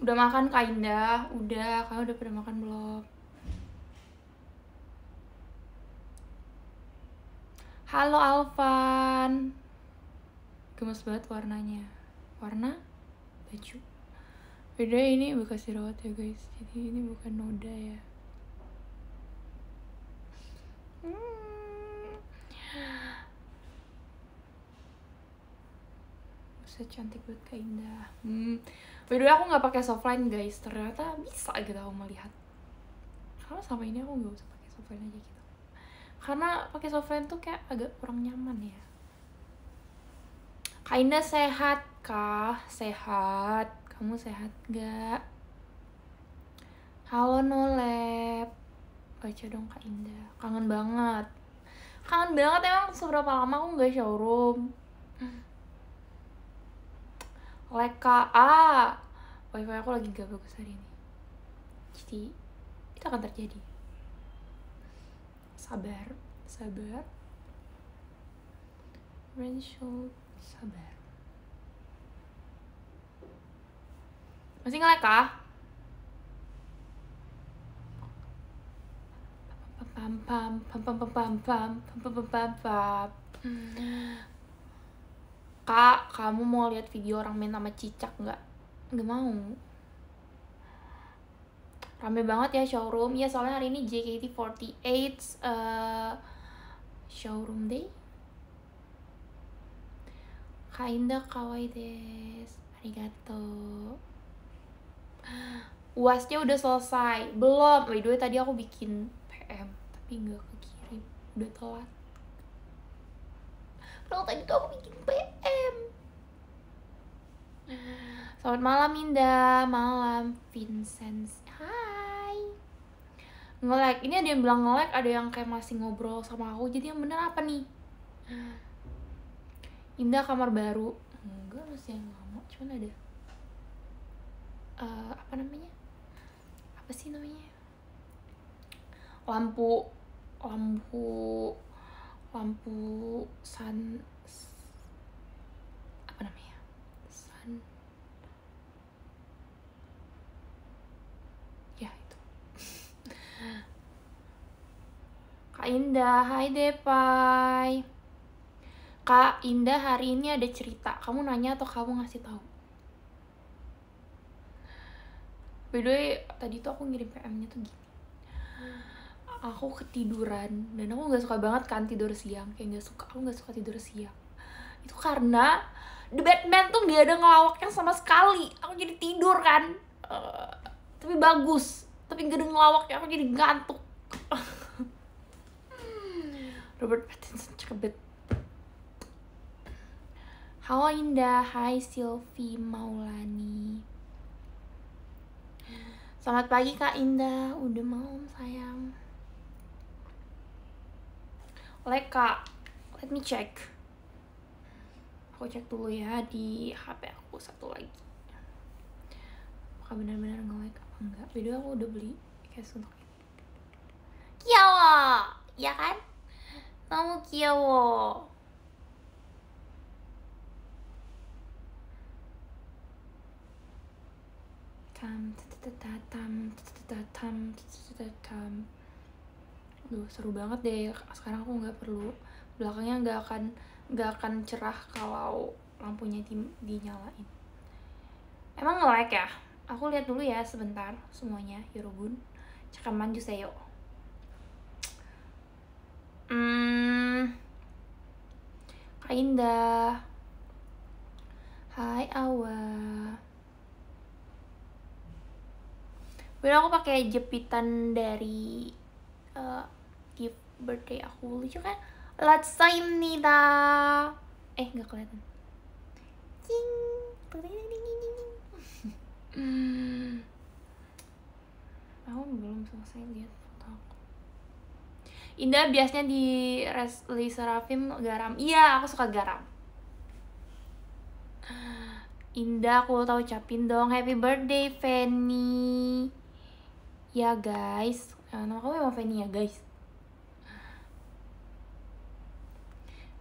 Udah makan Kak Indah? Udah, kalian udah pada makan belum? Halo Alvan. Gemes banget warnanya. Warna? Baju. Beda ini bekas dirawat ya guys. Jadi ini bukan noda ya. Hmm. Buset cantik banget Kak Indah. Hmm. By the way aku gak pakai softline guys. Ternyata bisa gitu aku melihat. Karena sama ini aku gak usah pakai softline aja gitu. Karena pakai softline tuh kayak agak kurang nyaman ya. Kak Indah sehat kah? Sehat. Kamu sehat gak? Halo Nolep Baca dong Kak Indah. Kangen banget. Kangen banget emang seberapa lama aku gak showroom Leka A Wifi aku lagi gak bagus hari ini Jadi Itu akan terjadi Sabar Sabar Renshaw Sabar Masih nge-lag kah? Pam pam pam pam pam pam pam pam pam pam pam pam Kak, kamu mau lihat video orang main sama cicak nggak? Nggak mau. Rame banget ya showroom. Ya soalnya hari ini JKT48 uh, showroom day. Kinda kawaii desu. Arigato. Uasnya udah selesai. Belum. By the way tadi aku bikin PM tapi nggak kekirim. Udah telat. Padahal tadi tuh aku bikin PM. Selamat malam Indah, malam Vincent. Hai. Nge-lag. Ini ada yang bilang nge-lag, ada yang kayak masih ngobrol sama aku. Jadi yang bener apa nih? Indah kamar baru. Enggak, masih yang lama. Cuman ada eh, apa namanya? Apa sih namanya? Lampu lampu lampu sun apa namanya? Sun. Ya itu. Kak Indah Hai Depai. Kak Indah hari ini ada cerita. Kamu nanya atau kamu ngasih tahu? By the way tadi tuh aku ngirim PM-nya tuh gini aku ketiduran. Dan aku nggak suka banget kan tidur siang. Kayak nggak suka aku nggak suka tidur siang. Itu karena The Batman tuh nggak ada ngelawaknya sama sekali. Aku jadi tidur kan. Eh, tapi bagus. Tapi nggak ada ngelawaknya aku jadi ngantuk. Robert Pattinson cakep banget Halo Indah, hai Sylvie Maulani. Selamat pagi Kak Indah, udah malam sayang Leka, let me check. Aku cek dulu ya di HP aku satu lagi. Apakah benar-benar nge-lag apa enggak? Beda aku udah beli case untuk ini. Kiawa, ya kan? Kamu kiawa. Tam tam tam tam tam Duh, seru banget deh. Sekarang aku nggak perlu belakangnya nggak akan nggak akan cerah kalau lampunya di, dinyalain. Emang nge-lag ya? Aku lihat dulu ya sebentar semuanya, Yorobun. Cakaman Juseyo. Hmm. Kak Indah. Hai Awa. Bener aku pakai jepitan dari eh, birthday aku lucu kan? Latsaimnida. Eh nggak kelihatan. Cing. Hmm. Aku belum selesai lihat foto aku. Indah biasanya di Resli Serafim garam. Iya, aku suka garam. Indah, aku tahu ucapin dong happy birthday Fanny. Ya guys, nama kamu emang Fanny ya guys.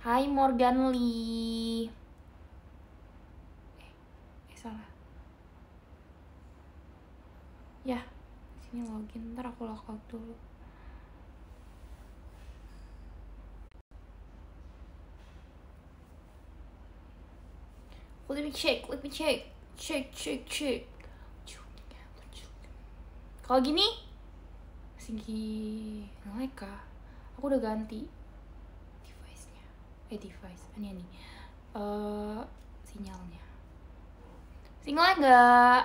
Hai Morgan Lee. Eh, eh salah. Ya, sini login. Ntar aku logout dulu. Let me check, let me check. Check, check, check. Kalau gini, segi ngelek kah? Aku udah ganti. Eh device, ini nih. Uh, sinyalnya. Sinyalnya enggak.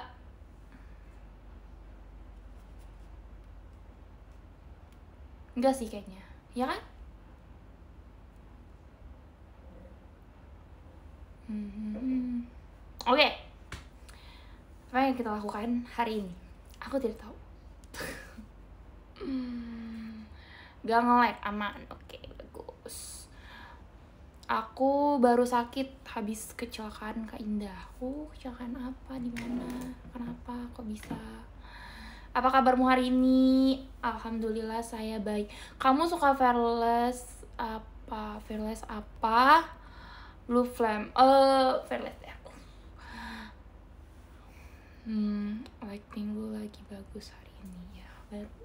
Enggak sih kayaknya. Ya kan? Hmm. Oke. Okay. Apa yang kita lakukan hari ini? Aku tidak tahu. Gak nge-lag, aman. Oke. Aku baru sakit habis kecelakaan Kak Indah. Aku kecelakaan apa? Di mana? Kenapa? Kok bisa? Apa kabarmu hari ini? Alhamdulillah saya baik. Kamu suka Fearless apa? Fearless apa? Blue Flame. Eh, uh, Fearless ya. Hmm, lighting lu lagi bagus hari ini ya. Baru.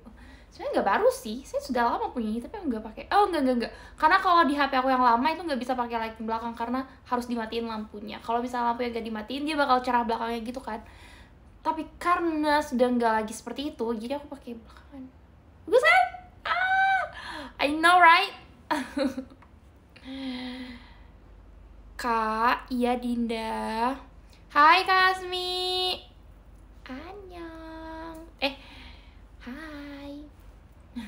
Sebenarnya nggak baru sih. Saya sudah lama punya ini tapi nggak pakai. Oh, enggak enggak enggak. Karena kalau di HP aku yang lama itu nggak bisa pakai lighting belakang karena harus dimatiin lampunya. Kalau misalnya lampunya gak dimatiin dia bakal cerah belakangnya gitu kan. Tapi karena sudah nggak lagi seperti itu, jadi aku pakai belakangan. Bagus kan? Ah, I know right? Kak, iya Dinda. Hai Kak Asmi. Annyeong. Eh, hai.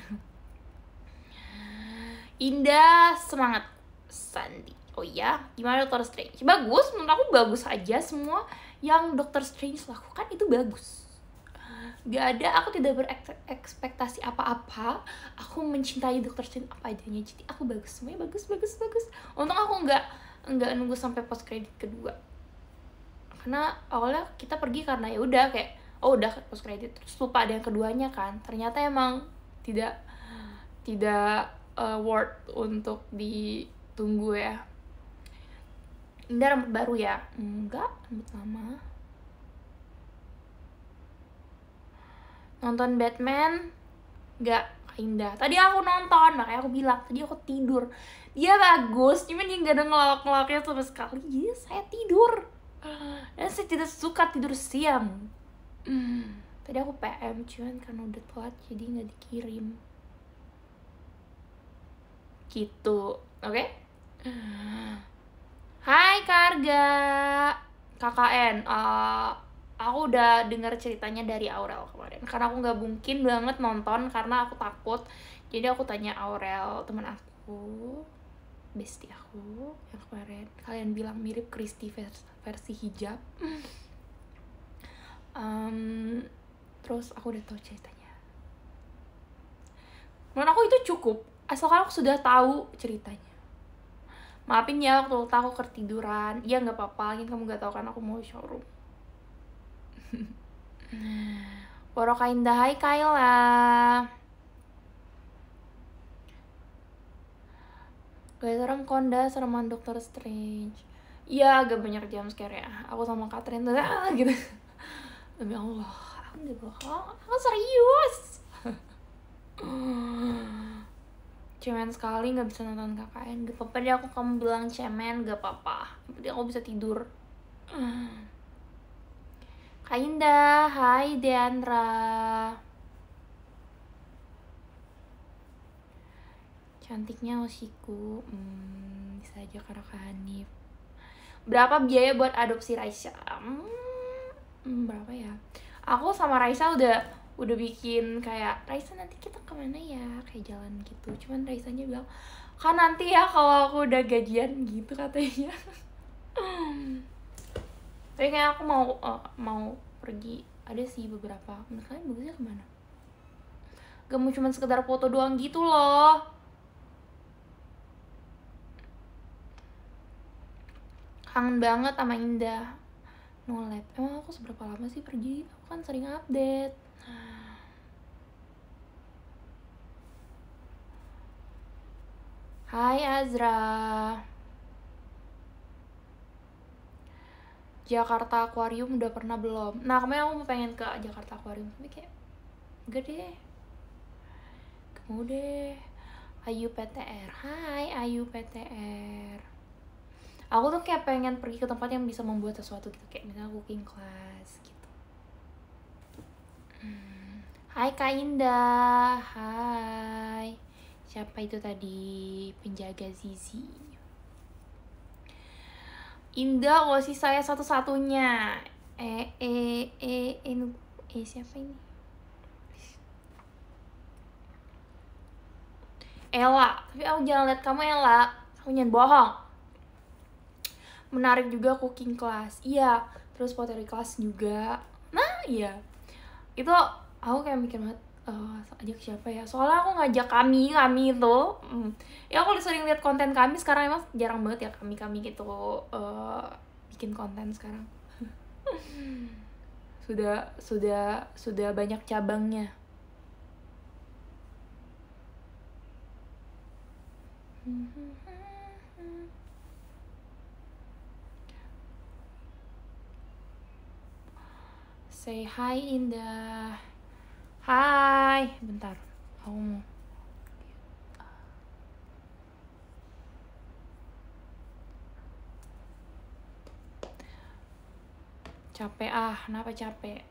Indah semangat Sandi. Oh iya, gimana Doctor Strange? Bagus, menurut aku bagus aja semua yang Doctor Strange lakukan itu bagus. Gak ada, aku tidak berekspektasi apa-apa. Aku mencintai Doctor Strange apa adanya. Jadi aku bagus, semuanya bagus, bagus, bagus. Untung aku nggak nggak nunggu sampai post kredit kedua karena awalnya kita pergi karena ya udah kayak oh udah post kredit terus lupa ada yang keduanya kan ternyata emang tidak tidak uh, worth untuk ditunggu ya. Ini rambut baru ya? Enggak rambut lama. Nonton Batman? Enggak indah. Tadi aku nonton makanya aku bilang tadi aku tidur. Dia bagus cuman dia nggak ada ngelawak-ngelawaknya sama sekali. Jadi saya tidur. Dan saya tidak suka tidur siang. Hmm. Tadi aku PM cuman karena udah telat jadi nggak dikirim. Gitu oke? Okay? Hai Karga. KKN uh, aku udah dengar ceritanya dari Aurel kemarin. Karena aku nggak mungkin banget nonton karena aku takut. Jadi aku tanya Aurel teman aku bestie aku yang kemarin. Kalian bilang mirip Kristi versi hijab. Um, terus aku udah tahu ceritanya. Menurut aku itu cukup. Asalkan aku sudah tahu ceritanya. Maafin ya waktu aku ketiduran. Ya nggak apa-apa. Lagi kamu nggak tahu kan aku mau showroom. Woroka Indah. Hai Kayla Gak serem Konda, sereman Doctor Strange. Iya agak banyak jam scare ya Aku sama Catherine tuh ah, gitu. Demi Allah Aku gak bohong Aku serius? Cemen sekali gak bisa nonton KKN Gak apa-apa deh aku kamu bilang cemen Gak apa-apa. Yang aku bisa tidur. Kak Indah Hai Deandra. Cantiknya Oshiku hmm, Bisa aja karena Kak Hanif. Berapa biaya buat adopsi Raisa? Hmm, berapa ya? Aku sama Raisa udah udah bikin kayak Raisa nanti kita ke mana ya? Kayak jalan gitu. Cuman Raisanya bilang kan nanti ya kalau aku udah gajian gitu katanya. Tapi kayak aku mau uh, mau pergi. Ada sih beberapa. Menurut kalian bagusnya ke mana? Gak mau cuman sekedar foto doang gitu loh. Kangen banget sama Indah no emang aku seberapa lama sih pergi? Aku kan sering update. Hai Azra. Jakarta Aquarium udah pernah belum? Nah kemarin aku mau pengen ke Jakarta Aquarium tapi kayak gede deh. Ayu PTR Hai Ayu PTR aku tuh kayak pengen pergi ke tempat yang bisa membuat sesuatu gitu kayak misalnya cooking class gitu. Hmm. Hai Kak Indah Hai. Siapa itu tadi? Penjaga Zizi. Indah oh sih saya satu-satunya. Eh eh eh eh, eh siapa ini? Ella. Tapi aku jangan lihat kamu Ella. Kamu jangan bohong menarik juga cooking class. Iya terus pottery class juga. Nah iya. Itu aku kayak mikir banget uh, ajak siapa ya? Soalnya aku ngajak kami kami itu. Hmm. ya aku sering lihat konten kami sekarang emang jarang banget ya kami kami gitu uh, bikin konten sekarang. Sudah sudah sudah banyak cabangnya Say hi Indah. Hai, bentar. Aku mau capek ah, kenapa capek?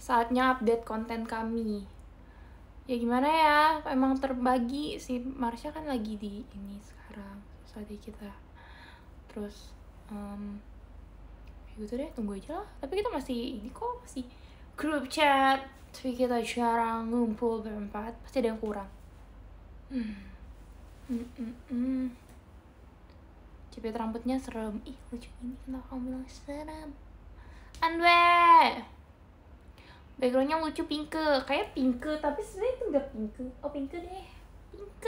Saatnya update konten kami. Ya gimana ya, emang terbagi si Marsha kan lagi di ini sekarang saat kita. Terus um, ya gitu deh, tunggu aja lah. Tapi kita masih ini kok masih grup chat. Tapi kita jarang ngumpul berempat, pasti ada yang kurang. Hmm. Mm rambutnya serem. Ih, lucu ini kenapa kamu bilang serem? Anwe! Backgroundnya lucu pink Kayak pink, tapi sebenarnya itu nggak pink. Oh, pink deh. Pink.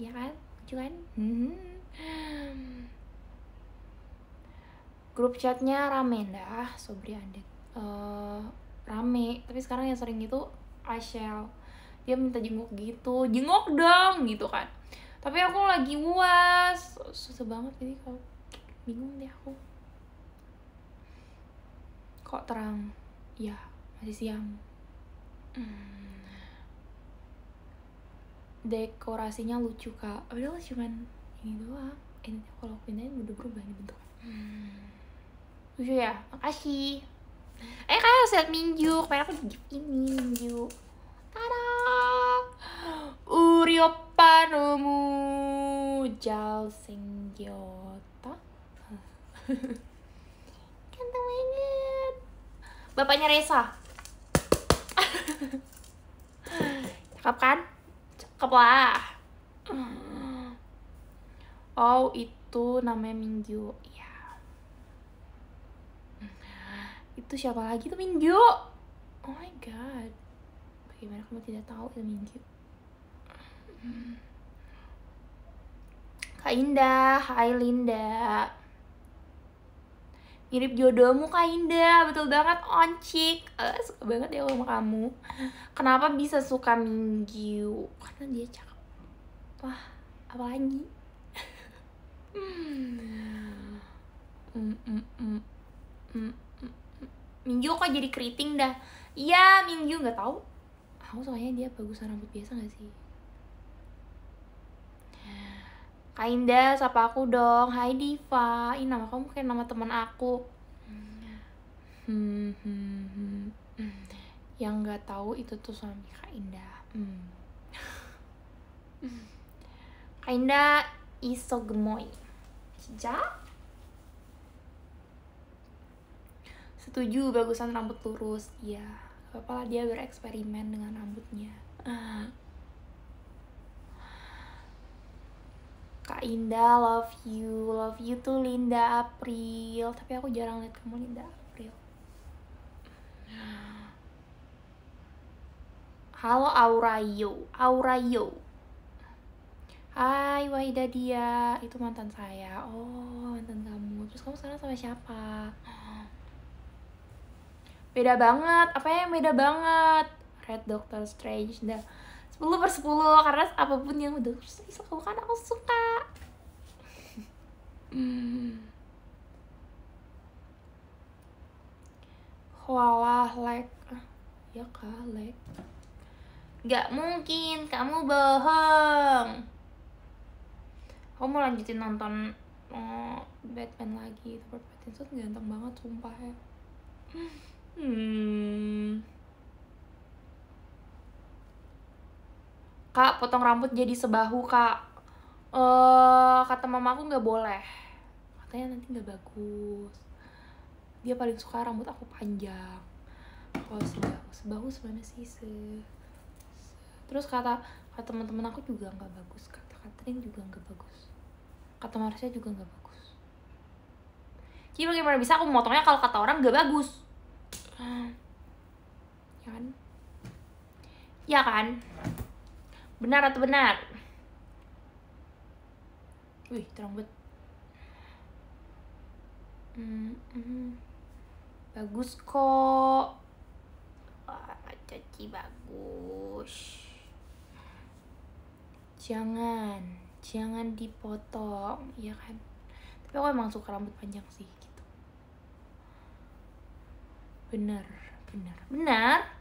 Iya kan? Lucu kan? Hmm. Grup chatnya rame dah, Sobri Adet. Uh, rame, tapi sekarang yang sering itu Ashel dia minta jenguk gitu jenguk dong gitu kan tapi aku lagi uas susah banget jadi kalau bingung deh aku kok terang ya masih siang hmm. Dekorasinya lucu kak. Padahal cuman ini doang. Ini kalau pindahin udah berubah nih bentuk. Hmm. lucu ya? Makasih. Eh kalian harus lihat minju. Kayak aku ini minju. Tada! Uriopa nomu Jalsengyota Ganteng banget. Bapaknya Reza. Cakep kan? Cakep lah Oh itu namanya Minggu. Ya Itu siapa lagi tuh Minggu? Oh my god. Bagaimana kamu tidak tahu itu Minggu? Kak Indah, hai Linda Mirip jodohmu Kak Indah, betul banget oncik uh, Suka banget ya sama kamu. Kenapa bisa suka Minggu? Karena dia cakep. Wah, apa lagi? Minggu kok jadi keriting dah? Iya, Minggu. Nggak tahu. Aku soalnya dia bagusan rambut biasa gak sih? Kak Indah, sapa aku dong. Hai Diva. Ini nama kamu kayak nama teman aku. Hmm, hmm, hmm. Yang nggak tahu itu tuh suami Kak Indah. Hmm. Kak Indah iso gemoy. Sejak? Setuju, bagusan rambut lurus. Iya, apa lah dia bereksperimen dengan rambutnya. Kak Indah, love you, love you tuh Linda April. Tapi aku jarang lihat kamu Linda April. Halo Aurayo, Aurayo. Hai Wahida dia, itu mantan saya. Oh mantan kamu. Terus kamu sekarang sama siapa? Beda banget. Apa yang beda banget? Red Doctor Strange. Dah 10 per 10 karena apa pun yang udah bisa kamu kan aku suka. Walah, like. Ya kah, like. Gak mungkin, kamu bohong. Kamu mau lanjutin nonton oh, Batman lagi. Robert Pattinson ganteng banget, sumpah ya. Hmm kak potong rambut jadi sebahu kak. Uh, kata mama aku nggak boleh. Katanya nanti nggak bagus. Dia paling suka rambut aku panjang. Kalau sebahu sebahu sebenarnya sih se, terus kata kata teman-teman aku juga nggak bagus. Kata Catherine juga nggak bagus. Kata Marsha juga nggak bagus. Jadi bagaimana bisa aku motongnya kalau kata orang nggak bagus? Ya kan? Ya kan Benar atau benar? Wih, terang banget. Hmm, hmm. Bagus kok. Wah, caci bagus. Jangan, jangan dipotong, ya kan? Tapi aku emang suka rambut panjang sih, gitu. Bener, bener, benar.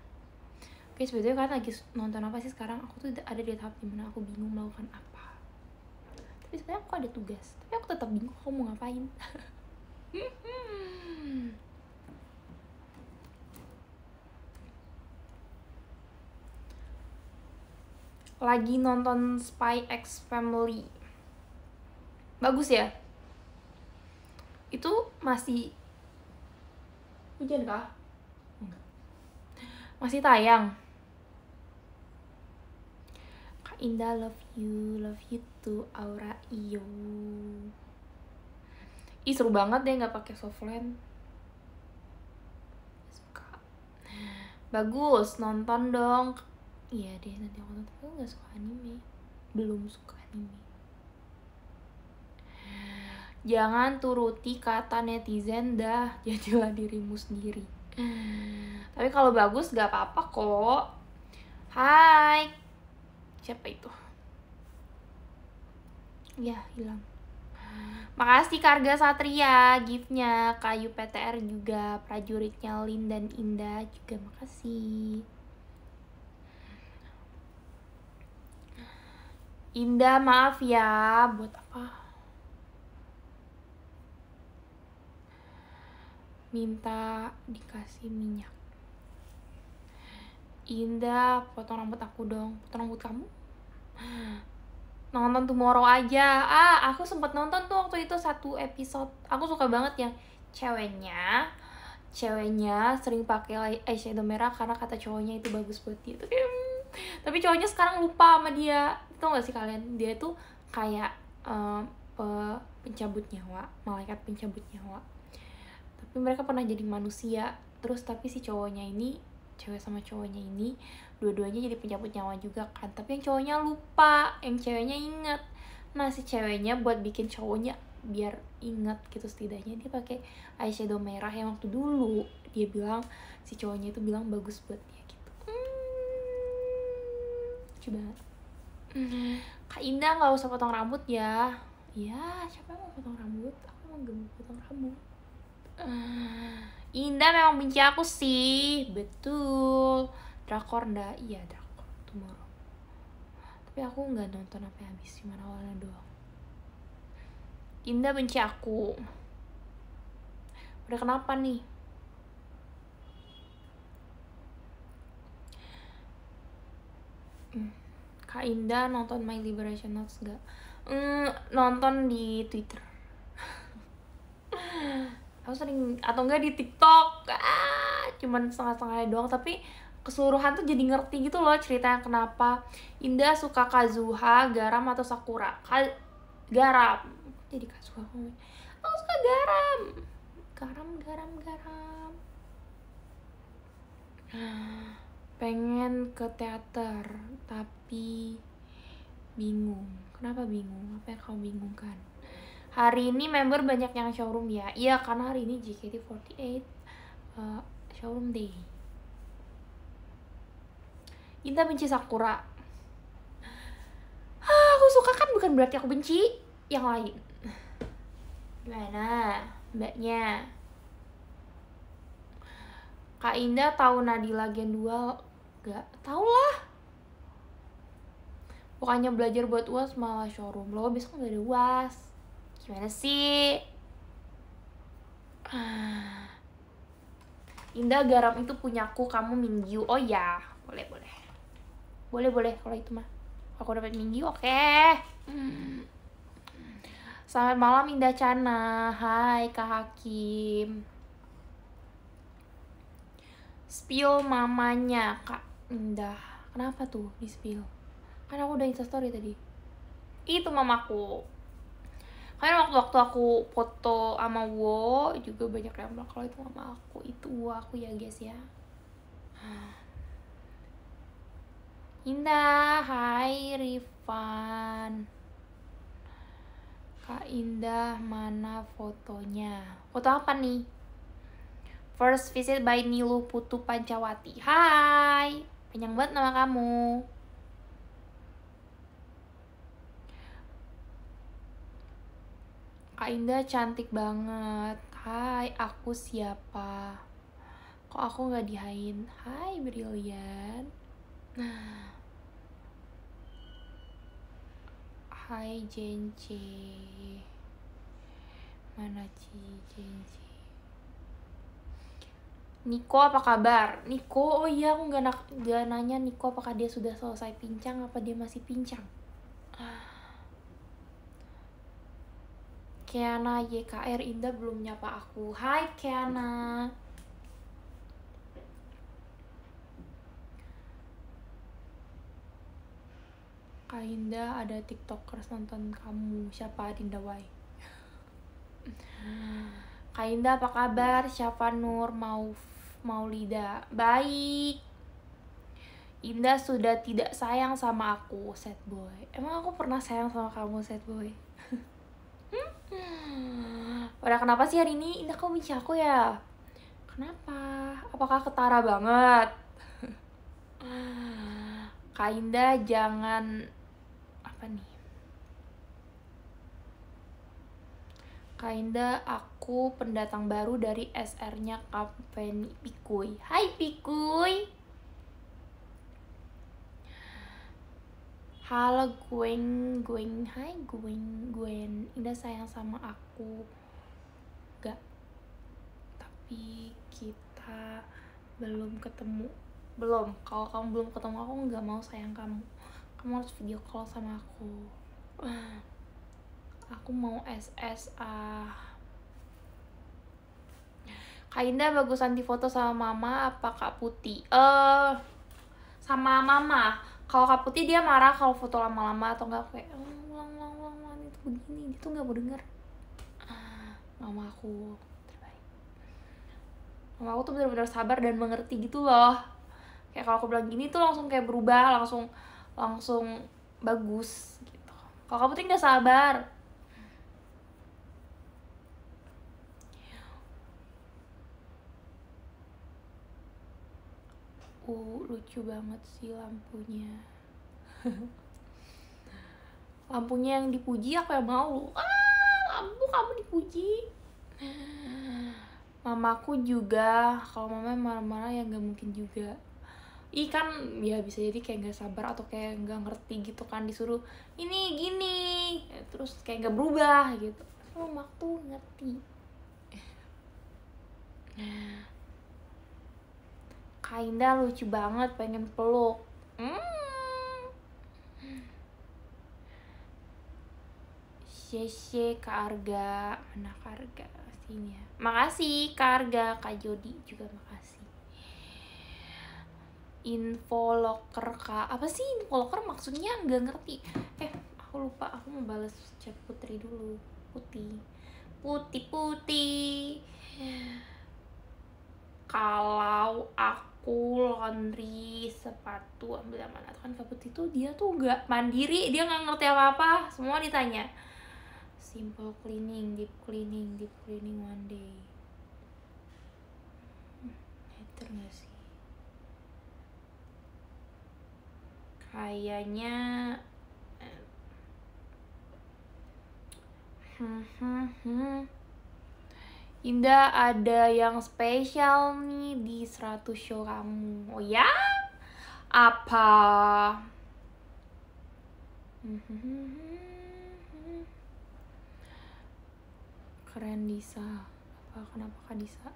Oke, sebetulnya kalian lagi nonton apa sih sekarang? Aku tuh ada di tahap di mana aku bingung melakukan apa. Tapi sebenarnya aku ada tugas, tapi aku tetap bingung aku mau ngapain. lagi nonton Spy X Family. Bagus ya? Itu masih hujan kah? Masih tayang. Indah love you, love you too, Aura iyo. Ih seru banget deh nggak pakai softland. Suka. Bagus, nonton dong. Iya deh nanti aku nonton. Aku nggak suka anime. Belum suka anime. Jangan turuti kata netizen dah, jadilah dirimu sendiri. Tapi kalau bagus gak apa-apa kok. Hai, siapa itu ya hilang Makasih Karga Satria, giftnya Kayu PTR juga, prajuritnya Lin dan Indah juga makasih. Indah maaf ya, buat apa? Minta dikasih minyak. Indah, potong rambut aku dong. Potong rambut kamu? Nonton Tomorrow aja. Ah, aku sempat nonton tuh waktu itu satu episode. Aku suka banget yang ceweknya ceweknya sering pakai eyeshadow merah karena kata cowoknya itu bagus buat dia tuh hmm. tapi cowoknya sekarang lupa sama dia tau gak sih kalian dia tuh kayak um, pencabut nyawa malaikat pencabut nyawa tapi mereka pernah jadi manusia terus tapi si cowoknya ini cewek sama cowoknya ini dua-duanya jadi pencabut nyawa juga kan. Tapi yang cowoknya lupa yang ceweknya inget nah si ceweknya buat bikin cowoknya biar inget gitu setidaknya. Dia pakai eyeshadow merah yang waktu dulu dia bilang si cowoknya itu bilang bagus buat dia gitu. Hmm, coba kak Indah nggak usah potong rambut ya. Ya siapa yang mau potong rambut? Aku mau gemuk potong rambut Indah memang benci aku sih. Betul. Drakor ndak? Iya drakor. Tomorrow. Tapi aku nggak nonton sampai habis cuma awalnya doang. Indah benci aku. Udah kenapa nih? Hmm, Kak Indah nonton My Liberation Notes gak? Mm, nonton di Twitter aku sering atau enggak di TikTok ah, cuman setengah-setengah doang tapi keseluruhan tuh jadi ngerti gitu loh ceritanya kenapa Indah suka Kazuha, Garam atau Sakura. Ka garam. Jadi Kazuha. Aku suka Garam. Garam, garam, garam. Pengen ke teater, tapi bingung. Kenapa bingung? Apa yang kamu bingungkan? Hari ini member banyak yang showroom ya? Iya karena hari ini JKT48 uh, eh, showroom day. Inta benci Sakura. Suka kan? Bukan berarti aku benci yang lain. Gimana mbaknya? Kak Indah tahu Nadila Gen 2 gak? Tahu lah. Bukannya belajar buat uas malah showroom. Lo besok gak ada uas Gimana sih? Indah garam itu punyaku kamu minggu. Oh ya boleh boleh. Boleh boleh kalau itu mah. Aku dapat minggu oke. Okay. hmm. Selamat malam Indah Cana Hai Kak Hakim. Spill mamanya kak Indah. Kenapa tuh di spill? Kan aku udah story tadi. Itu mamaku karena waktu-waktu aku foto sama Wo juga banyak yang bilang kalau itu mama aku. Itu Wo aku ya guys ya. Indah. Hai Rifan. Kak Indah mana fotonya? Foto apa nih? First visit by Nilu Putu Pancawati. Hai, panjang banget nama kamu. Kak Indah cantik banget. Hai, aku siapa? Kok aku nggak dihain? Hai, Brilian. Hai, Jence. Mana Ci Jence? Niko apa kabar? Niko, oh iya aku gak, gak nanya Niko apakah dia sudah selesai pincang apa dia masih pincang. Kiana YKR Indah belum nyapa aku. Hai Kiana. Kak Indah ada tiktokers nonton kamu. Siapa Dinda Wai? Kak Indah apa kabar? Siapa Nur mau Maulida. Baik. Indah sudah tidak sayang sama aku, sad boy. Emang aku pernah sayang sama kamu, sad boy? Udah kenapa sih hari ini Indah kau benci aku ya? Kenapa? Apakah ketara banget? Kak Indah jangan apa nih? Kinda aku pendatang baru dari SR-nya Company Pikuy. Hai Pikuy. Halo Gwen, Gwen, hai Gwen, Gwen. Indah sayang sama aku. Gak. Tapi kita belum ketemu. Belum. Kalau kamu belum ketemu aku nggak mau sayang kamu. Kamu harus video call sama aku aku mau SSA Kak Indah bagusan di foto sama mama apa Kak Putih? Eh uh, sama mama. Kalau Kak Putih dia marah kalau foto lama-lama atau enggak kayak oh, ulang ulang ulang ulang itu begini, itu nggak mau denger. mama aku terbaik. Mama aku tuh benar-benar sabar dan mengerti gitu loh. Kayak kalau aku bilang gini tuh langsung kayak berubah, langsung langsung bagus gitu. Kalau Kak Putih nggak sabar, uh lucu banget sih lampunya. Lampunya yang dipuji aku yang mau. Ah lampu kamu dipuji. Mamaku juga. Kalau mama marah-marah ya nggak mungkin juga. Ih kan ya bisa jadi kayak nggak sabar atau kayak nggak ngerti gitu kan disuruh ini gini. Terus kayak nggak berubah gitu. Mama tuh ngerti Kainda lucu banget pengen peluk. Hmm. Sheshe Kak Arga. Mana Kak Arga Sini ya? Makasih Kak Arga. Kak Jody juga makasih. Info locker Kak. Apa sih info locker? Maksudnya nggak ngerti. Eh aku lupa. Aku mau balas chat Putri dulu. Putih. Putih Putih. Kalau aku aku laundry sepatu ambil yang mana kan. Kabut itu dia tuh nggak mandiri dia nggak ngerti apa apa semua ditanya. Simple cleaning deep cleaning deep cleaning one day. Hmm, hater gak sih? Kayaknya eh, Indah ada yang spesial nih di 100 show kamu. Oh ya? Apa? Keren Disa. Apa kenapa Kak Disa?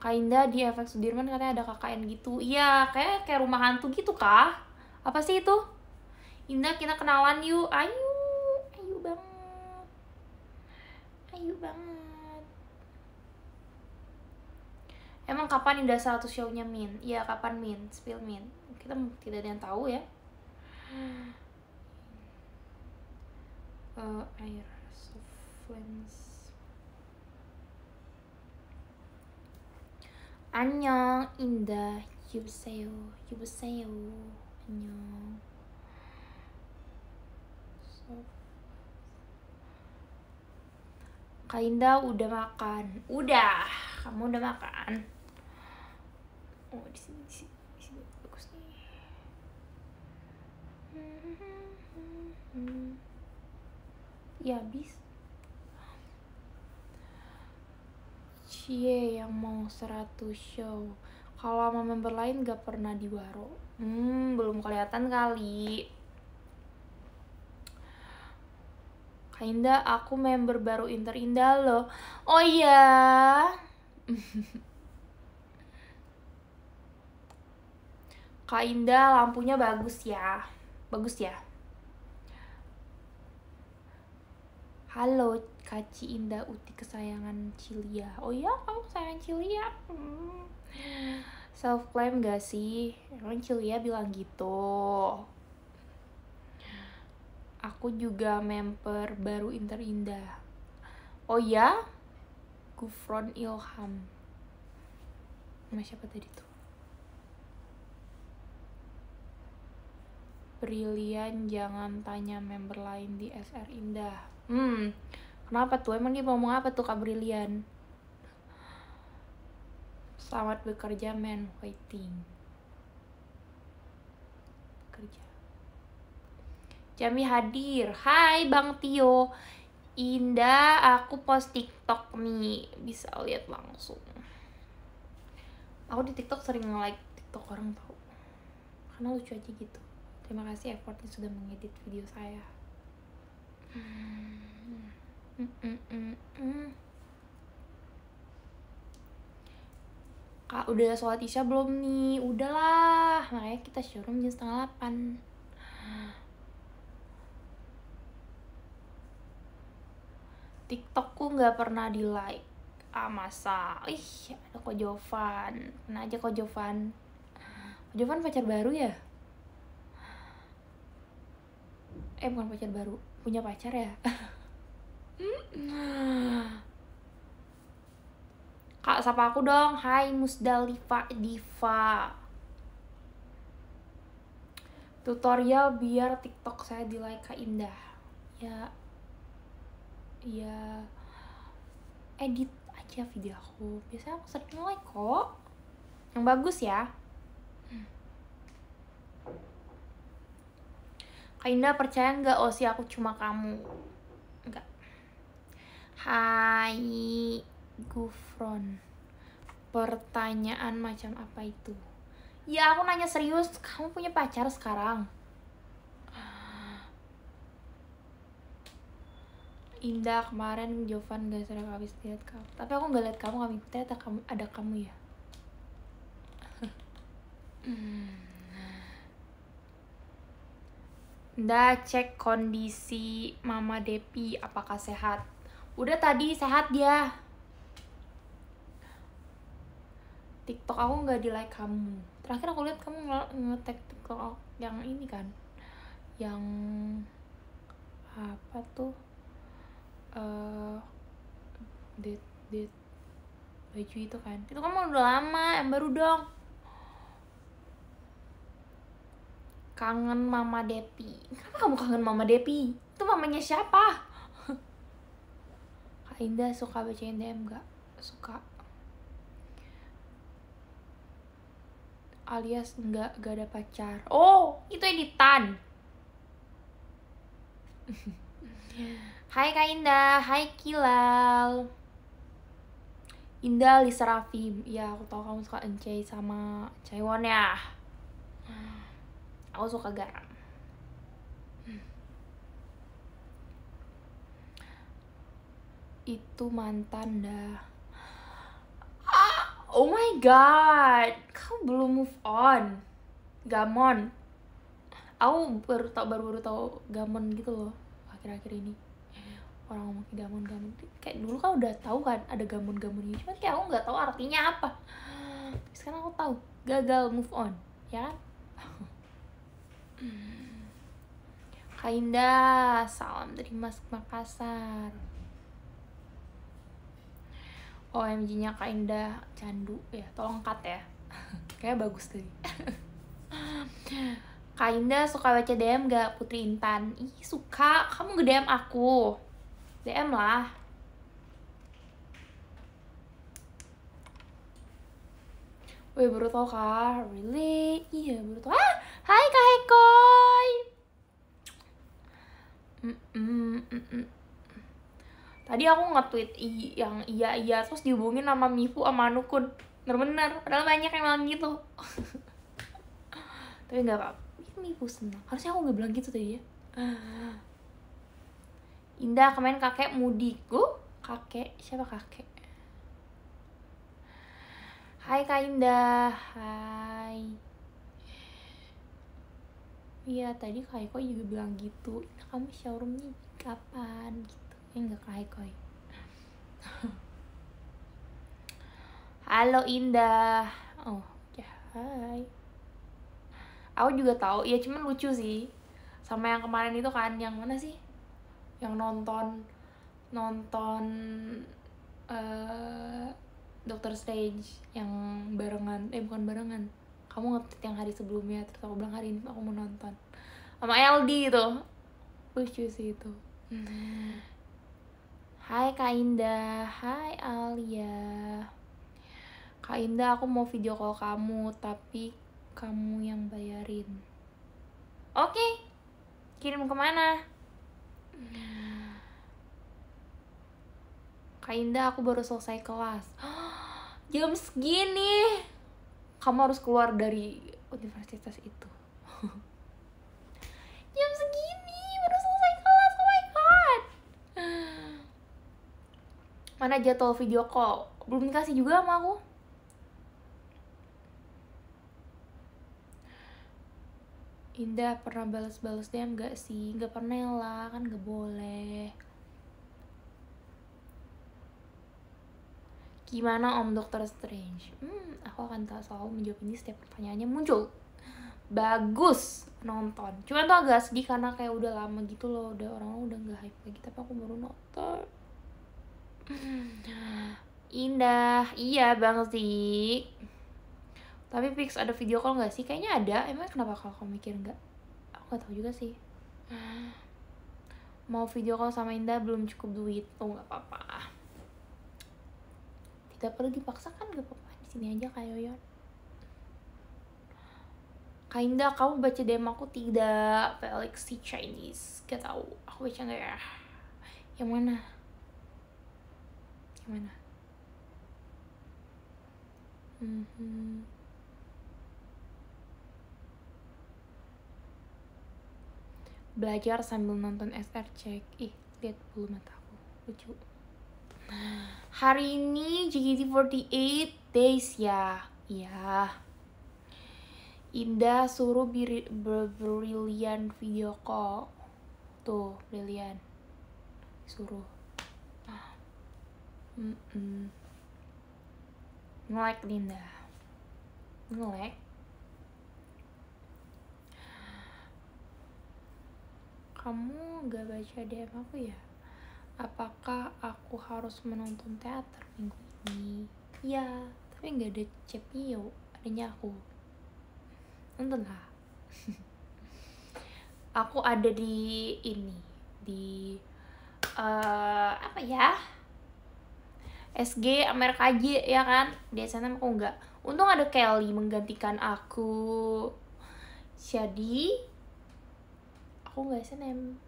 Kak Indah di efek Sudirman katanya ada KKN gitu. Iya, kayak kayak rumah hantu gitu kah? Apa sih itu? Indah kita kenalan yuk. Ayo ayu banget. Emang kapan Indah satu show-nya Min? Iya kapan Min? Spill Min. Kita tidak ada yang tahu ya. Uh, air softlands Annyeong Indah. Yubseo Yubseo Annyeong Kak Indah udah makan. Udah, kamu udah makan. Oh, di sini, di sini, di sini bagus nih. Ya habis. Cie yang mau 100 show. Kalau sama member lain gak pernah di Waro. Hmm, belum kelihatan kali. Kak Indah, aku member baru Inter Indah loh. Oh iya. Kak Indah, lampunya bagus ya. Bagus ya. Halo, Kaci Indah Uti kesayangan Cilia. Oh iya, kamu kesayangan Cilia. Hmm. Self claim gak sih? Emang Cilia bilang gitu aku juga member baru Inter Indah oh ya Gufron Ilham. Nama siapa tadi tuh? Brilian jangan tanya member lain di SR Indah. Hmm kenapa tuh? Emang dia ngomong apa tuh Kak Brilian? Selamat bekerja men. Waiting Jami hadir. Hai Bang Tio. Indah, aku post TikTok nih. Bisa lihat langsung. Aku di TikTok sering like TikTok orang tau. Karena lucu aja gitu. Terima kasih effortnya sudah mengedit video saya. Kak, udah sholat isya belum nih? Udahlah, makanya kita showroom jam setengah delapan. TikTokku nggak pernah di like. Ah masa? Ih ada kok Jovan. Kena aja kok Jovan. Jovan pacar baru ya? Eh bukan pacar baru. Punya pacar ya? Kak sapa aku dong? Hai Musdalifa Diva. Tutorial biar TikTok saya di like Kak Indah. Ya ya edit aja video aku. Biasanya aku sering like kok. Yang bagus ya. Kak Indah percaya nggak? Oh si aku cuma kamu. Enggak Hai Gufron. Pertanyaan macam apa itu? Ya aku nanya serius, kamu punya pacar sekarang? Indah kemarin Jovan gak sering habis lihat kamu. Tapi aku nggak lihat kamu kami ternyata kamu ada kamu ya. Indah cek kondisi Mama Depi apakah sehat? Udah tadi sehat dia. TikTok aku nggak di like kamu. Terakhir aku lihat kamu nge-tag TikTok yang ini kan. Yang apa tuh uh, date date baju itu kan. Itu kan udah lama yang baru dong. Kangen mama Depi. Kenapa kamu kangen mama Depi? Itu mamanya siapa? Kak Indah suka bacain DM gak suka. Alias enggak gak ada pacar. Oh itu editan Hai Kak Indah, hai Kilal. Indah Lisa Raffi. Ya aku tahu kamu suka Encei sama Caiwon ya. Aku suka garam. Itu mantan dah. Ah, Oh my god Kamu belum move on? Gamon. Aku baru tau baru baru tau Gamon gitu loh akhir-akhir ini orang ngomong gamon kayak dulu kan udah tahu kan ada ini cuman kayak aku nggak tahu artinya apa tapi sekarang aku tahu gagal move on ya kan Kainda, salam dari Mas Makassar. OMG-nya Kainda candu ya, tolong cut ya. Kayak bagus tadi. Kainda suka baca DM gak Putri Intan? Ih suka, kamu nge-DM aku DM lah Wih baru tau kah? Really? Iya baru tau Ah! Hai Kak Hekoy mm -mm, mm. Tadi aku nge-tweet yang iya-iya Terus dihubungin sama Mifu sama Nukun Bener-bener, padahal banyak yang bilang gitu Tapi gak apa-apa Mifu senang Harusnya aku gak bilang gitu tadi ya Indah kemarin kakek mudiku. Kakek siapa kakek? Hai Kak Indah. Hai. Iya tadi Kak Eko juga bilang gitu. Indah kamu showroomnya kapan? Gitu. Ya enggak Kak Eko Halo Indah. Oh ya hai. Aku juga tahu. Ya cuman lucu sih. Sama yang kemarin itu kan. Yang mana sih yang nonton nonton uh, Doctor Strange yang barengan eh bukan barengan. Kamu ngetit yang hari sebelumnya terus aku bilang hari ini aku mau nonton. Sama LD itu. Lucu sih itu. Hai Kak Indah. Hai Alia. Kak Indah aku mau video call kamu tapi kamu yang bayarin. Oke. Okay. kirim ke mana Kak Indah aku baru selesai kelas. Jam segini. Kamu harus keluar dari universitas itu. Jam segini baru selesai kelas. Oh my god. Mana jadwal video call? Belum dikasih juga sama aku Indah pernah balas-balas DM gak sih? Gak pernah lah, kan gak boleh Gimana Om Dokter Strange? Hmm, aku akan tak selalu menjawab ini setiap pertanyaannya muncul. Bagus nonton. Cuman tuh agak sedih karena kayak udah lama gitu loh, udah orang udah nggak hype lagi, tapi aku baru nonton. Indah, iya bang sih. Tapi fix ada video call nggak sih? Kayaknya ada. Emang kenapa kalau kamu mikir nggak? Aku nggak tahu juga sih. Mau video call sama Indah belum cukup duit. Oh nggak apa-apa tidak perlu dipaksakan gak apa-apa di sini aja kayak Yoyon Kinda kamu baca DM aku tidak Felix si Chinese Gak tau aku baca gak ya Yang mana Yang mana mm Belajar sambil nonton SR check Ih lihat bulu mataku Lucu Hari ini JKT48 days ya. Iya. Indah suruh biri, brilian video call. Tuh, brilian. Suruh. Ah. Mm -mm. Nge-like Linda. Nge-like. Kamu gak baca DM aku ya? apakah aku harus menonton teater minggu ini? Ya tapi nggak ada Cepio adanya aku. Nonton lah aku ada di ini di uh, apa ya? SG Amerika aja ya kan? Di SNM aku nggak. Untung ada Kelly menggantikan aku. Jadi aku nggak SNM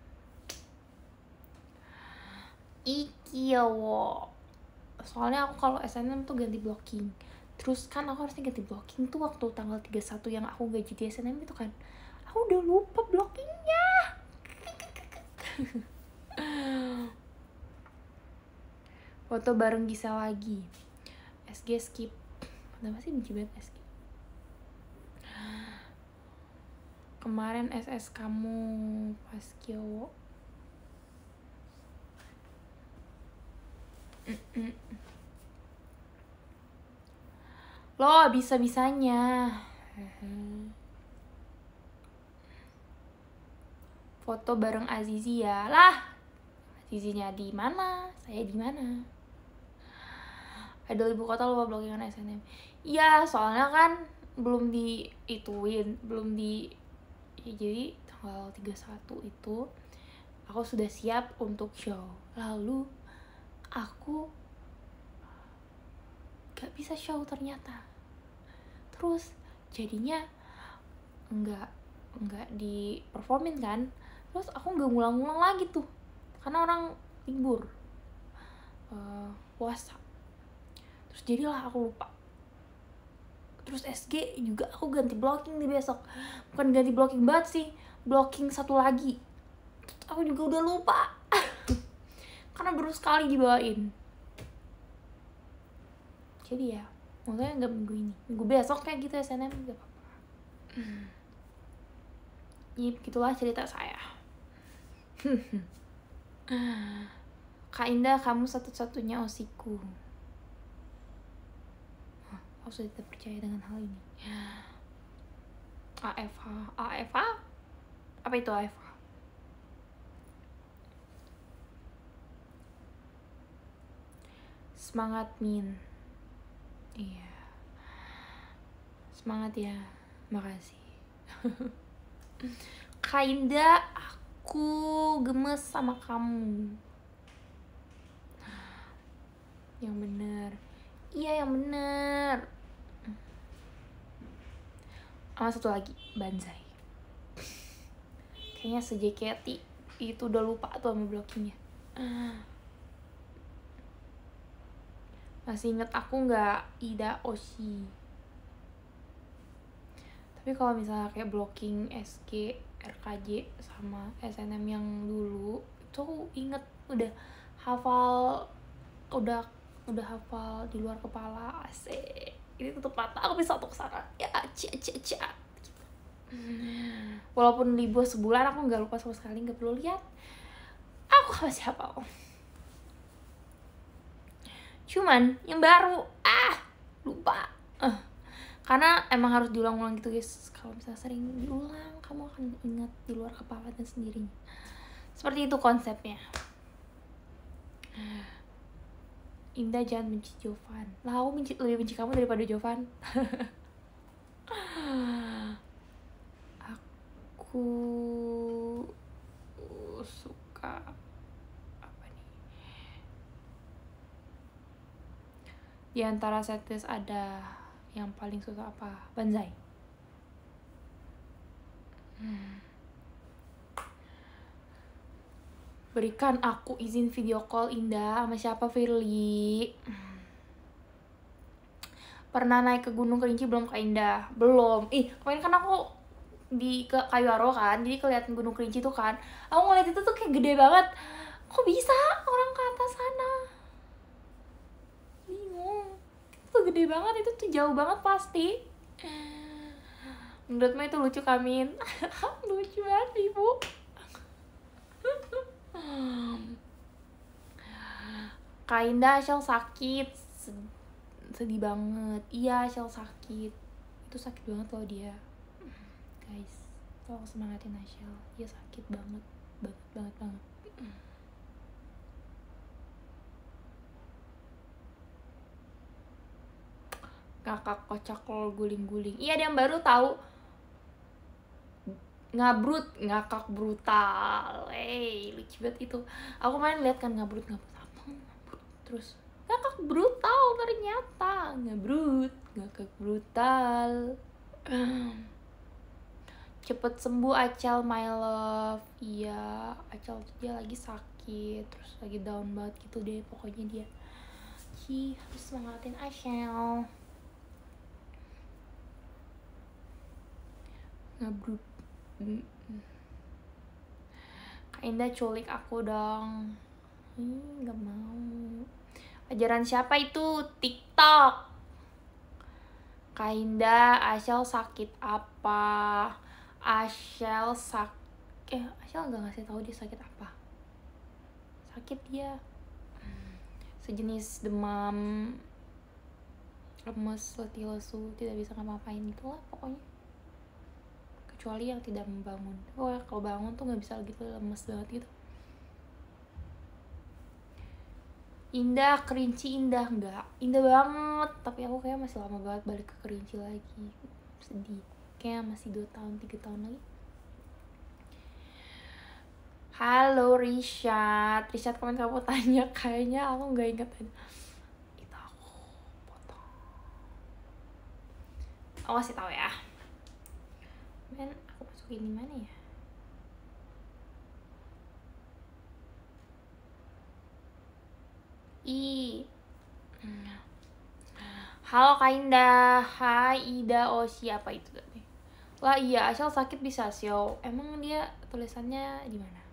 Ikiwo soalnya aku kalau SNM tuh ganti blocking. Terus kan aku harusnya ganti blocking tuh waktu tanggal 31 yang aku gaji di SNM itu kan. Aku udah lupa blockingnya. Foto bareng Gisa lagi. SG skip. Kenapa sih benci banget SG kemarin SS kamu pas Kyowo. Lo bisa bisanya foto bareng Azizi ya. Lah Azizinya di mana? Saya di mana? Idol ibu kota lupa blockingan SNM iya soalnya kan belum diituin belum di ya, jadi tanggal 31 itu aku sudah siap untuk show. Lalu aku gak bisa show ternyata. Terus jadinya nggak nggak di performin kan? Terus aku nggak ngulang-ngulang lagi tuh. Karena orang libur uh, puasa. Terus jadilah aku lupa terus SG juga aku ganti blocking nih besok. Bukan ganti blocking banget sih blocking satu lagi. Aku juga udah lupa. Karena baru sekali dibawain. Jadi ya makanya nggak minggu ini. Minggu besok kayak gitu SNM gak apa-apa. Ya begitulah cerita saya. Kak Indah kamu satu-satunya osiku aku sudah tidak percaya dengan hal ini. AFH AFH apa itu AFH semangat min. Iya. Semangat ya. Makasih. Kainda aku gemes sama kamu. Yang bener. Iya yang bener sama satu lagi banzai. Kayaknya se-JKT itu udah lupa tuh sama blockingnya masih inget aku nggak Ida Oshi. Tapi kalau misalnya kayak blocking SG RKJ sama SNM yang dulu itu aku inget udah hafal udah udah hafal di luar kepala asik ini tutup mata aku bisa untuk sana ya cia cia cia. Gitu. walaupun libur sebulan aku nggak lupa sama sekali nggak perlu lihat. Aku masih hafal cuman yang baru. Ah lupa. Uh. karena emang harus diulang-ulang gitu guys. Kalau misalnya sering diulang kamu akan ingat di luar kepala dan sendirinya. Seperti itu konsepnya Indah jangan benci Jovan. Lah aku benci, lebih benci kamu daripada Jovan. Aku suka di antara setlist ada yang paling suka apa? Banzai. Hmm. Berikan aku izin video call Indah sama siapa Firly? Pernah naik ke Gunung Kerinci belum Kak Indah? Belum. Ih kemarin kan aku di ke Kayu Aro kan jadi kelihatan Gunung Kerinci tuh kan. Aku ngeliat itu tuh kayak gede banget. Kok bisa orang ke atas sana? Tuh gede banget itu tuh jauh banget pasti. Menurutmu itu lucu kamin? Lucu banget ibu Kainda Shell sakit. Sedih banget. Iya Shell sakit. Itu sakit banget loh dia. Guys tolong semangatin Ashel dia sakit banget. Banget banget banget. Kakak kocak lo guling-guling. Iya ada yang baru tahu ngabrut ngakak brutal. Eh lucu banget itu. Aku main lihat kan ngabrut ngabrut apa? Ngabrut. Terus ngakak brutal ternyata. Ngabrut ngakak brutal. Cepet sembuh Acel my love. Iya Acel dia lagi sakit terus lagi down banget gitu deh pokoknya dia. Ci harus semangatin Ashel ngebrut Kak Indah culik aku dong. Gak mau. Ajaran siapa itu? TikTok. Kak Indah, Ashel sakit apa? Ashel sak eh Ashel nggak ngasih tahu dia sakit apa? Sakit dia. Sejenis demam lemes letih lesu tidak bisa ngapa-ngapain itulah pokoknya kecuali yang tidak membangun. Oh ya, kalau bangun tuh nggak bisa gitu lemes banget gitu. Indah kerinci indah enggak indah banget tapi aku kayak masih lama banget balik ke kerinci lagi. Sedih. Kayak masih dua tahun tiga tahun lagi. Halo Rishad, Rishad komen kamu tanya kayaknya aku nggak inget. Itu aku potong. Aku kasih tahu ya. Men, aku masukin di mana ya? I. Halo Kak Indah, hai Ida Oshi apa itu tadi? Lah iya, asal sakit bisa show. Emang dia tulisannya di mana?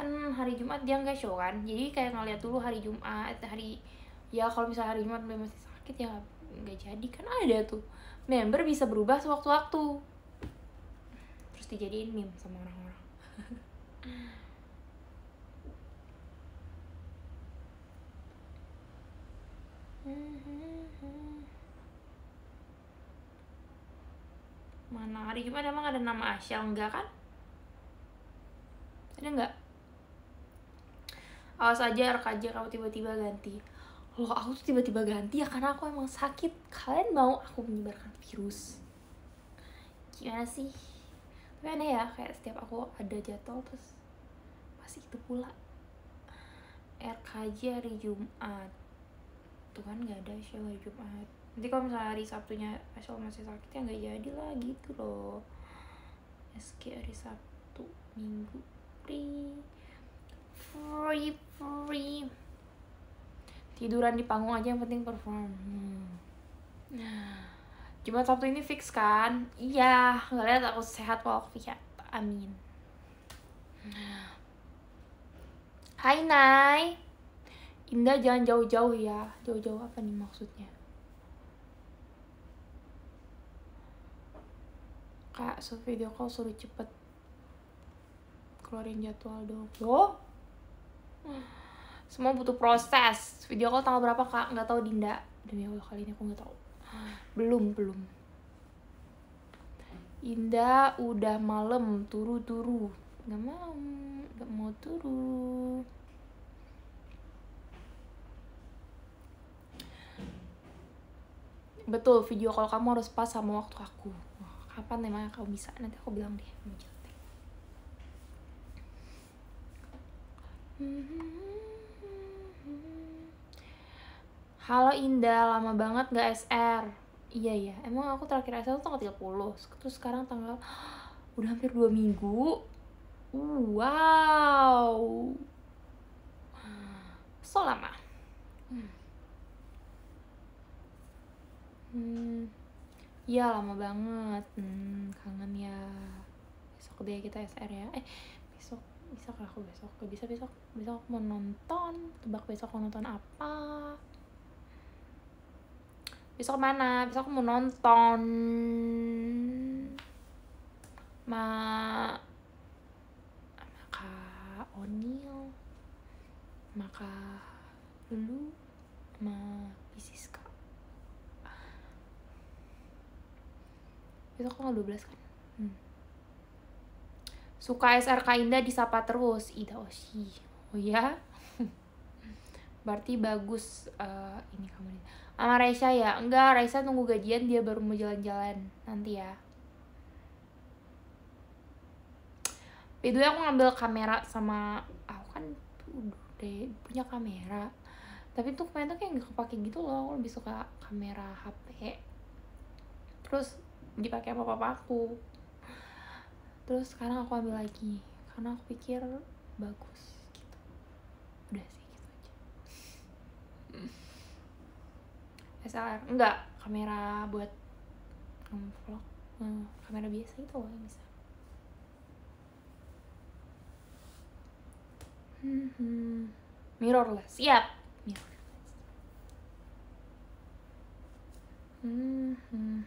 kan hari Jumat dia nggak show kan jadi kayak ngeliat dulu hari Jumat hari ya kalau misalnya hari Jumat masih sakit ya nggak jadi kan ada tuh member bisa berubah sewaktu-waktu terus dijadiin meme sama orang-orang. Mana hari Jumat emang ada nama Asyal enggak kan? Ada enggak? Awas aja RKJ kamu tiba-tiba ganti. Loh aku tuh tiba-tiba ganti ya karena aku emang sakit. Kalian mau aku menyebarkan virus? Gimana sih tapi aneh ya kayak setiap aku ada jadwal terus pasti itu pula RKJ hari Jumat. Tuh kan nggak ada show hari Jumat. Nanti kalau misalnya hari Sabtunya Ashel masih sakit ya nggak jadi lah gitu loh. SK hari Sabtu Minggu free. Free free. Tiduran di panggung aja yang penting perform. Hmm. Jumat Sabtu ini fix kan? Iya, nggak lihat aku sehat walafiat. Amin. Hai Nay. Indah jangan jauh-jauh ya. Jauh-jauh apa nih maksudnya? Kak, so video call suruh cepet keluarin jadwal dong. Loh? semua butuh proses video call tanggal berapa kak nggak tahu Dinda demi Allah kali ini aku nggak tahu belum belum. Indah udah malam turu turu nggak mau nggak mau turu. Betul video call kamu harus pas sama waktu aku. Kapan emangnya kamu bisa? Nanti aku bilang deh Halo Indah, lama banget gak SR Iya ya, emang aku terakhir SR tuh tanggal 30 Terus sekarang tanggal Udah hampir 2 minggu. Wow. So lama. Hmm. Iya lama banget. Hmm, Kangen ya. Besok deh kita SR ya. Eh besok lah aku besok? Gak bisa besok. Besok aku mau nonton. Tebak besok mau nonton apa besok mana? Besok aku mau nonton. Ma maka Onil maka dulu ma Pisiska besok tanggal 12 kan? Hmm. Suka SRK Indah disapa terus. Ida Oshi Oh ya? Berarti bagus uh, ini kamu nih Sama Raisa ya? Enggak, Raisa tunggu gajian dia baru mau jalan-jalan Nanti ya. Way, aku ngambil kamera sama Aku kan udah punya kamera. Tapi tuh kemarin tuh kayak gak kepake gitu loh Aku lebih suka kamera HP Terus dipakai sama papa aku. Terus sekarang aku ambil lagi karena aku pikir bagus gitu. Udah sih gitu aja SLR enggak kamera buat vlog hmm, kamera biasa itu loh yang bisa. Hmm, hmm. mirrorless. Siap. Mirrorless. Hmm, hmm.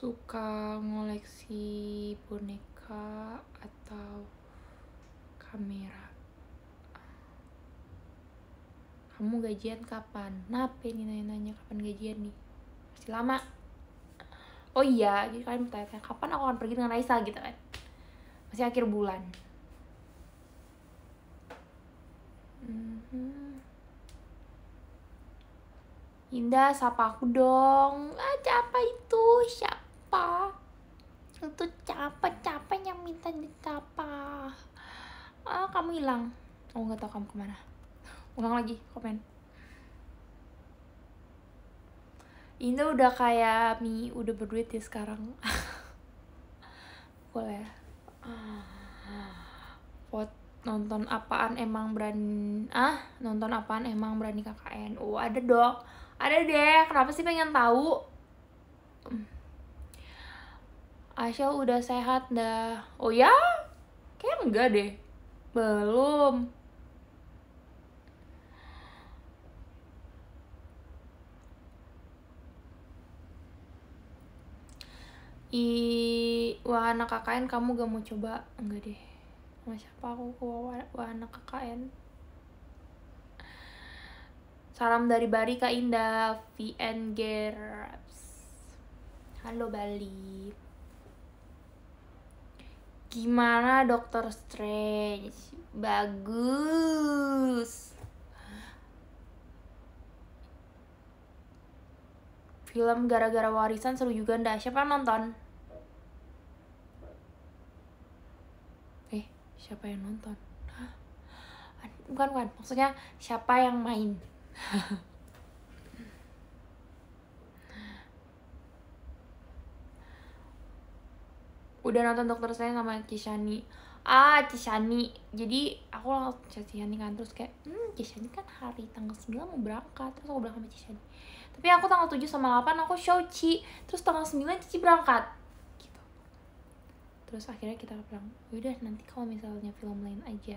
suka ngoleksi boneka atau kamera kamu gajian kapan nape nih nanya-nanya kapan gajian nih masih lama oh iya jadi kalian bertanya kapan aku akan pergi dengan Raisa gitu kan masih akhir bulan hmm. Indah, sapa aku dong. Ah, siapa itu? Siapa? Itu? Siapa yang minta ditapa? Ah, kamu hilang. Oh, nggak tahu kamu ke mana. Ulang lagi, komen. Indah udah kayak Mi, udah berduit ya sekarang. Boleh. Pot nonton apaan emang berani ah nonton apaan emang berani KKN oh ada dong ada deh kenapa sih pengen tahu Aisyah udah sehat dah oh ya kayak enggak deh belum. I wahana KKN kamu gak mau coba? Enggak deh. Sama siapa aku ke wahana KKN Salam dari Bari Kak Indah, VN Geraps. Halo Bali. Gimana Dokter Strange? Bagus. Film gara-gara warisan seru juga ndak? Siapa yang nonton? Eh, siapa yang nonton? Bukan, bukan. Maksudnya siapa yang main? udah nonton dokter saya sama Cishani ah Cishani jadi aku langsung Cishani kan terus kayak hmm Cishani kan hari tanggal 9 mau berangkat. Terus aku bilang sama Cishani tapi aku tanggal 7 sama 8 aku show Ci terus tanggal 9 Cici berangkat. Gitu. Terus akhirnya kita bilang udah nanti kalau misalnya film lain aja.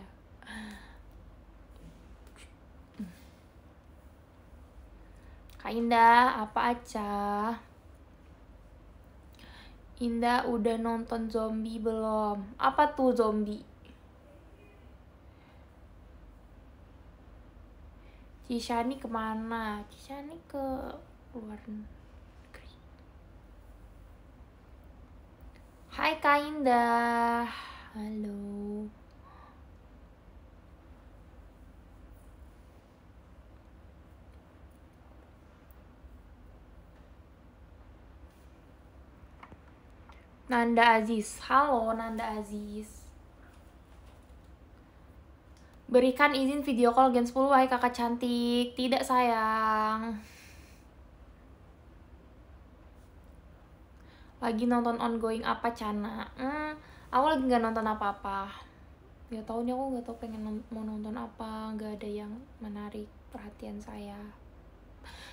Kak Indah, apa aja? Indah udah nonton zombie belum? Apa tuh zombie? Cishani ke mana? Cishani ke luar negeri. Hai Kak Indah. Halo. Nanda Aziz. Halo Nanda Aziz. Berikan izin video call Gen 10 wahai kakak cantik. Tidak sayang. Lagi nonton ongoing apa Cana? Hmm, aku lagi nggak nonton apa-apa. Gak tau nih aku gak tau pengen mau nonton apa. Gak ada yang menarik perhatian saya.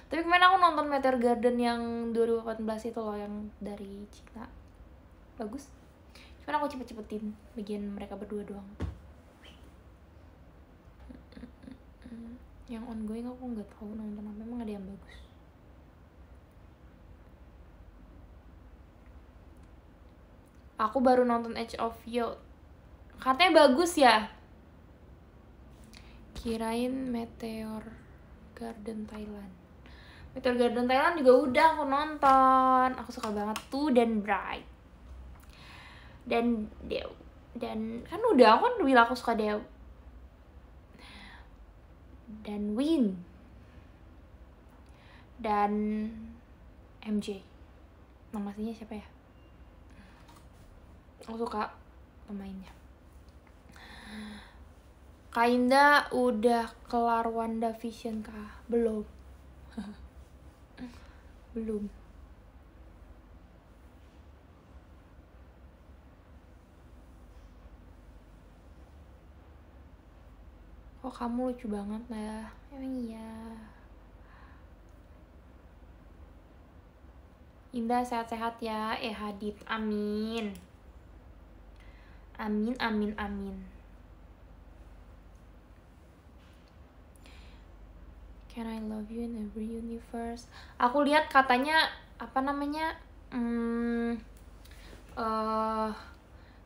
Tapi kemarin aku nonton Meteor Garden yang 2018 itu loh yang dari Cina bagus. Cuman aku cepet-cepetin bagian mereka berdua doang. Yang ongoing aku nggak tahu nonton apa emang ada yang bagus. Aku baru nonton Edge of Field katanya bagus ya. Kirain Meteor Garden Thailand. Meteor Garden Thailand juga udah aku nonton. Aku suka banget. Tuh dan Bright dan dia dan kan udah aku kan bilang aku suka dia dan Win dan MJ nama aslinya siapa ya aku suka pemainnya Kainda udah kelar Wanda Vision kah? Belum. Belum. Oh kamu lucu banget lah emang iya Indah sehat-sehat ya eh Hadit amin amin amin amin Can I love you in every universe? Aku lihat katanya apa namanya? Hmm, uh,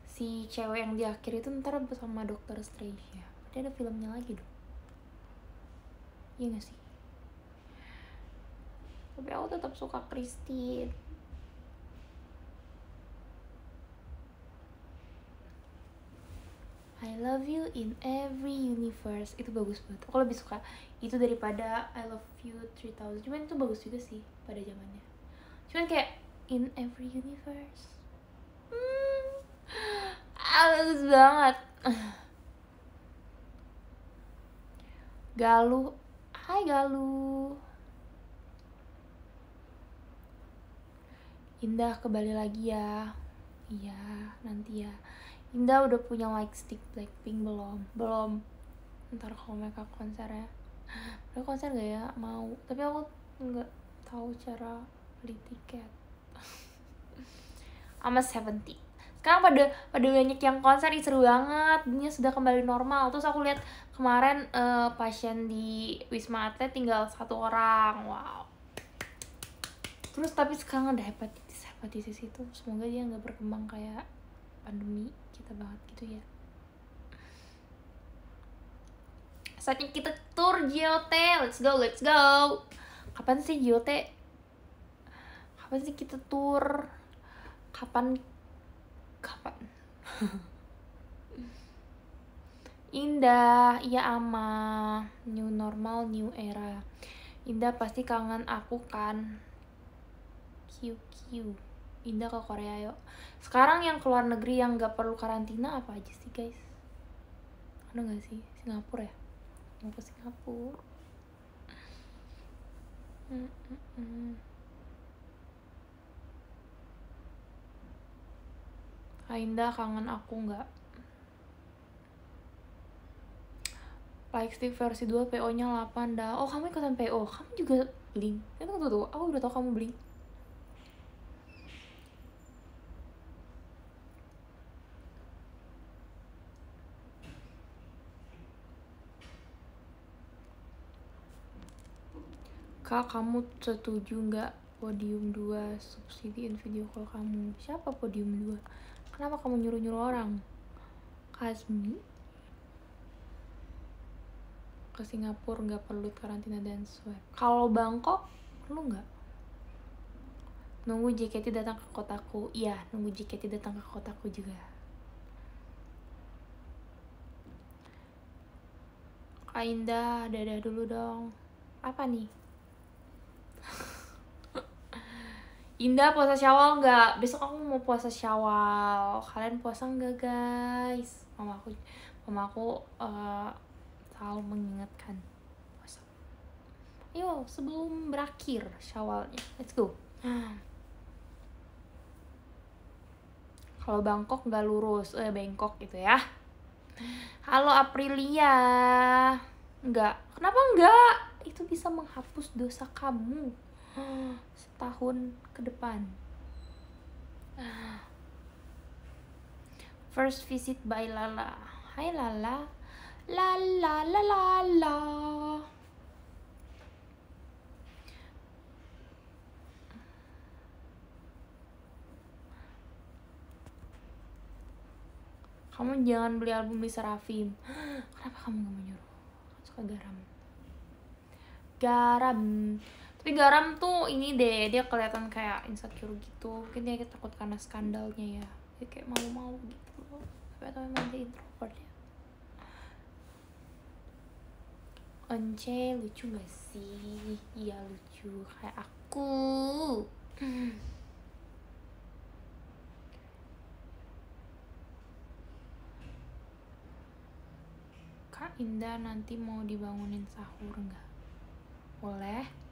si cewek yang di akhir itu ntar bersama Doctor Strange ya. Berarti ada filmnya lagi dong. Iya gak sih? Tapi aku tetap suka Christine. I love you in every universe. Itu bagus banget. Aku lebih suka itu daripada I love you 3000 cuman itu bagus juga sih pada zamannya. Cuman kayak in every universe. Hmm, ah, bagus banget Galuh Hai Galuh Indah kembali lagi ya Iya nanti ya Indah udah punya like stick Blackpink belum? Belum. Ntar kalau mereka konser ya. Mereka konser gak ya? Mau. Tapi aku nggak tahu cara beli tiket. Ama 70. Sekarang pada pada banyak yang konser ih seru banget. Dunia sudah kembali normal. Terus aku lihat kemarin uh, pasien di Wisma Atlet tinggal satu orang. Wow. Terus tapi sekarang ada hepatitis hepatitis itu semoga dia nggak berkembang kayak pandemi kita banget gitu ya saatnya kita tour JOT let's go let's go kapan sih JOT kapan sih kita tour kapan kapan? Indah, iya ama. New normal, new era. Indah pasti kangen aku kan. QQ Indah ke Korea yuk. Sekarang yang keluar negeri yang nggak perlu karantina apa aja sih guys? Ada nggak sih? Singapura ya? Mau ke Singapura? Mm -mm. Ainda kangen aku nggak? Lightstick versi 2 PO nya 8 dah. Oh kamu ikutan PO Kamu juga bling Itu tuh tuh. Aku udah tau kamu bling Kak, kamu setuju nggak podium 2 subsidiin video call kamu? Siapa podium 2? Kenapa kamu nyuruh-nyuruh orang? Kasmi? Ke Singapura nggak perlu karantina dan swab. Kalau Bangkok, perlu nggak? Nunggu JKT datang ke kotaku. Iya, nunggu JKT datang ke kotaku juga. Kak dadah dulu dong. Apa nih? Indah puasa syawal nggak? Besok aku mau puasa syawal. Kalian puasa nggak guys? Mama aku, mama aku uh, selalu mengingatkan puasa. Ayo sebelum berakhir syawalnya, let's go. Kalau Bangkok nggak lurus, eh Bangkok gitu ya. Halo Aprilia, nggak? Kenapa nggak? Itu bisa menghapus dosa kamu setahun ke depan. First visit by Lala. Hai Lala. Lala Lala Lala kamu jangan beli album Lisa Rafim kenapa kamu gak mau nyuruh suka garam. Garam tapi garam tuh ini deh dia kelihatan kayak insecure gitu mungkin dia takut karena skandalnya ya dia kayak malu-malu gitu loh tapi atau memang dia introvert ya Once lucu gak sih? Iya lucu kayak aku Kak Indah nanti mau dibangunin sahur nggak? Boleh?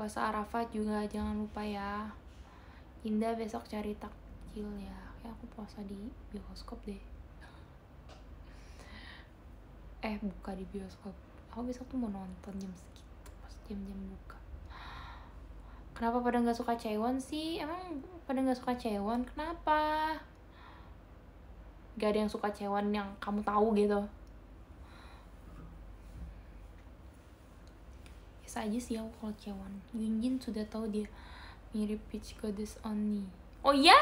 Puasa Arafat juga jangan lupa ya. Indah besok cari takjil ya. Kayak aku puasa di bioskop deh. Eh buka di bioskop. Aku besok tuh mau nonton jam segitu pas jam-jam buka. Kenapa pada nggak suka Cewon sih? Emang pada nggak suka Cewon? Kenapa? Gak ada yang suka Cewon yang kamu tahu gitu biasa aja sih aku kalau Cewon Yunjin sudah tahu dia mirip Peach Goddess Oni oh ya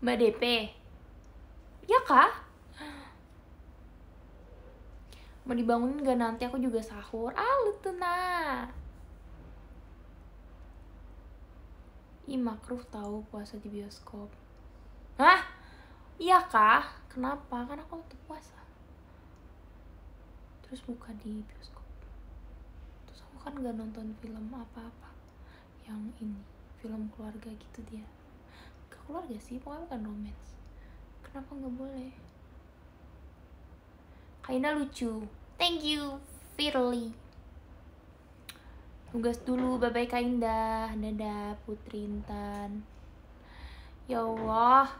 Mbak DP ya kah mau dibangunin gak nanti? Aku juga sahur. Ah lu tuh Ih makruh tahu puasa di bioskop. Hah? Iya kah? Kenapa? Kan aku tuh puasa Terus buka di bioskop. Terus aku kan gak nonton film apa-apa Yang ini Film keluarga gitu dia. Gak keluarga sih, pokoknya bukan romance. Kenapa gak boleh? Kaina lucu. Thank you, Firly. Tugas dulu, bye-bye Kak Indah Dadah Putri Intan. Ya Allah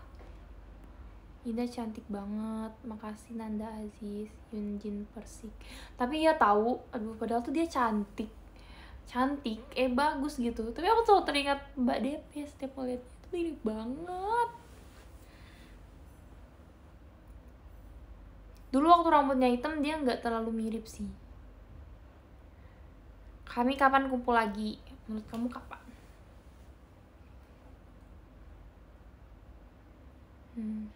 Indah cantik banget. Makasih Nanda Aziz Yunjin Persik. Tapi ya tahu, aduh padahal tuh dia cantik. Cantik, eh bagus gitu. Tapi aku selalu teringat Mbak DP setiap lihat itu mirip banget. Dulu waktu rambutnya hitam dia nggak terlalu mirip sih. Kami kapan kumpul lagi? Menurut kamu kapan? Hmm,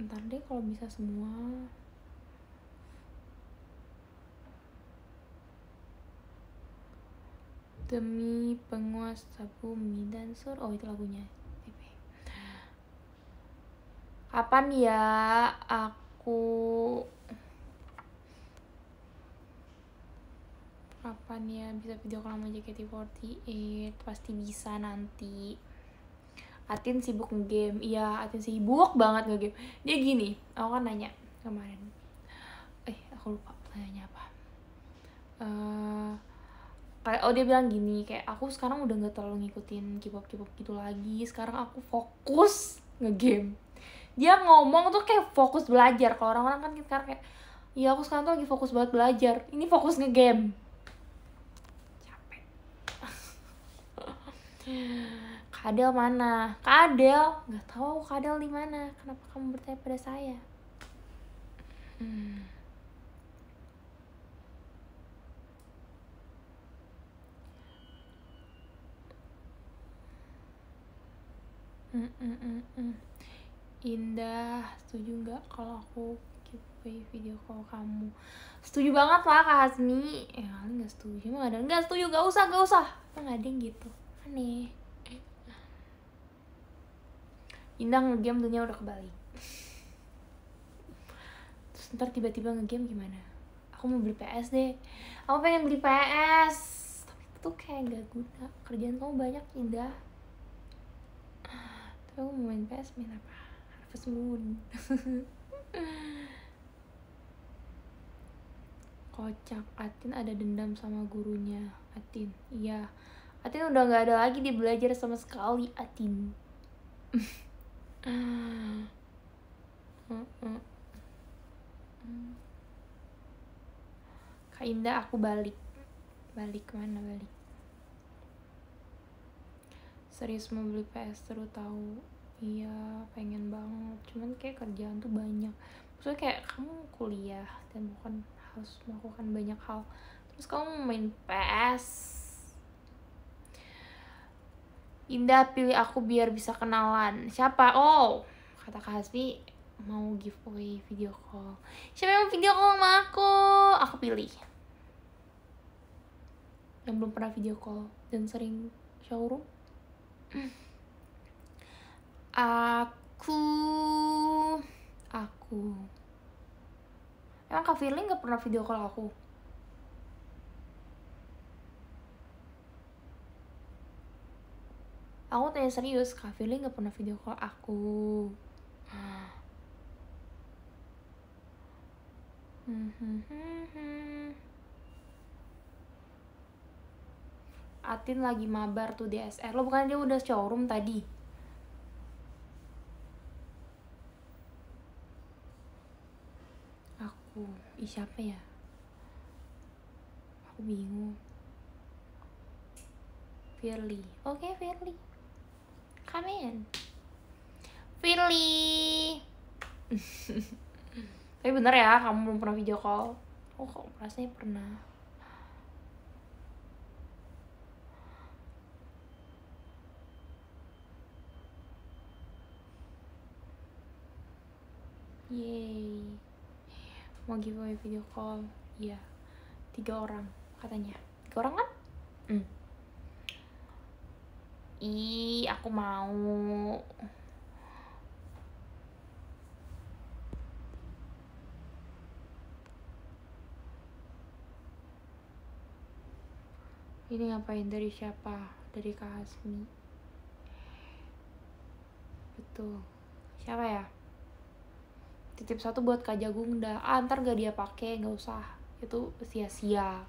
ntar deh kalau bisa semua. Demi penguasa bumi dan sur. Oh itu lagunya. Kapan ya aku kapan ya bisa video call sama JKT48 pasti bisa nanti Atin sibuk ngegame. Iya Atin sibuk banget ngegame. Dia gini aku kan nanya kemarin. Eh aku lupa nanya apa. Uh, kayak oh dia bilang gini kayak aku sekarang udah nggak terlalu ngikutin K-pop K-pop gitu lagi. Sekarang aku fokus ngegame. Dia ngomong tuh kayak fokus belajar. Kalau orang-orang kan sekarang kayak Iya aku sekarang tuh lagi fokus banget belajar. Ini fokus ngegame Kadel mana? Kadel? Gak tahu Kadel di mana. Kenapa kamu bertanya pada saya? Hmm. Mm, mm, mm, mm. Indah, setuju nggak kalau aku giveaway video call kamu? Setuju banget lah Kak Hasmi. Ya kali nggak setuju, emang ada nggak setuju, nggak usah, nggak usah. Emang ada yang gitu aneh Indah ngegame dunia udah kebalik. Terus ntar tiba-tiba ngegame gimana? Aku mau beli PS deh. Aku pengen beli PS tapi itu kayak gak guna. Kerjaan kamu banyak Indah. Tapi aku mau main PS main apa? Harvest Moon. Kocak. Atin ada dendam sama gurunya. Atin. Iya. Atin udah nggak ada lagi di belajar sama sekali Atin Kak Indah aku balik. Balik mana balik? Serius mau beli PS terus tahu. Iya pengen banget. Cuman kayak kerjaan tuh banyak. Maksudnya kayak kamu kuliah dan bukan harus melakukan banyak hal. Terus kamu main PS Indah pilih aku biar bisa kenalan. Siapa? Oh, kata Kak Hasbi mau giveaway video call. Siapa yang mau video call sama aku? Aku pilih. Yang belum pernah video call dan sering showroom. Aku aku Emang Kak Firly gak pernah video call aku? Aku tanya serius Kak Firly gak pernah video call aku. Atin lagi mabar tuh di SR lo bukan dia udah showroom tadi? Aku ih siapa ya? Aku bingung. Firly. Oke okay, Firly come in tapi bener ya kamu belum pernah video call. Oh kok rasanya pernah? Yeay. Mau giveaway video call? Iya. Tiga orang katanya. Tiga orang kan? Hmm. Ih, aku mau. Ini ngapain? Dari siapa? Dari Kak Hasmi. Betul. Siapa ya? titip satu buat Kak Jagung dah ah, ntar gak dia pakai nggak usah. Itu sia-sia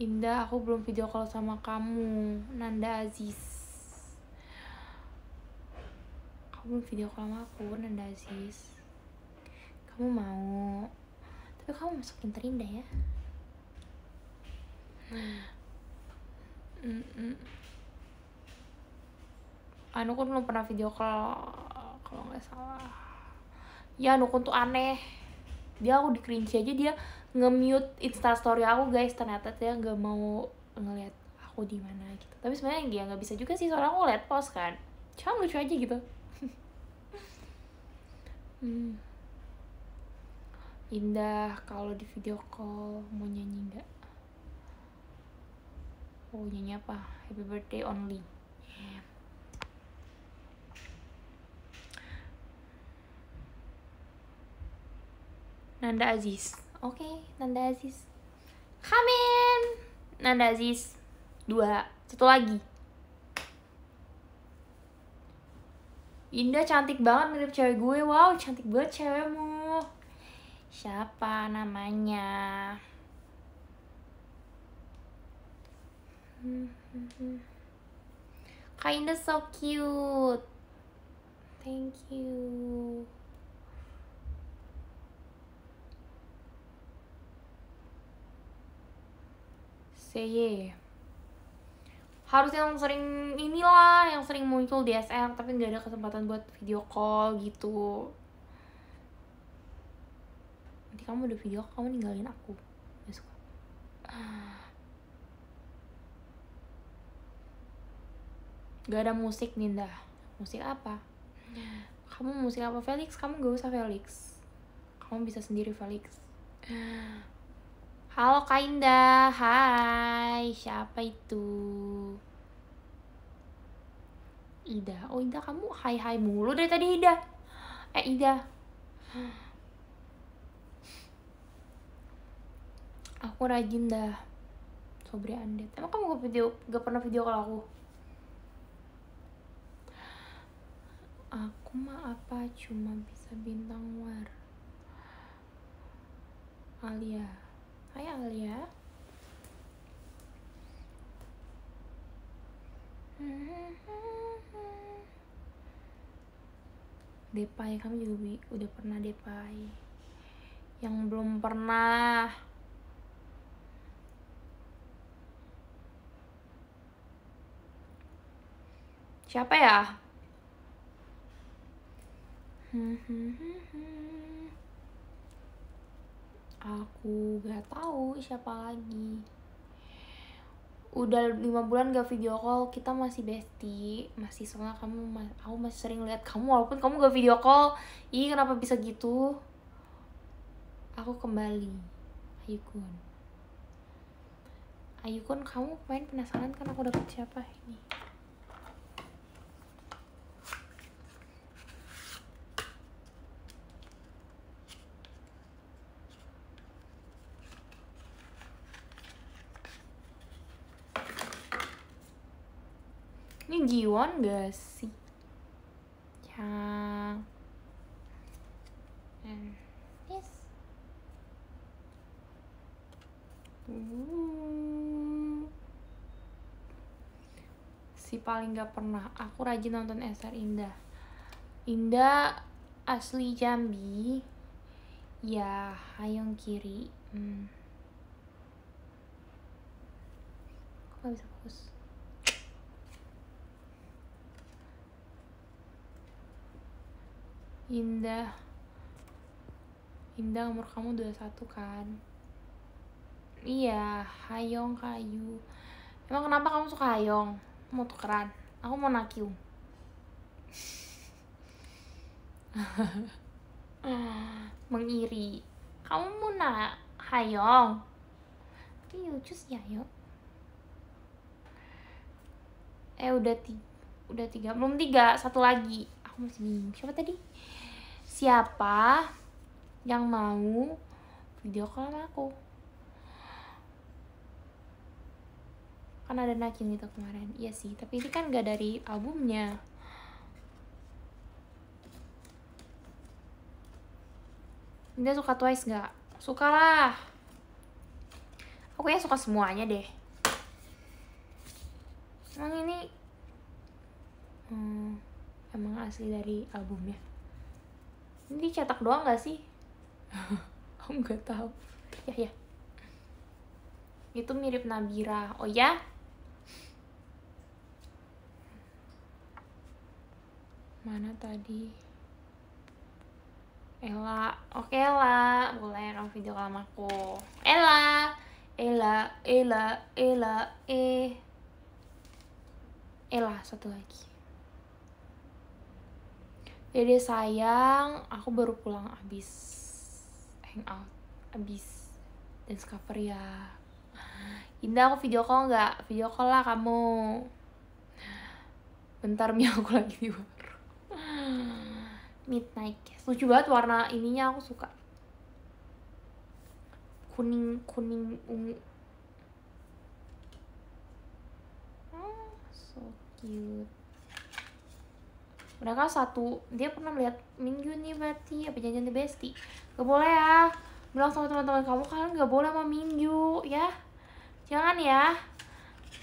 Indah aku belum video call sama kamu. Nanda Aziz. Kamu belum video call sama aku Nanda Aziz. Kamu mau. Tapi kamu masukin terindah ya. Mm -mm anu kan belum pernah video call kalau nggak salah. Ya anu tuh aneh. Dia aku di cringe aja dia nge-mute instastory aku guys. Ternyata dia nggak mau ngeliat aku di mana gitu. Tapi sebenarnya dia nggak bisa juga sih soalnya aku liat post kan. Cuma lucu aja gitu. Hmm. indah kalau di video call. Mau nyanyi nggak? Oh nyanyi apa? Happy birthday only. Nanda Aziz oke Nanda Aziz. Kamen Nanda Aziz. Dua. Satu lagi. Indah cantik banget mirip cewek gue. Wow cantik banget cewekmu. Siapa namanya? Kinda so cute. Thank you CY harus yang sering inilah yang sering muncul di SR tapi nggak ada kesempatan buat video call gitu. Nanti kamu udah video kamu ninggalin aku. Gak suka. Ada musik Ninda. Musik apa? Kamu musik apa? Felix? Kamu gak usah Felix. Kamu bisa sendiri Felix Halo Kak Indah, hai, siapa itu? Ida, oh Ida kamu hai hai mulu dari tadi Ida. Eh Ida. Aku rajin dah Sobri Andet. Emang kamu gak, video, gak pernah video kalau aku? Aku mah apa cuma bisa bintang war. Alia Hai Alia. Depai, kamu juga udah pernah Depai. Yang belum pernah. Siapa ya? Hmm, hmm, hmm, aku gak tahu siapa lagi. Udah lima bulan gak video call kita masih bestie masih soalnya kamu aku masih sering lihat kamu walaupun kamu gak video call. Ih kenapa bisa gitu? Aku kembali. Ayukun Ayukun kamu main penasaran kan aku dapet siapa ini Ini Jiwon gak sih? Yang yes. Uh. Si paling gak pernah. Aku rajin nonton SR Indah. Indah asli Jambi ya Hayong kiri hmm. kok gak bisa fokus Indah. Indah umur kamu 21 kan? Iya Hayong Kayu. Emang kenapa kamu suka Hayong? Mau tukeran? Aku mau Nakyung mengiri. Kamu mau nak hayong? Iya cus ya yuk. Eh udah tiga udah tiga belum tiga satu lagi. Aku masih bingung. Siapa tadi siapa yang mau video call sama aku kan ada nakin gitu kemarin iya sih tapi ini kan gak dari albumnya dia suka Twice nggak? Suka lah. Aku ya suka semuanya deh. Emang ini hmm, emang asli dari albumnya. Ini dicetak doang gak sih? Aku nggak tahu. Ya ya. Itu mirip Nabira. Oh ya? Mana tadi? Ella, oke okay, Ella, boleh kamu video call sama aku. Ella, Ella, Ella, Ella, eh, Ella satu lagi. Jadi sayang, aku baru pulang abis hangout, abis discover ya. Indah aku video call nggak? Video call lah kamu. Bentar mi aku lagi di midnight lucu banget warna ininya aku suka kuning kuning ungu oh, so cute mereka satu dia pernah melihat minggu nih berarti apa janjian di besti gak boleh ya bilang sama teman-teman kamu kalian gak boleh sama minggu ya. Jangan ya.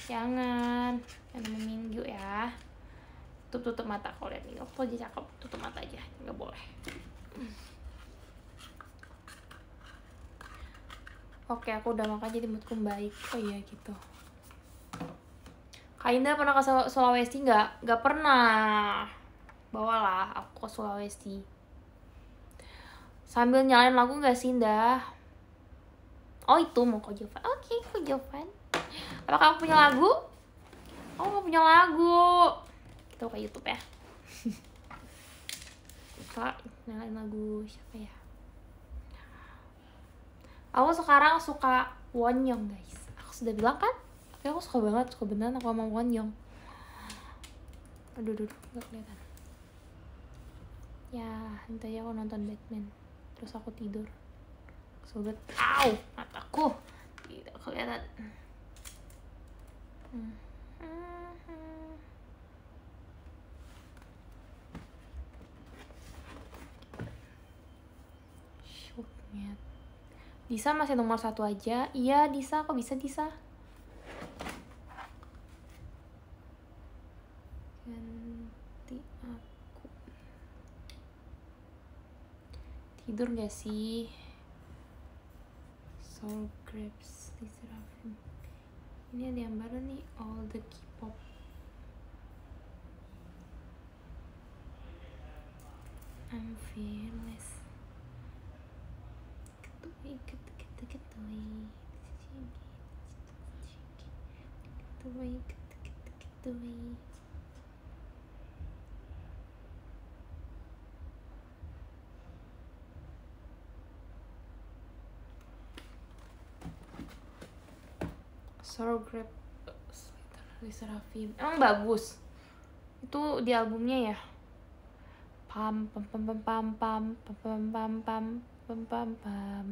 Jangan. Jangan minggu ya. Tutup tutup mata kalau lihat ini oh aja cakep tutup mata aja. Nggak boleh. Oke aku udah makan jadi moodku baik. Oh iya gitu. Kak pernah ke Sulawesi? Nggak? Nggak pernah. Bawalah aku ke Sulawesi. Sambil nyalain lagu nggak sih Indah? Oh itu mau ke Jovan. Oke, ke Jovan. Apakah kamu punya lagu? Oh, nggak punya lagu kita buka YouTube ya kita nyalain lagu siapa ya aku sekarang suka Wonyong guys aku sudah bilang kan aku suka banget suka beneran aku sama Wonyong aduh aduh nggak kelihatan ya nanti aku nonton Batman terus aku tidur sobat au mataku tidak kelihatan. Disa masih nomor satu aja. Iya, Disa. Kok bisa Disa? Ganti aku. Tidur gak sih? Soul Grapes, Raffin. Ini ada yang baru nih, All the K-pop. I'm fearless. Sorrow Grab Raffi emang bagus itu di albumnya ya pam pam pam pam pam pam pam pam pam pam pam pam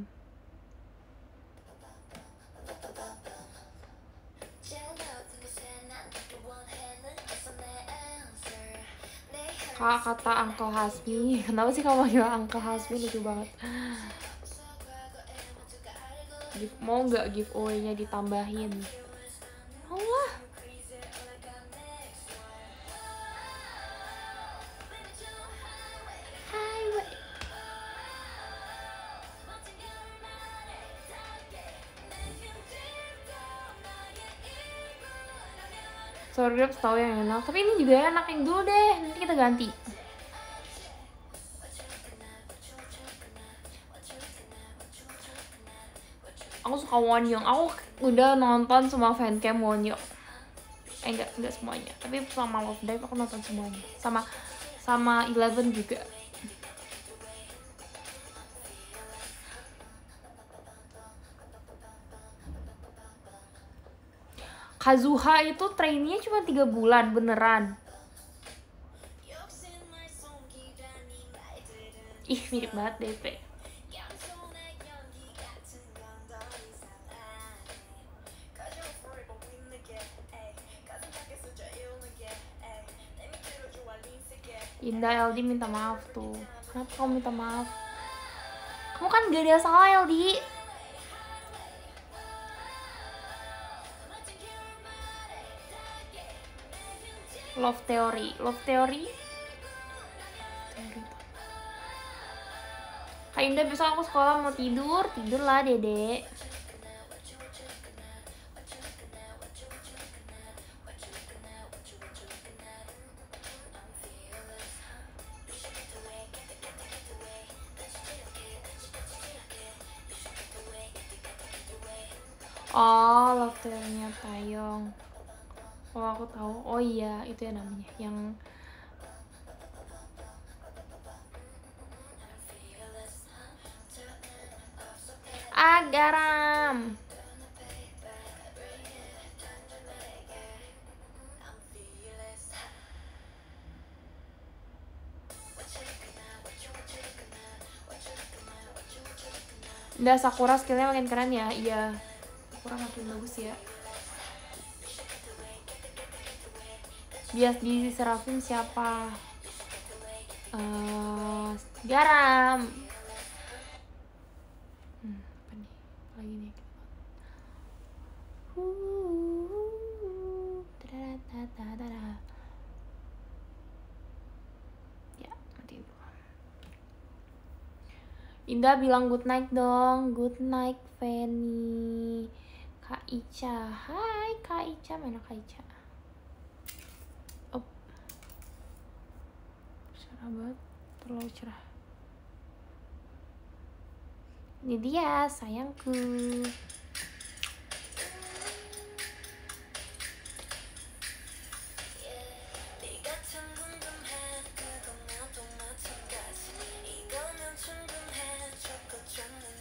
Kak kata Uncle Hasmi Kenapa sih kamu panggil Uncle Hasmi lucu banget mau nggak giveaway-nya ditambahin Allah. Sorry tahu yang enak, tapi ini juga enak yang dulu deh. Nanti kita ganti. Wonyoung aku udah nonton semua fancam Wonyoung eh enggak enggak semuanya. Tapi sama Love Dive aku nonton semuanya. Sama sama Eleven juga. Kazuha itu trainingnya cuma tiga bulan beneran. Ih mirip banget DP Indah LD minta maaf tuh. Kenapa kamu minta maaf? Kamu kan gak ada salah LD Love Theory. Love Theory? Kak Indah besok aku sekolah mau tidur. Tidur lah Theory-nya Tayong Oh, aku tahu. Oh iya, itu ya namanya. Yang Ah, garam. Udah Sakura skillnya makin keren ya Iya Sakura makin bagus ya Bias di Serafim siapa? Eh, garam hmm, Uh. Ya. Indah bilang good night dong. Good night, Fanny. Kak Ica. Hai, Kak Ica. Mana Kak Ica? Op. Cerah banget. Terlalu cerah. Ini dia, sayangku.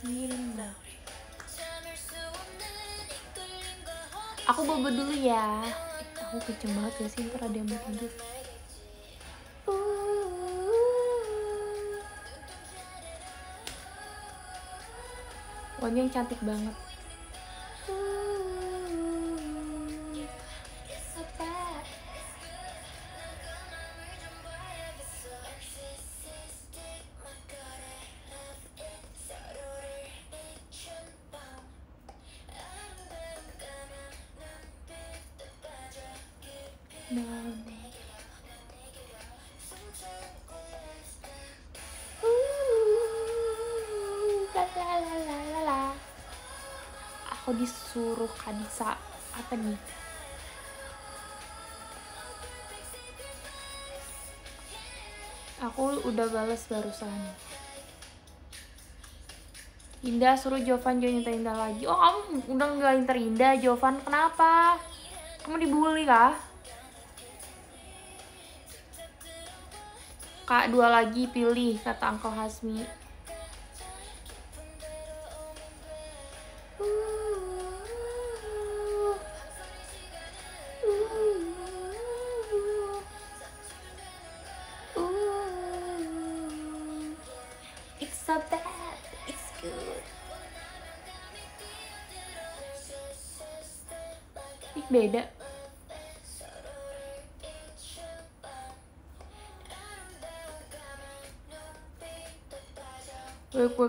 Mirinda. Aku bobo dulu ya. Aku kenceng banget ya sih, ntar ada yang mau tidur. Wanya yang cantik banget. Udah balas barusan. Indah suruh Jovan join Indah lagi. Oh kamu udah nggak Indah Jovan kenapa? Kamu dibully kah? Kak dua lagi pilih kata Uncle Hasmi.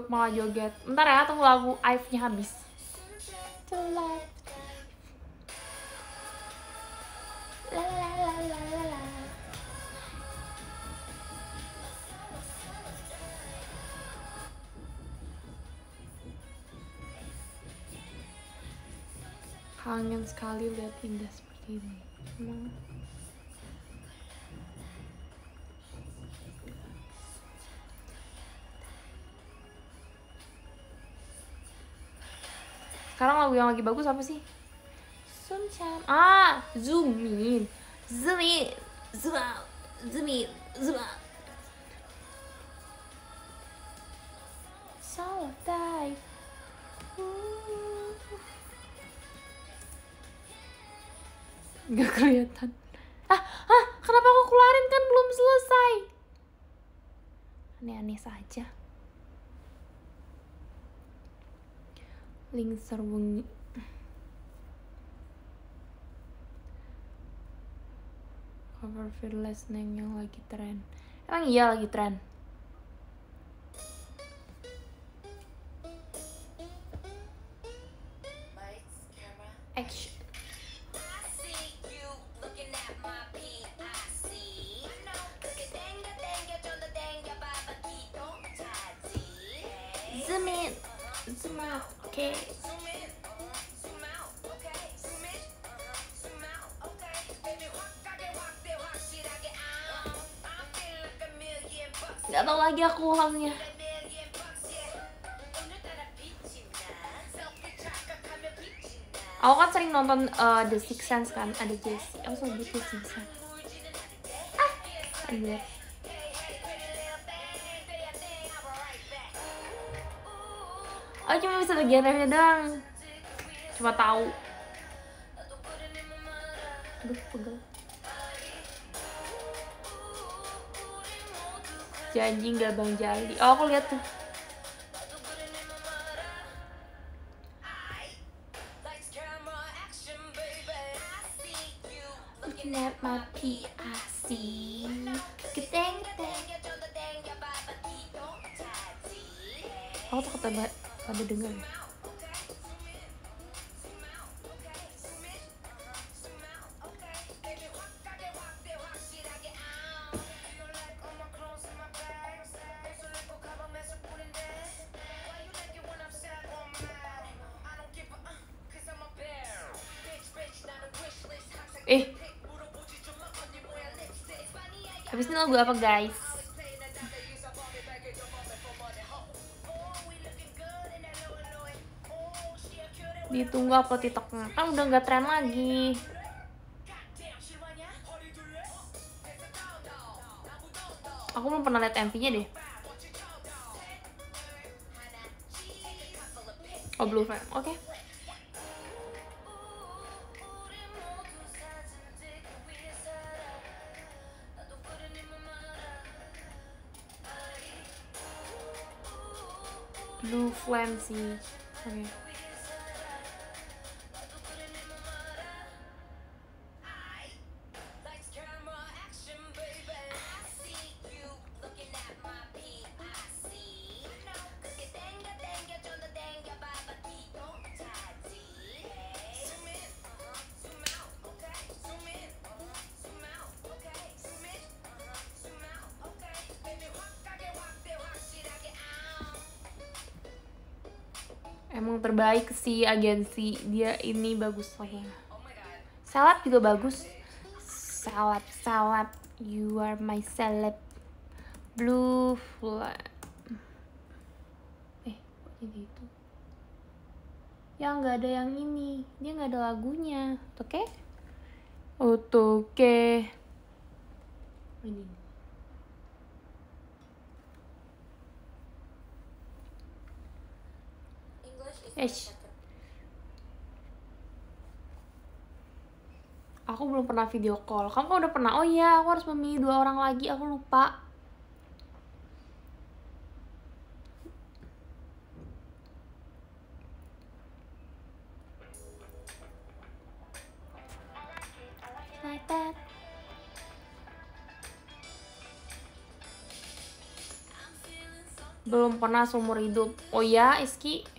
Wik malah joget. Bentar ya, tunggu lagu habis. La la la. Kangen sekali lihat Indah seperti ini. Emang. Lagu yang lagi bagus apa sih? Sunshine. Ah, zoom in. Zoom in. Zoom out. Zoom in. Zoom out. Link serwengi. Cover Fearless Name yang lagi tren. Emang iya lagi tren? Uh, The Sixth Sense kan, ada Jessie. Aku selalu The Sixth Sense. Ah, Aduh. Oh cuma bisa bagian refnya doang. Cuma tahu. Aduh, pegel. Janji nggak bang Jali. Oh aku lihat tuh. Eh. Habis ini lagu apa guys? Ditunggu upload TikToknya. Kan udah nggak tren lagi. Aku belum pernah lihat MV-nya deh. Oh, Blue Flame. Oke. Blue Flame sih. Terbaik sih agensi dia ini bagus oke. Salad juga bagus. Salad, salad, you are my celeb. Blue flag. Eh, kok jadi itu? Ya nggak ada yang ini, dia nggak ada lagunya, oke? Oke. Ini. Eish. Aku belum pernah video call. Kamu kan udah pernah? Oh iya, aku harus memilih dua orang lagi. Aku lupa. Belum pernah seumur hidup. Oh ya, Iski?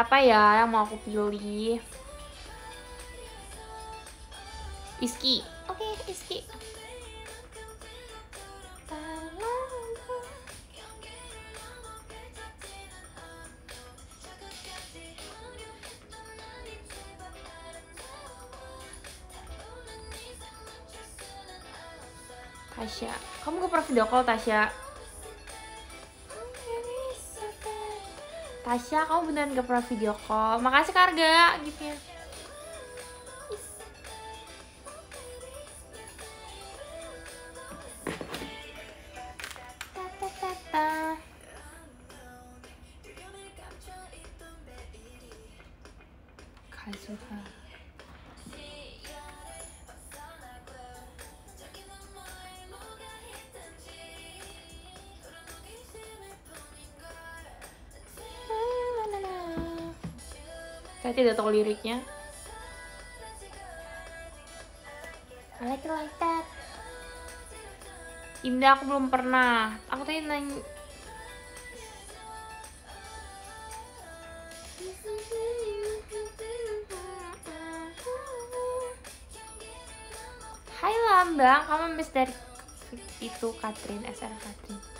Siapa ya yang mau aku pilih? Iski. Oke, Iski. Tasya, kamu gak pernah video call Tasya? Tasya, kamu beneran gak pernah video call? Makasih Karga, giftnya. Tidak tahu liriknya. I like it like that. Indah aku belum pernah. Aku tadi nanya. Hai Lambang, kamu miss dari itu Katrin, SR Katrin.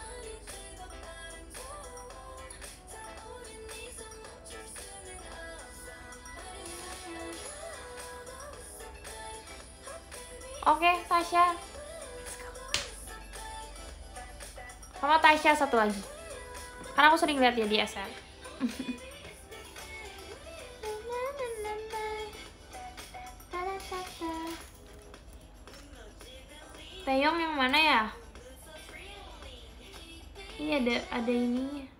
Tasya. Sama Tasya satu lagi. Karena aku sering lihat dia di SR. Teyong yang mana ya? Iya ada ada ininya.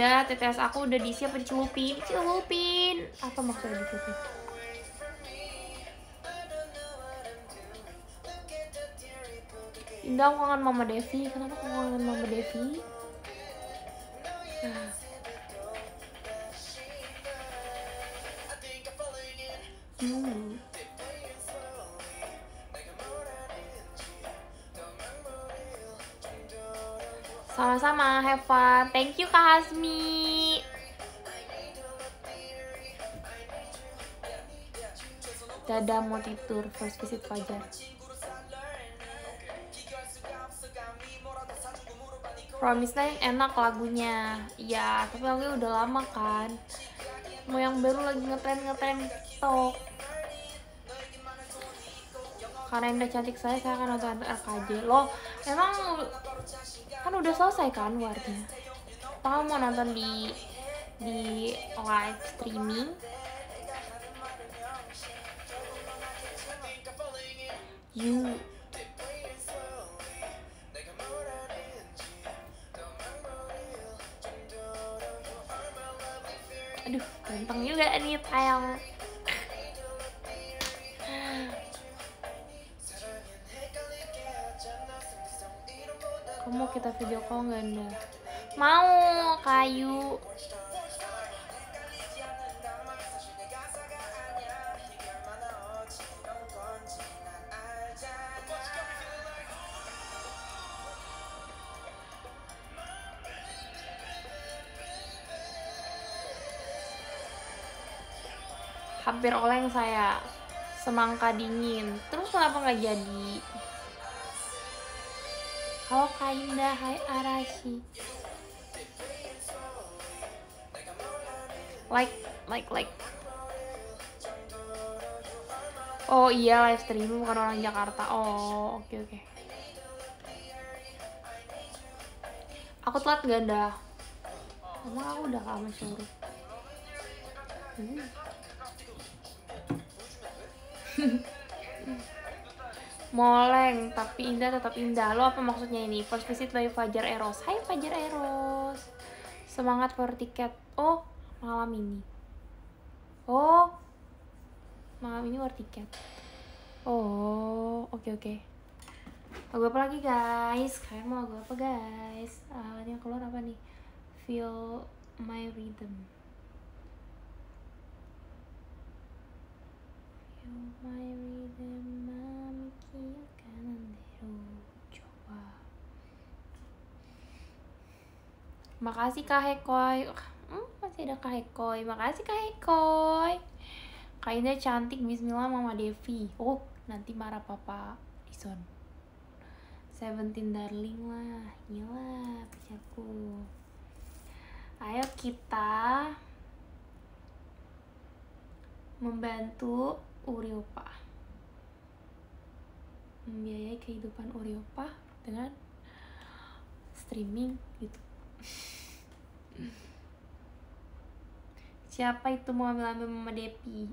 Indah, TTS aku udah diisi apa dicelupin? Celupin. Apa maksudnya dicelupin? Indah, aku kangen Mama Devi. Kenapa aku kangen Mama Devi? Dadah mau tidur, first visit Fajar. Promise Night enak lagunya. Iya, tapi lagunya udah lama kan. Mau yang baru lagi ngetren-ngetren TikTok. Karena Indah cantik saya, saya akan nonton RKJ. Loh, emang kan udah selesai kan warnya kamu mau nonton di di live streaming you aduh ganteng juga nih tayang kamu kita video call nggak anda mau kayu hampir oleng saya semangka dingin. Terus kenapa nggak jadi? Halo Kak Indah, hai Arashi. Like, like, like. Oh iya live streaming bukan orang Jakarta. Oh oke oke. Aku telat ganda. Emang aku udah lama suruh. Hmm. Moleng, tapi indah tetap indah. Lo apa maksudnya ini? First visit by Fajar Eros. Hai Fajar Eros. Semangat for tiket. Oh, malam ini. Oh, malam ini war tiket. Oh, oke oke. Lagu apa lagi guys? Kalian mau lagu apa guys? Ini yang keluar apa nih? Feel my rhythm. Makasih Kak Hekoy. Hmm, masih ada Kak Hekoy. Makasih Kak Hekoy. Kak cantik. Bismillah Mama Devi. Oh, nanti marah Papa Dison. Seventeen darling lah. Gila, pacarku. Ayo kita membantu Uriopa. Membiayai kehidupan Uriopa dengan streaming YouTube. Siapa itu mau ambil ambil Mama Depi?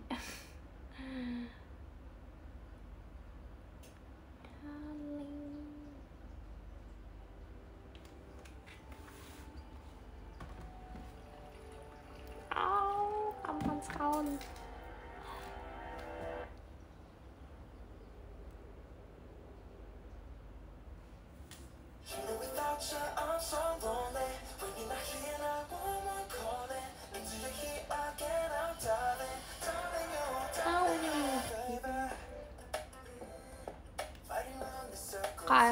Au, aman sekali.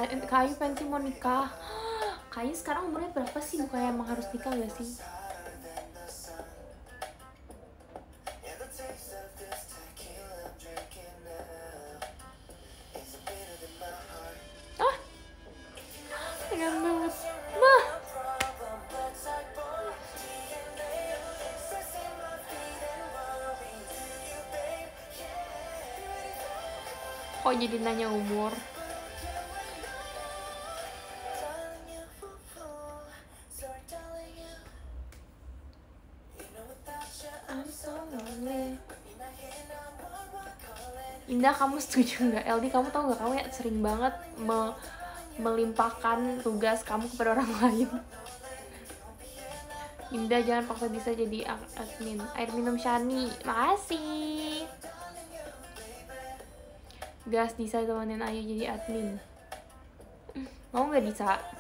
Kayu pensi mau nikah. Kayu sekarang umurnya berapa sih? Bukannya emang harus nikah gak sih? the sun Yeah, the taste of kamu setuju nggak? LD kamu tau nggak kamu ya sering banget me- melimpahkan tugas kamu kepada orang lain. Indah jangan paksa bisa jadi admin. Air minum Shani, makasih. Gas Disa temenin Ayu jadi admin. Mau nggak Disa?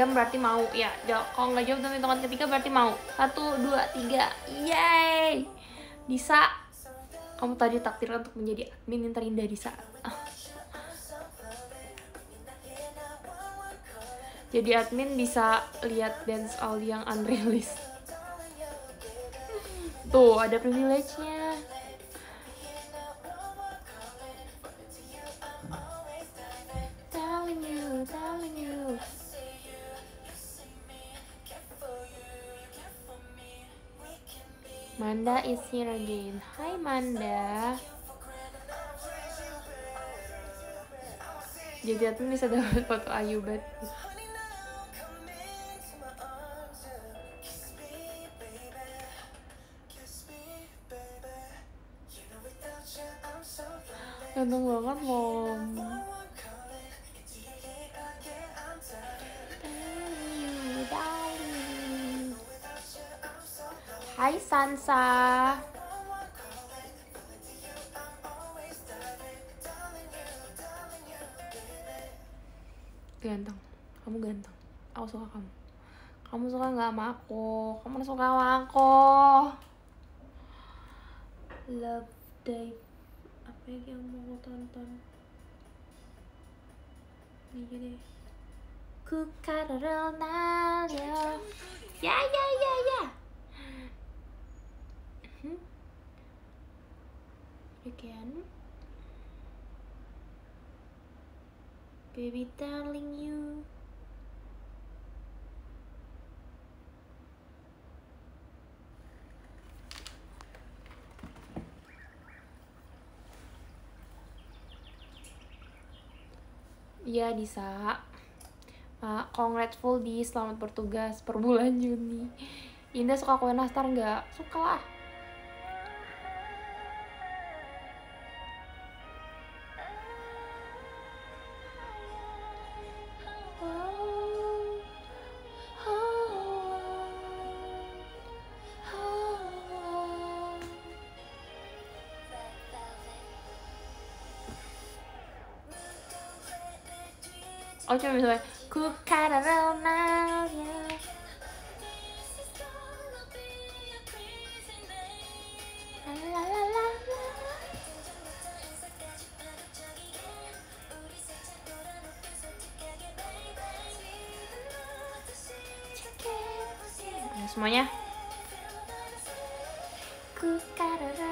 Diam berarti mau. Ya, kalau nggak jawab dalam hitungan ketiga berarti mau. Satu, dua, tiga. Yeay! Disa, kamu tadi takdir untuk menjadi admin yang terindah Disa. Jadi admin bisa lihat dance all yang unreleased. Tuh, ada privilege-nya. Again. Hai Manda. Jadi admin bisa dapat foto Ayu bet. Honey, now come into my Suka kamu. Kamu suka nggak sama aku? Kamu suka sama aku? Love Day. Apa yang mau aku tonton? Ini deh. Ku karena Ya ya ya ya. Hmm? again. Baby darling you. Iya Disa. Uh, Congratful di selamat bertugas per bulan Juni. Indah suka kue nastar nggak? Suka lah Oh cuma misalnya Ku karena ya La la la la la. Ayo, semuanya Ku karena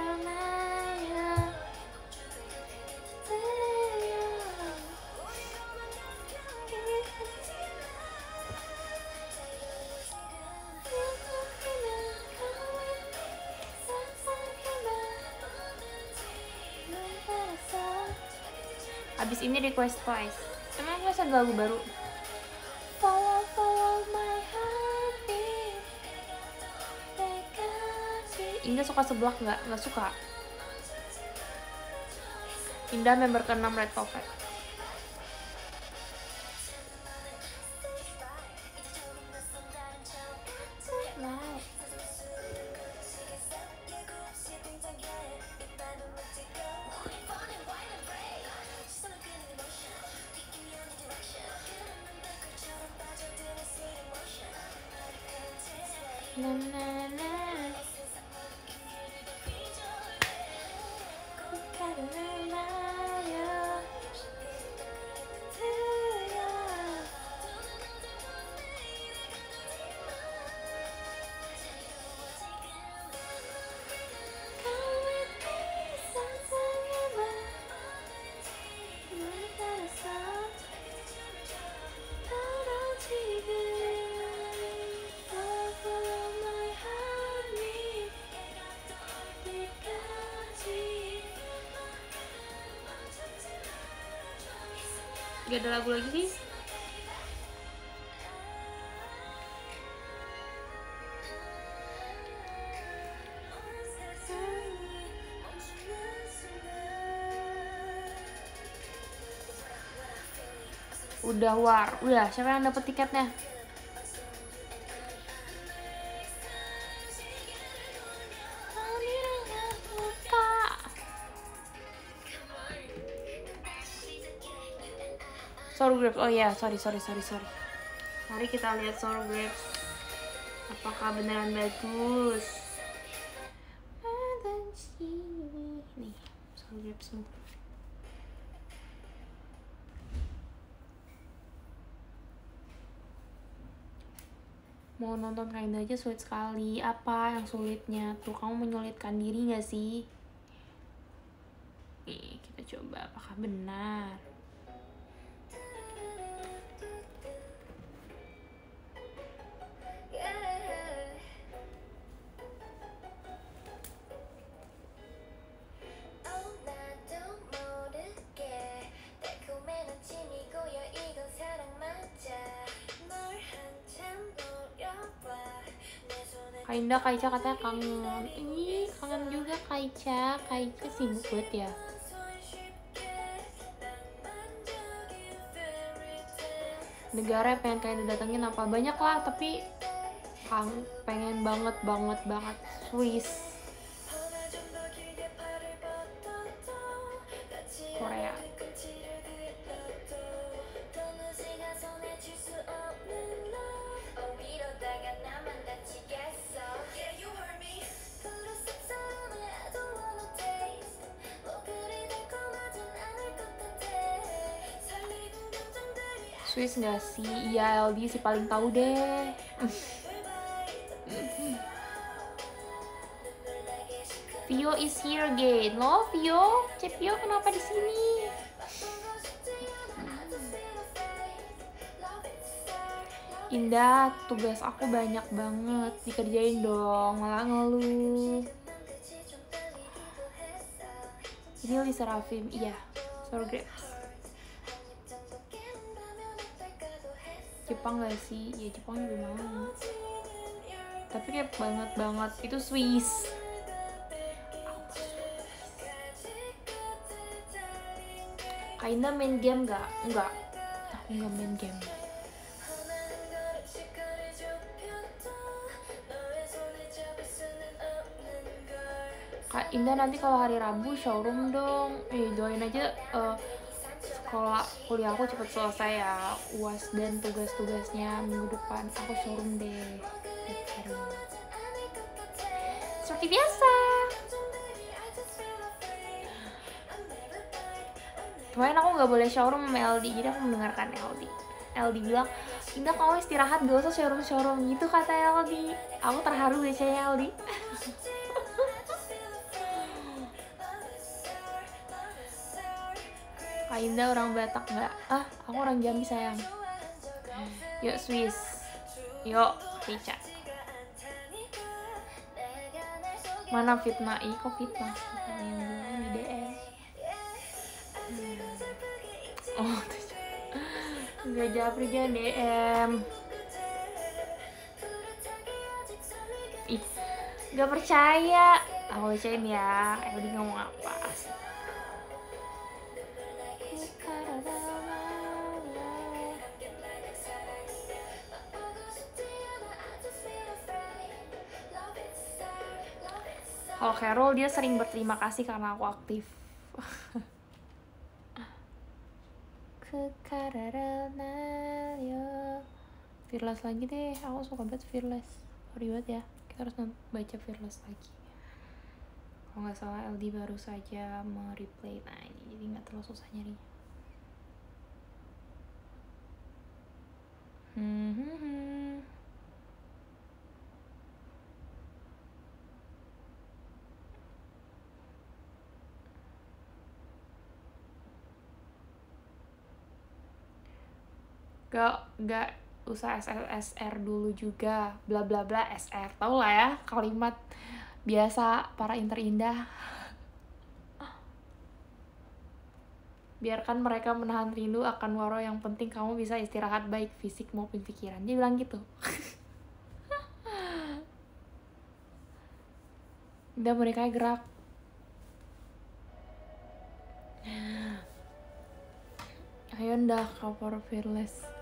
Request twice Emang gue ada lagu baru? Follow, follow my heartbeat Indah suka seblak nggak? Nggak suka Indah member ke-6 Red Velvet lagu lagi sih? Udah war, udah siapa yang dapet tiketnya? Oh iya, sorry, sorry, sorry, sorry. Mari kita lihat Sour Grapes Apakah beneran bagus? Nih, Sour Grapes mau nonton Kinda aja sulit sekali. Apa yang sulitnya? Tuh kamu menyulitkan diri gak sih Kainda Kaica katanya kangen. Ih, kangen juga Kaica. Kaica sibuk banget ya? Negara pengen kayak datengin apa? Banyak lah tapi kang pengen banget banget banget. Swiss Nggak sih? Iya LD sih paling tahu deh. Vio is here again. Lo Vio, Cep Vio kenapa di sini? Indah, tugas aku banyak banget. Dikerjain dong, malah ngeluh. Ini Lisa Rafim, iya. Sour Grapes. Jepang gak sih? Ya Jepang juga mau. Tapi kayak banget banget. Itu Swiss. Kak Indah main game gak? Enggak. Aku nggak main game. Kak Indah nanti kalau hari Rabu showroom dong. Eh doain aja eh, sekolah kuliah aku cepet selesai ya. UAS dan tugas-tugasnya minggu depan aku showroom deh. Seperti biasa. Kemarin aku nggak boleh showroom sama LD, jadi aku mendengarkan LD. LD bilang, Indah kamu istirahat gak usah showroom-showroom gitu kata LD. Aku terharu biasanya LD. Kak Indah orang Batak nggak? Ah, aku orang Jambi sayang. Yuk Swiss. Yuk, Rica. Mana fitnah? Ih, kok fitnah? Yang di DM. Hmm. Oh. Gak japri jangan DM. Ih, gak percaya. Aku bacain ya. Eldi ngomong apa? Kalau Carol dia sering berterima kasih karena aku aktif. Fearless lagi deh, aku suka banget Fearless. Sorry banget ya, kita harus baca Fearless lagi. Kalau nggak salah LD baru saja mereplay, nah ini jadi nggak terlalu susah nyarinya. Hmm, hmm, hmm. Gak gak usah SSR dulu juga. Bla bla bla SR tau lah ya kalimat biasa para interindah biarkan mereka menahan rindu akan waro yang penting kamu bisa istirahat baik fisik maupun pikiran. Dia bilang gitu. Udah mereka gerak. Ayo ndah cover fearless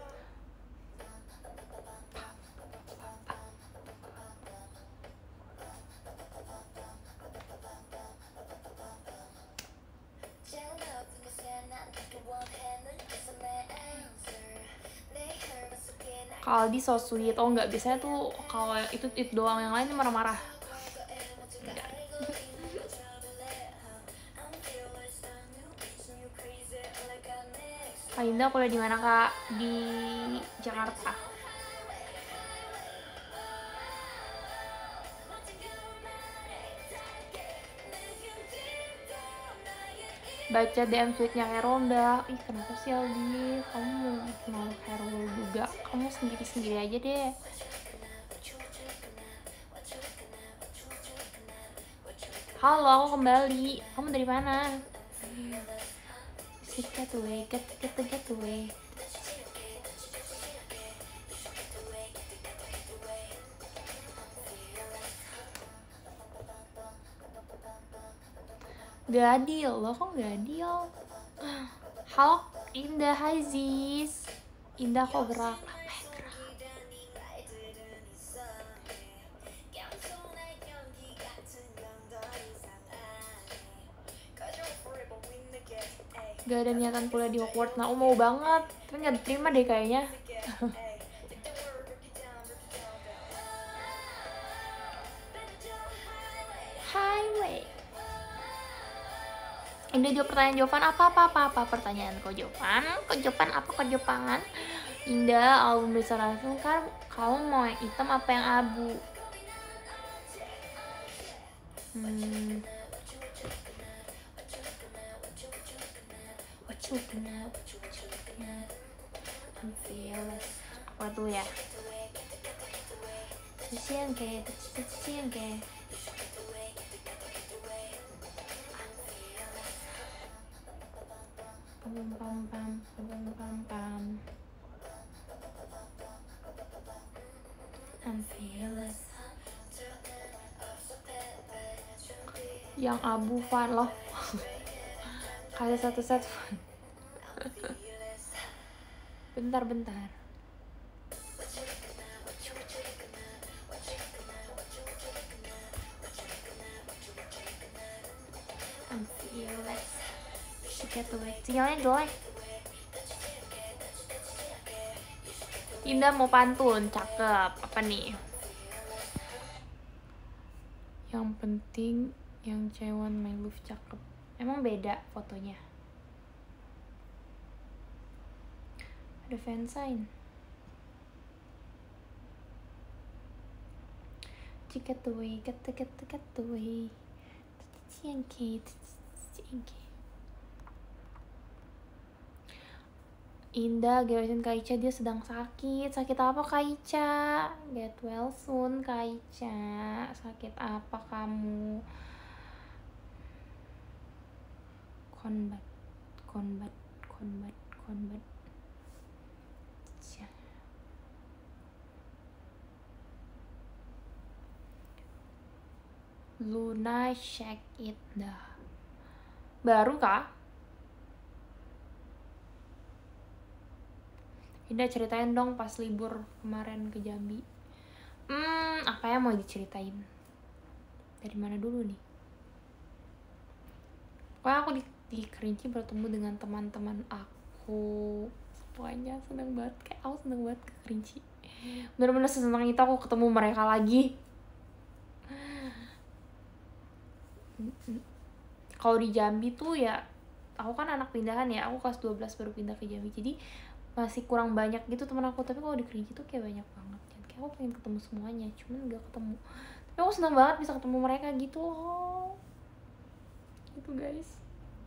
Aldi so sweet, oh nggak biasanya tuh kalau itu itu doang yang lain marah-marah. Indah kuliah di mana kak? Di Jakarta. Baca DM tweetnya Carol dah ih kenapa sih Aldi? Kamu mau Carol juga? Kamu sendiri sendiri aja deh. Halo aku kembali. Kamu dari mana? Get away get get get away Gak adil loh, kok gak adil? Halo, Indah, hai Indah kok gerak? Apa yang gerak? Gak ada niatan kuliah di Hogwarts, nah mau banget gak diterima deh kayaknya ini jawab pertanyaan jawaban apa apa apa apa? Pertanyaan kau jawaban kau jawaban apa kau jawaban Indah album besar langsung kan kamu mau yang hitam apa yang abu? Hmm. Waduh ya? Cucian ke, cucian ke Yang abu fun loh. Kali satu set fun. bentar bentar. Sinyalnya jelek. Indah mau pantun, cakep. Apa nih? Yang penting yang cewek my love cakep. Emang beda fotonya. Ada fansign. Get away, get the get the get away. Ciengke, ciengke. Indah gawain Kaica dia sedang sakit. Sakit apa Kaica get well soon Kaica sakit apa kamu? Konbat konbat konbat konbat. Luna shake it dah. Baru kah Indah ceritain dong pas libur kemarin ke Jambi. Hmm, apa yang mau diceritain? Dari mana dulu nih? Pokoknya aku di, di Kerinci bertemu dengan teman-teman aku. Semuanya seneng banget. Kayak aku seneng banget ke Kerinci. Bener-bener sesenang itu aku ketemu mereka lagi. Kalau di Jambi tuh ya, aku kan anak pindahan ya. Aku kelas 12 baru pindah ke Jambi. Jadi masih kurang banyak gitu teman aku. Tapi kalau di Kerinci tuh kayak banyak banget. Kan kayak aku pengen ketemu semuanya cuman nggak ketemu. Tapi aku senang banget bisa ketemu mereka gitu loh. Gitu guys.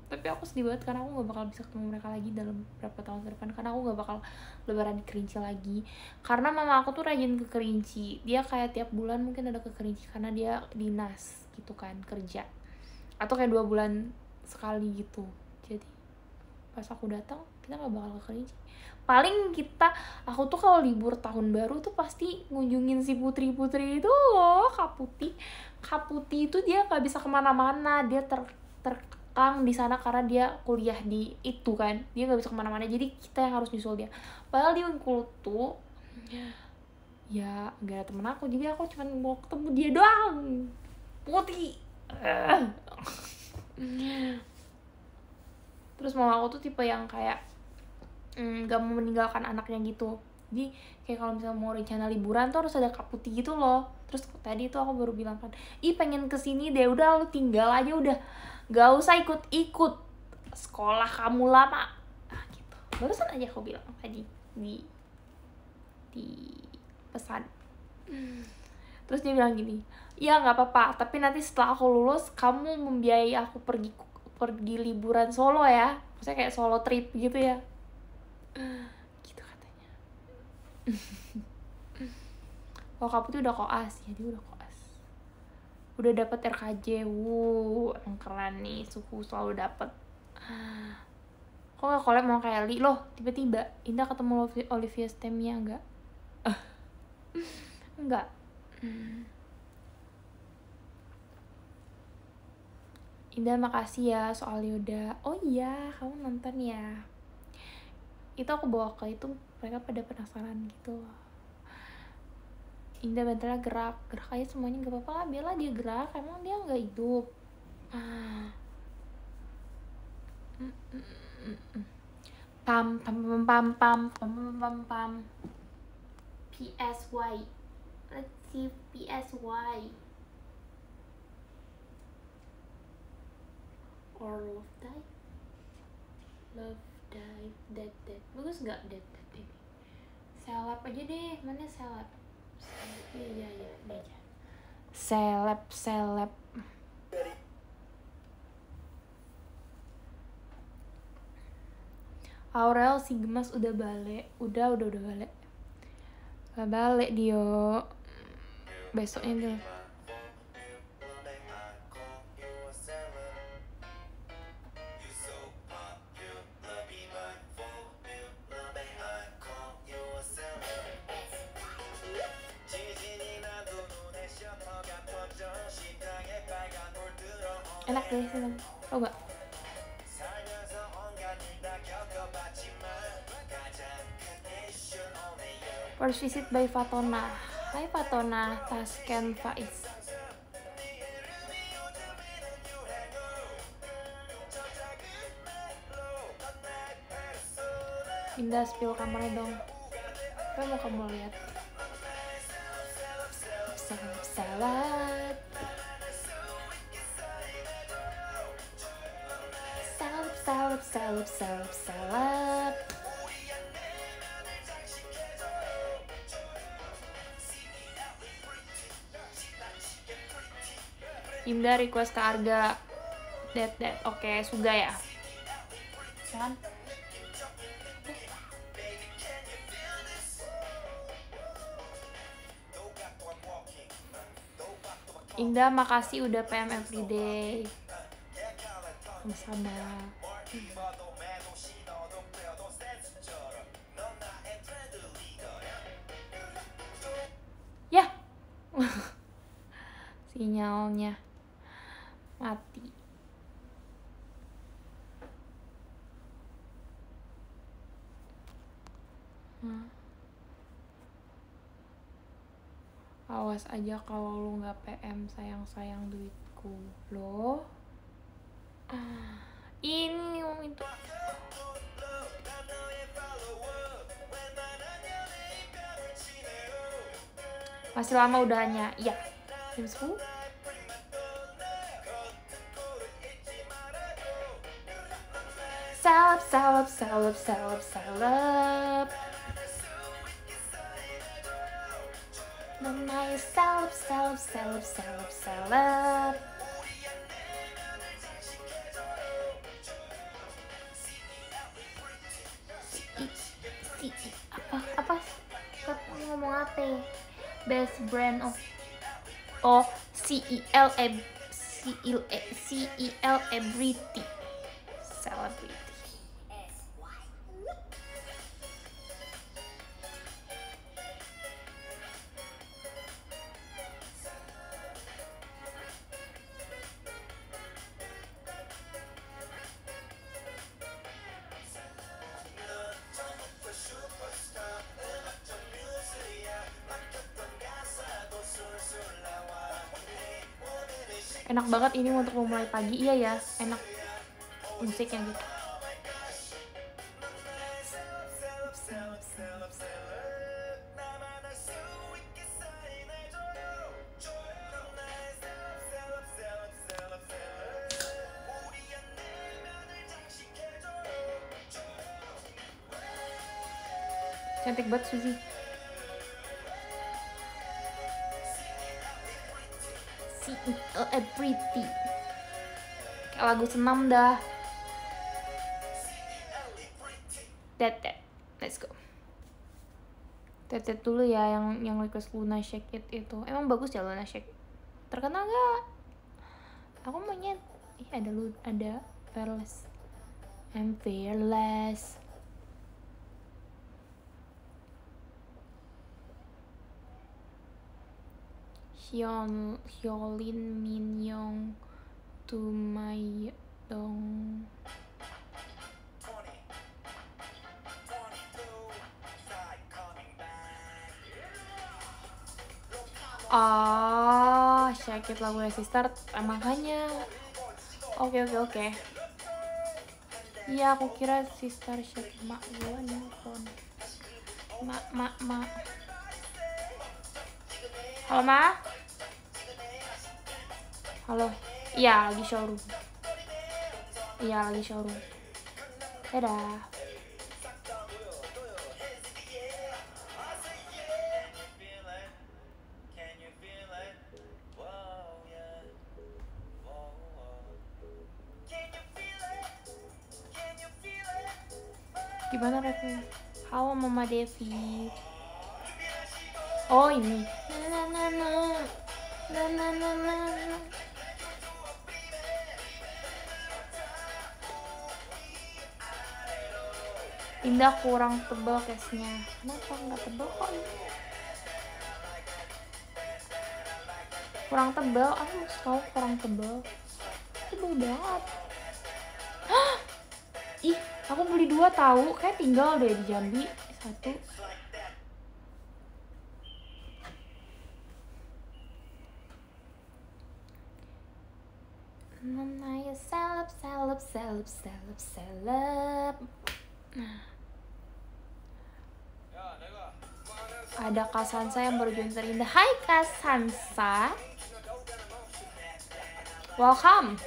Tapi aku sedih banget karena aku nggak bakal bisa ketemu mereka lagi dalam beberapa tahun ke depan. Karena aku nggak bakal lebaran di Kerinci lagi. Karena mama aku tuh rajin ke Kerinci dia kayak tiap bulan mungkin ada ke Kerinci karena dia dinas gitu kan kerja. Atau kayak dua bulan sekali gitu. Jadi pas aku datang kita nggak bakal ke Kerinci paling kita aku tuh kalau libur tahun baru tuh pasti ngunjungin si putri putri itu loh kak putih itu dia nggak bisa ke mana-mana dia ter terkekang di sana karena dia kuliah di itu kan. Dia nggak bisa ke mana-mana jadi kita yang harus nyusul dia. Padahal di Bengkulu tuh ya gak ada temen aku jadi aku cuma mau ketemu dia doang. Putih. Terus mama aku tuh tipe yang kayak mm, gak mau meninggalkan anaknya gitu. Jadi kayak kalau misalnya mau rencana liburan tuh harus ada kaputi gitu loh. Terus tadi tuh aku baru bilang kan ih pengen ke sini deh udah lu tinggal aja udah. Gak usah ikut ikut sekolah kamu lama. Nah, gitu. Barusan aja aku bilang tadi di di pesan. Terus dia bilang gini ya nggak apa-apa tapi nanti setelah aku lulus kamu membiayai aku pergi pergi liburan solo ya. Maksudnya kayak solo trip gitu ya gitu katanya. Kamu tuh udah koas ya dia udah koas. Udah dapet RKJ wuh emang keren nih suku selalu dapet. Kok gak collab mau kayak Li loh tiba-tiba Indah ketemu Olivia Stemia enggak enggak Indah makasih ya soal Yoda. Oh iya kamu nonton ya itu aku bawa ke itu mereka pada penasaran gitu. Indah bentarnya gerak gerak aja semuanya gak apa-apa lah biarlah dia gerak emang dia nggak hidup. Pam pam pam pam pam pam pam pam pam. PSY let's see PSY or love die love die dead dead bagus nggak dead dead baby seleb aja deh. Mana seleb? Iya iya iya. Ini aja. Seleb seleb. Aurel si gemas udah balik. Udah udah udah balik. Balik Dio. Besoknya tuh Fatona Hai Fatona Tasken Faiz. Indah spill kamarnya dong. Apa mau kamu lihat? Salad, salad Salad, salad, salad, salad, Indah request ke Arga. Dead Dead Oke, Suga ya? Kan? Indah makasih udah PM everyday Sama-sama. Ya. Sinyalnya Mati Hmm. Awas aja kalau lu nggak PM sayang-sayang duitku loh. Ah, ini om itu. Masih lama udahannya. Iya. Jam 10. Salap, salap, salap. Namanya salap, salap, salap, salap, salap. Si, si, apa, apa? Kamu ngomong apa? ya? Best brand of Oh, C E L E C E L E C E L Celebrity. Banget ini untuk memulai pagi. Iya ya, enak musiknya gitu. Cantik banget Suzy. Celebrity. Kayak lagu senam dah. That that. Let's go. Tetet dulu ya yang yang request Luna Shake It itu. Emang bagus ya Luna Shake. Terkenal gak? Aku maunya ih ada lu ada Fearless. I'm fearless. Hyun Hyolin Minyoung to my dong. Ah, Shake It lagunya Sister, eh, makanya. Oke oke oke. Iya, aku kira Sister Shake It. Mak gue nelfon. Mak mak mak. Halo ma? Halo. Iya, lagi showroom. Iya, lagi showroom. Dadah. Gimana rapnya? Halo Mama Devi. Oh ini. Na na na na. Na na na na. Indah kurang tebal case-nya. Kenapa nggak tebal kok ini? Kurang tebal, aku tahu kurang tebal. Tebal banget. Hah! Ih, aku beli dua tahu, kayak tinggal deh di Jambi satu. Namanya seleb, seleb, seleb, seleb, seleb. Ada Kasansa yang berjuang terindah. Hai Kasansa. Welcome.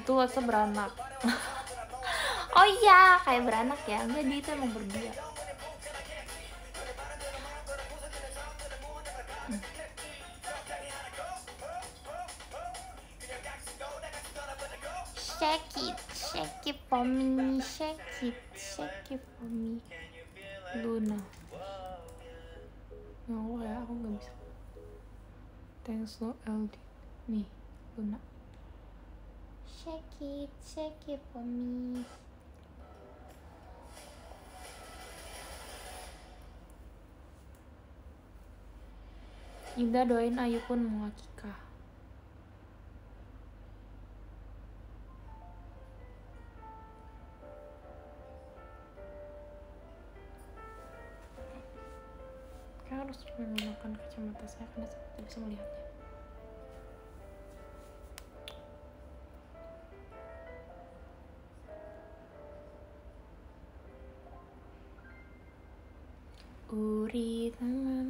Itu WhatsApp beranak. oh iya, kayak beranak ya. Enggak, dia itu emang berdua. For me, shake it, shake it for me. Luna. Allah ya, aku nggak bisa. Thanks lo LD. Nih, Luna. Shake it, shake it for me. Indah doain Ayu pun mau akikah. Harus menggunakan kacamata saya karena saya tidak bisa melihatnya. Uri Lagu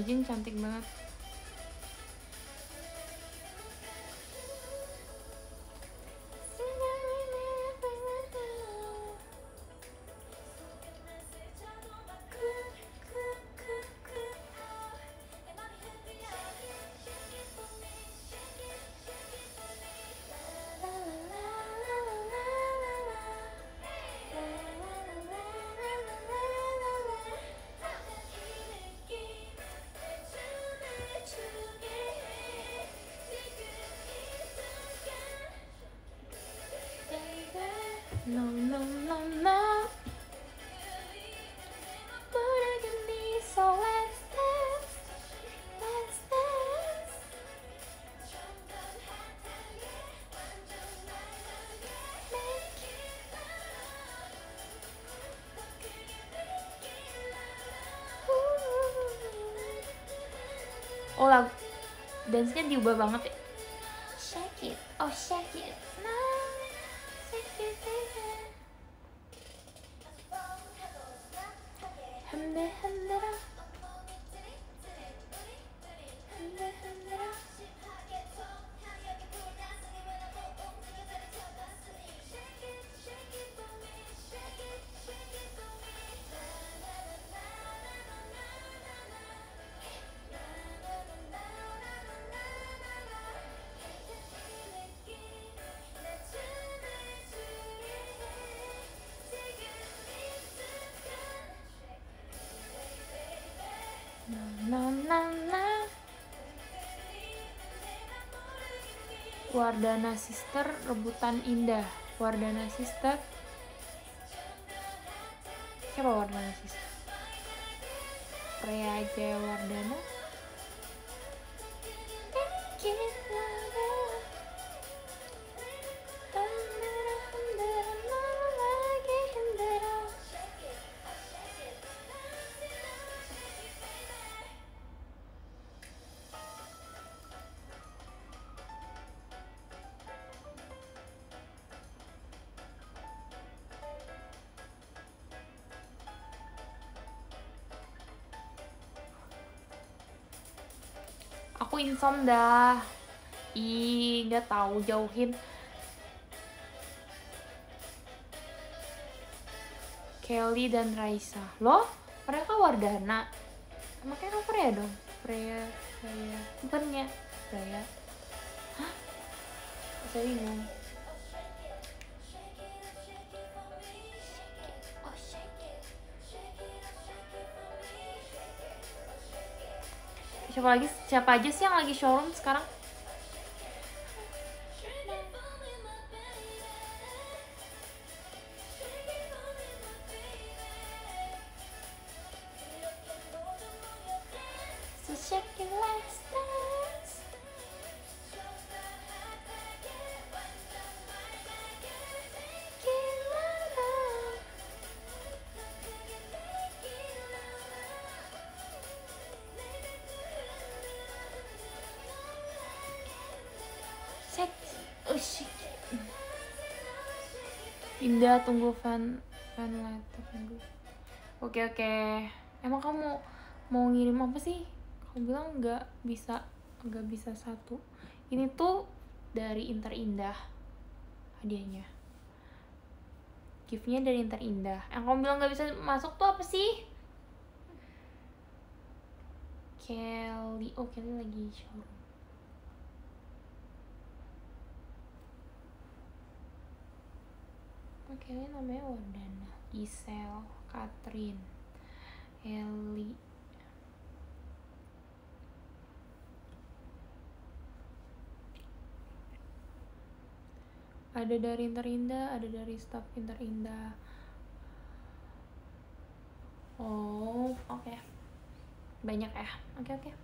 Ijin cantik banget. Oh lagu dance-nya diubah banget ya. Wardana Sister rebutan indah. Wardana Sister. Siapa Wardana Sister? Rea Jaya Insom dah. Ih, nggak tahu jauhin. Kelly dan Raisa. Loh, mereka Wardana. Makanya kan Freya dong. Freya, Freya. Bukannya Freya. Hah? Saya bingung. Siapa lagi? Siapa aja sih yang lagi showroom sekarang? Tunggu fan fan letter tunggu. Oke oke. Emang kamu mau ngirim apa sih? Kamu bilang nggak bisa nggak bisa satu. Ini tuh dari Inter Indah hadiahnya. Giftnya dari Inter Indah. Yang kamu bilang nggak bisa masuk tuh apa sih? Kelly, oh Kelly lagi showroom. ceweknya namanya Wardana Isel, Katrin Eli ada dari Interinda, ada dari staff Interinda. Oh, oke. Okay. Banyak ya. Oke, okay, oke. Okay.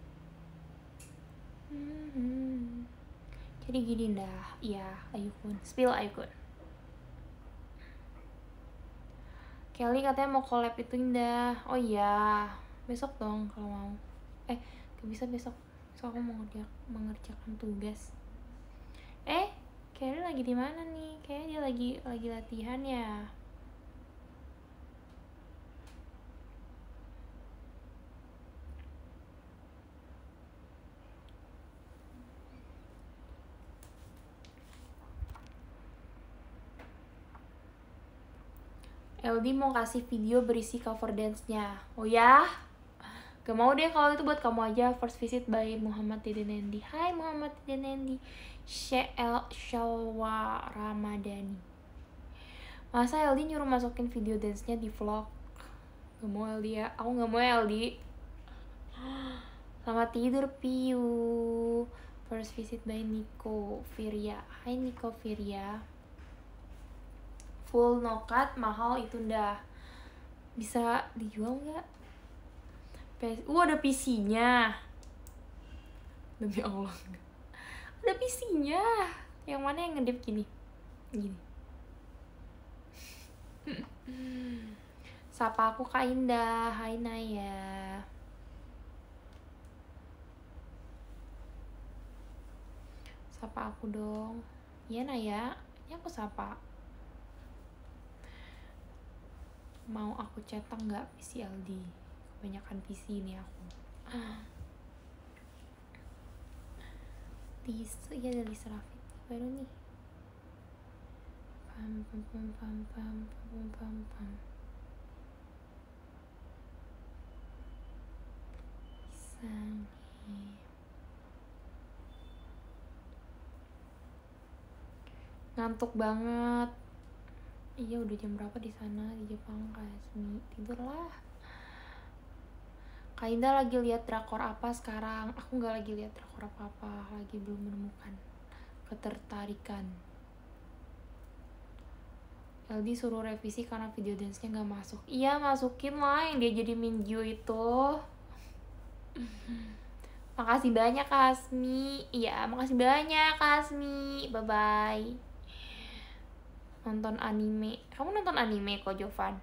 Hmm, hmm. Jadi gini dah. Iya, Ayukun. Spill Ayukun. Kelly katanya mau collab itu Indah. Oh iya, besok dong kalau mau. Eh, gak bisa besok. Besok aku mau ngerja mengerjakan tugas. Eh, Kelly lagi di mana nih? Kayaknya dia lagi lagi latihan ya. LD mau kasih video berisi cover dance-nya. Oh ya? Gak mau deh kalau itu buat kamu aja. First visit by Muhammad Dedenendi. Hai Muhammad Dedenendi. Syel Shalwa Ramadhani. Masa LD nyuruh masukin video dance-nya di vlog? Gak mau LD ya. Aku gak mau LD. Selamat tidur Piu. First visit by Nico Firya. Hai Nico Firya full nokat mahal itu ndah bisa dijual nggak? PS uh ada PC-nya demi Allah. Ada PC-nya yang mana yang ngedip gini? Gini. Sapa aku Kak Indah. Hai Naya. Sapa aku dong. Iya Naya. Ini aku sapa mau aku cetak nggak PCLD kebanyakan PC ini aku. Tisu ya dari Serafit. Baru nih. Pam pam pam pam pam pam pam pam Sangi ngantuk banget Iya udah jam berapa di sana di Jepang Kasmi tidurlah. Kak Indah lagi lihat drakor apa sekarang? Aku nggak lagi lihat drakor apa apa, lagi belum menemukan ketertarikan. LD suruh revisi karena video dance-nya nggak masuk. Iya masukin lah yang dia jadi Minju itu. Makasih banyak Kasmi. Iya makasih banyak Kasmi. Bye bye nonton anime. Kamu nonton anime kok Jovan?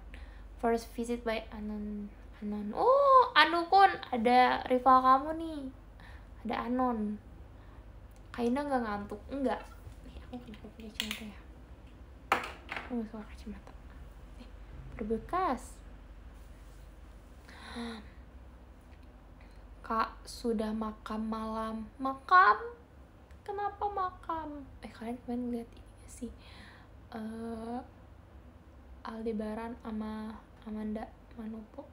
First visit by Anon Anon. Oh Anukun ada rival kamu nih. Ada Anon. Kaina nggak ngantuk? Enggak nih aku kenapa punya kacamata ya. Aku nggak suka kacamata. Eh, berbekas. Kak sudah makam malam. Makam? Kenapa makam? Eh kalian kemarin lihat ini sih? Eh Aldebaran sama Amanda Manopo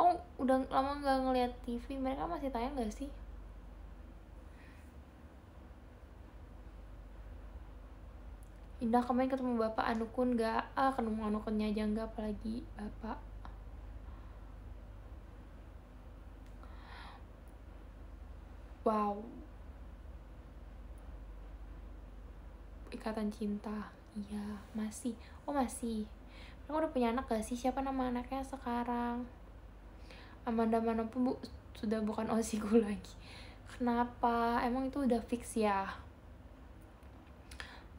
Aku udah lama gak ngeliat TV Mereka masih tayang gak sih? Indah kemarin ketemu Bapak Anukun gak? Ah ketemu Anukunnya aja enggak apalagi Bapak Wow Ikatan cinta Iya masih. Oh masih. Mereka udah punya anak gak sih? Siapa nama anaknya sekarang? Amanda Manopo bu. Sudah bukan osiku lagi. Kenapa? Emang itu udah fix ya?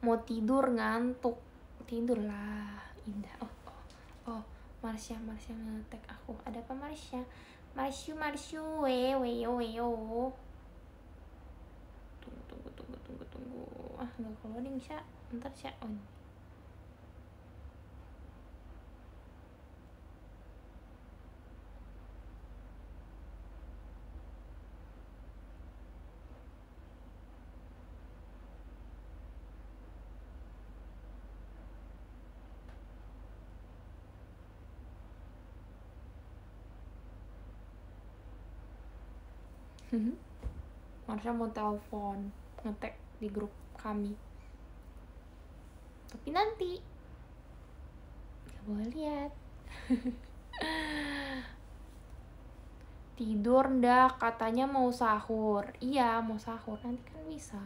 Mau tidur ngantuk. Tidur lah. Indah. Oh oh oh. Marsha Marsha ngetek aku. Ada apa Marsha? Marshu Marshu we weyo weyo Tunggu tunggu tunggu tunggu tunggu Ah nggak loading Sya. Ntar Sya. On Marsha mau telepon ngetek di grup kami. Tapi nanti. Gak boleh lihat. Tidur ndak. Katanya mau sahur. Iya mau sahur. Nanti kan bisa.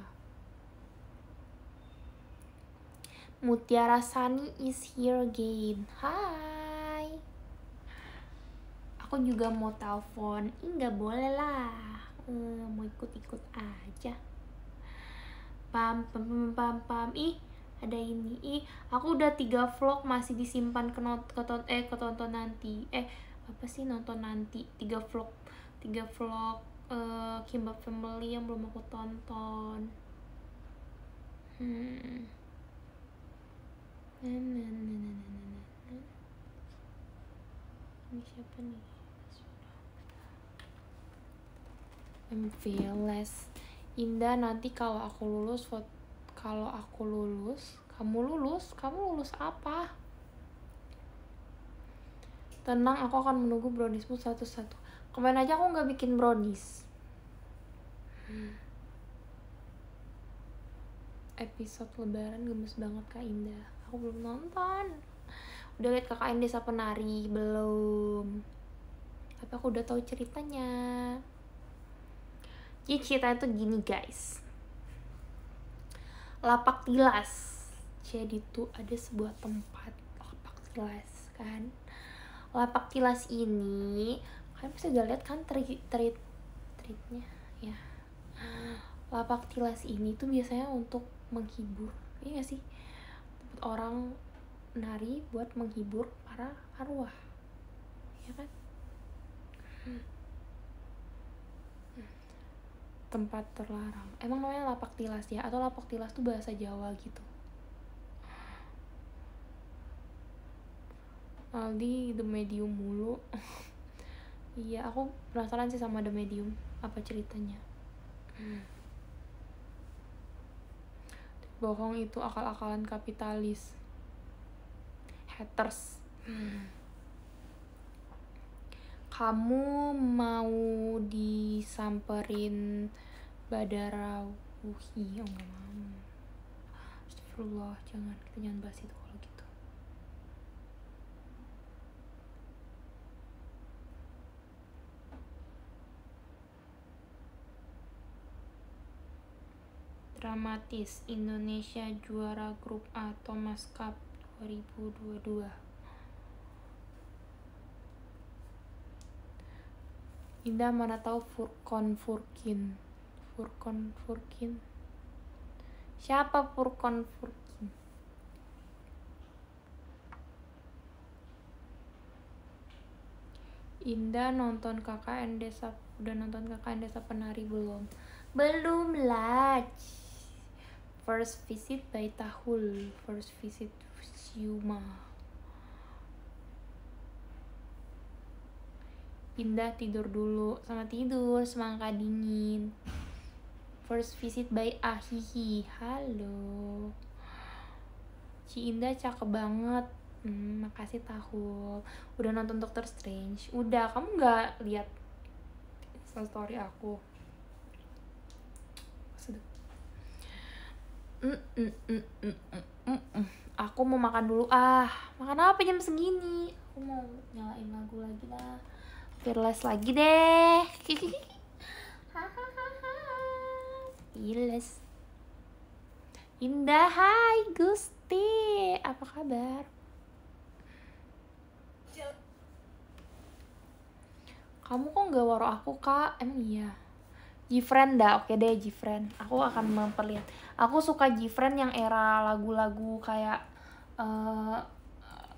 Mutiara Sani is here again. Hai. Aku juga mau telepon. Ih nggak boleh lah. Eh, Mau ikut-ikut aja Pam pam pam pam pam Ih ada ini Ih aku udah tiga vlog masih disimpan ke, not, ke ton- eh ketonton nanti Eh apa sih nonton nanti tiga vlog tiga vlog eh Kimbap Family yang belum aku tonton hmm. Ini siapa nih? I'm fearless. Indah nanti kalau aku lulus kalau aku lulus, kamu lulus, kamu lulus apa? Tenang, aku akan menunggu browniesmu satu-satu. Kemarin aja aku nggak bikin brownies. Episode lebaran gemes banget Kak Indah. Aku belum nonton. Udah liat KKN Desa Penari belum? Tapi aku udah tahu ceritanya. Jadi ceritanya tuh gini guys. Lapak tilas. Jadi tuh ada sebuah tempat lapak tilas kan. Lapak tilas ini kalian bisa gak lihat kan treat treat treatnya ya. Lapak tilas ini tuh biasanya untuk menghibur. Iya gak sih? Tempat orang nari buat menghibur para arwah. Ya kan? Tempat terlarang. Emang namanya lapak tilas ya? Atau lapak tilas tuh bahasa Jawa gitu? Aldi The Medium mulu. Iya aku penasaran sih sama The Medium. Apa ceritanya? Bohong itu akal-akalan kapitalis. Haters kamu mau disamperin Badara Wuhi oh nggak mau. Astagfirullah jangan. Kita jangan bahas itu kalau gitu. Dramatis Indonesia juara grup A Thomas Cup 2022 Indah mana tahu Furkon Furkin Furkon Furkin Siapa Furkon Furkin Indah nonton KKN Desa udah nonton KKN Desa Penari belum? Belum lah. First visit by Tahul, first visit Siuma. Indah tidur dulu. Sama tidur semangka dingin. First visit by Ahihi halo. Ci Indah cakep banget. Hmm, makasih tahu udah nonton Doctor Strange? Udah. Kamu nggak lihat story aku? Mm, mm, mm. aku mau makan dulu. Ah makan apa jam segini? Aku mau nyalain lagu lagi lah Fearless lagi deh. Fearless. Indah, hai Gusti. Apa kabar? Kamu kok nggak waro aku kak? Emang iya? Gfriend dah, oke deh Gfriend. Aku akan memperlihat. Aku suka Gfriend yang era lagu-lagu kayak eh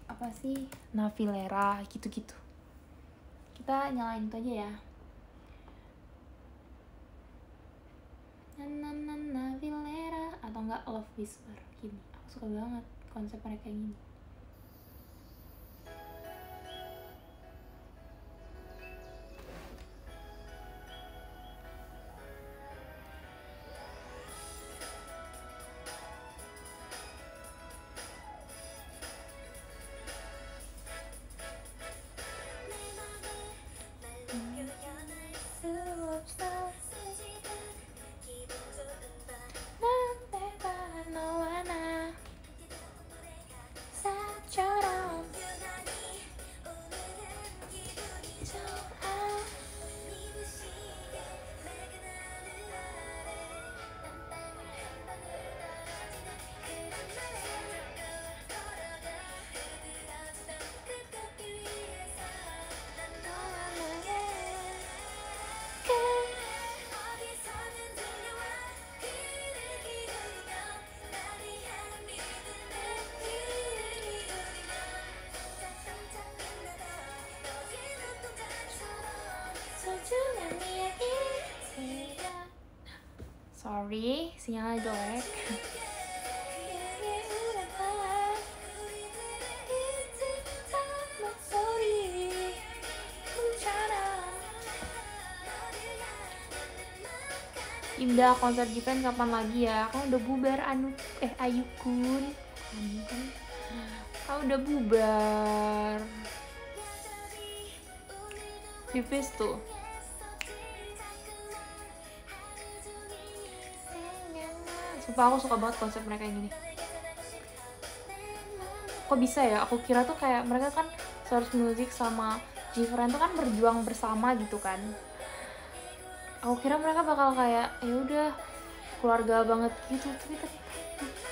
Apa sih? Navilera gitu-gitu Kita nyalain itu aja ya. Na na na Navilera Atau enggak Love Whisper. Gini, aku suka banget konsep mereka yang gini sinyalnya jelek. Indah konser Jiven kapan lagi ya? Kan udah bubar Anu eh Ayu Kun. Anu kan. Kan udah bubar. Pipis tuh. Sumpah aku suka banget konsep mereka yang gini. Kok bisa ya? Aku kira tuh kayak mereka kan Source Music sama Jifren tuh kan berjuang bersama gitu kan. Aku kira mereka bakal kayak ya udah keluarga banget gitu tapi ternyata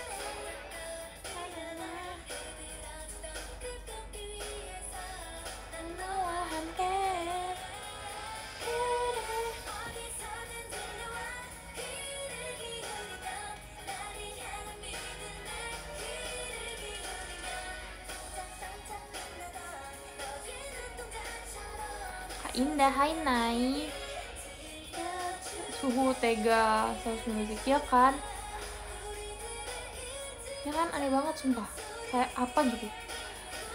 Kak Indah, hai Nai Suhu tega Source Music, ya kan? Ya kan, aneh banget sumpah Kayak apa gitu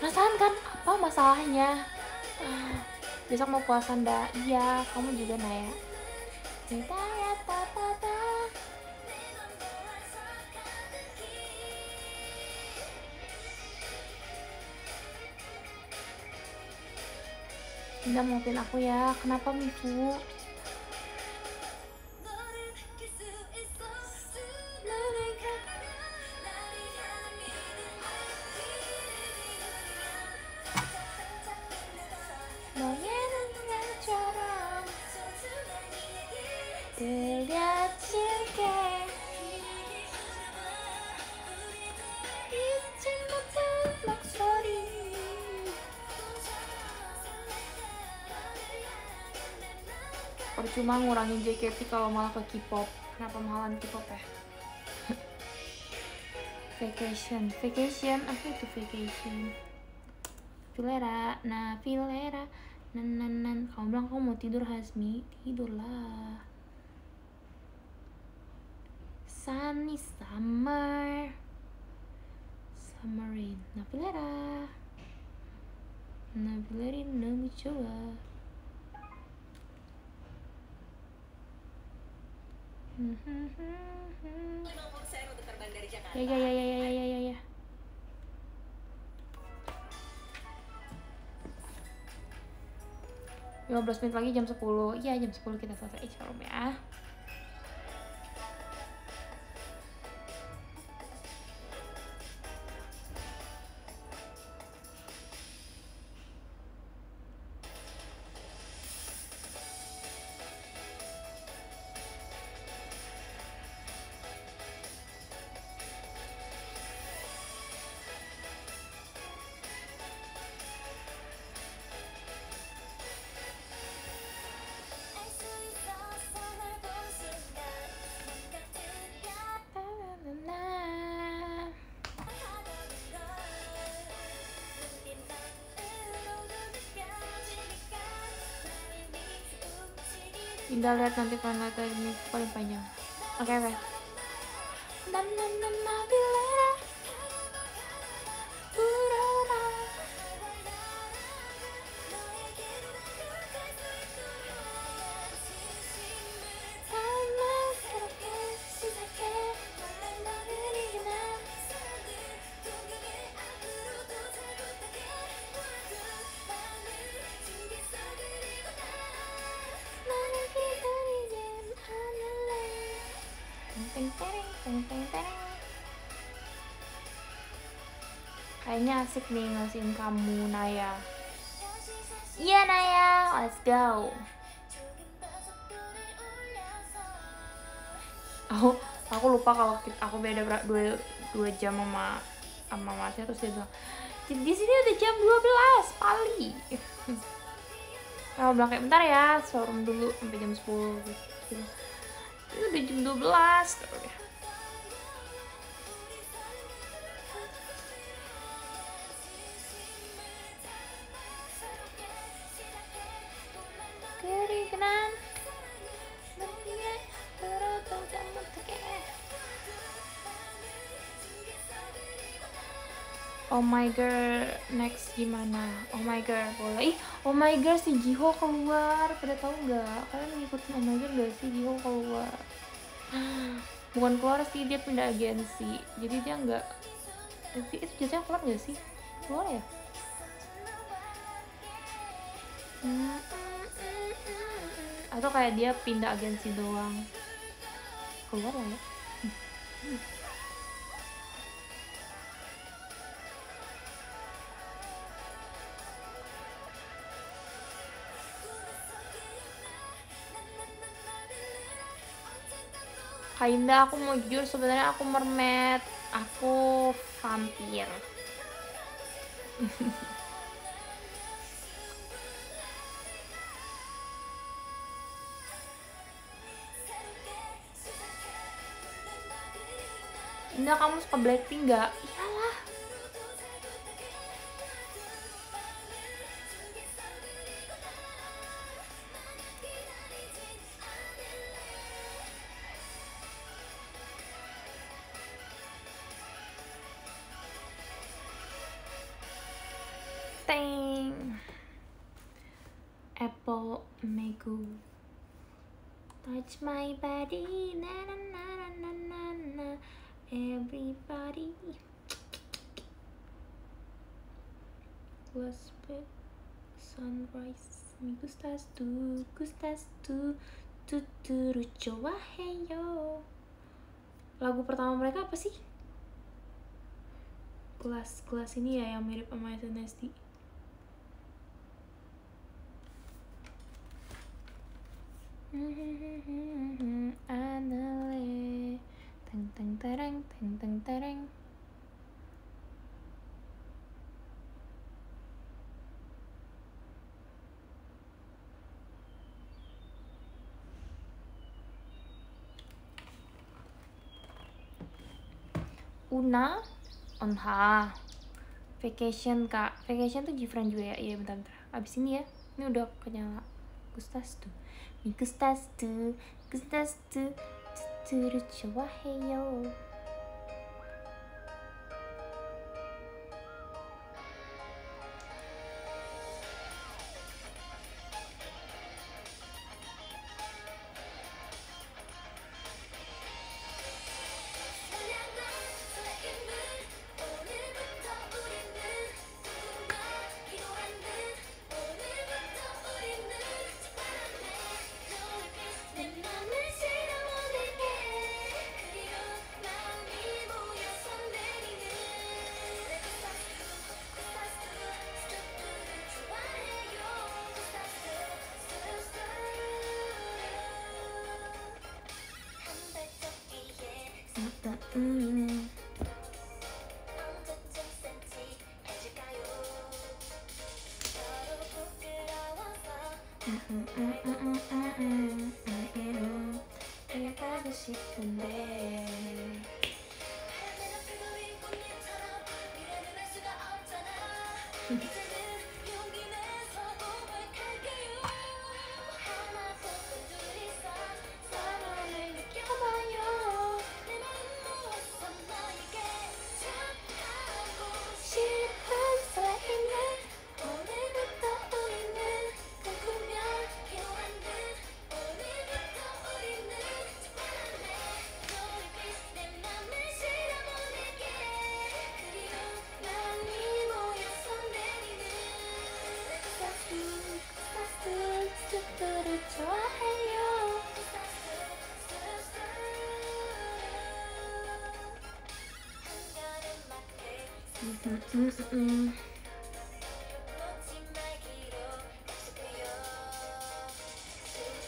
Penasaran kan, apa masalahnya? Ah, Besok mau puasa ndak? Iya, kamu juga Naya Hidayat Indah maafin aku ya, kenapa Mifu? Percuma ngurangin JKT kalau malah ke K-pop. Kenapa mahalan K-pop ya? vacation Vacation, apa itu vacation? Filera, nah Filera Nan nan nan Kamu bilang kamu mau tidur Hasmi Tidurlah Sunny summer. Summer rain. Nah Filera. Nah Filerin nemu coba Ya ya ya ya ya ya ya ya. Lima belas menit lagi jam sepuluh. Iya jam sepuluh kita selesai. Insya ya. kita lihat nanti planetarium paling panjang oke okay, oke okay. Asik nih ngasihin kamu Naya Iya Naya, let's go Aku aku lupa kalau aku beda dua, dua jam sama sama Masnya terus dia bilang di sini udah jam 12 pali Aku bilang kayak bentar ya, showroom dulu sampai jam 10 gitu. Ini udah jam 12 kata dia. Oh my girl, next gimana? Oh my girl, boleh. Ih, oh my girl si Jiho keluar. Pada tahu nggak? Kalian ngikutin oh my girl gak sih Jiho keluar? Bukan keluar sih, dia pindah agensi. Jadi dia nggak. Tapi itu jasanya keluar gak sih? Keluar ya? Atau kayak dia pindah agensi doang? Keluar lah ya? Kak Indah, aku mau jujur sebenarnya aku mermaid, aku vampir. Indah, kamu suka Blackpink nggak? Iyalah. Touch my body, na na na na na na. Everybody. Whisper sunrise. Me gustas tu, gustas tu, tu tu heyo. Lagu pertama mereka apa sih? Kelas kelas ini ya yang mirip sama SNSD. Andale, teng teng tereng, teng teng tereng. Una Onha Vacation kak. Vacation tuh Gifran juga ya? Iya bentar bentar. Abis ini ya? Ini udah kenyala. Gustas tuh 윙크스타스트 윙크스타스트 스트를 좋아해요.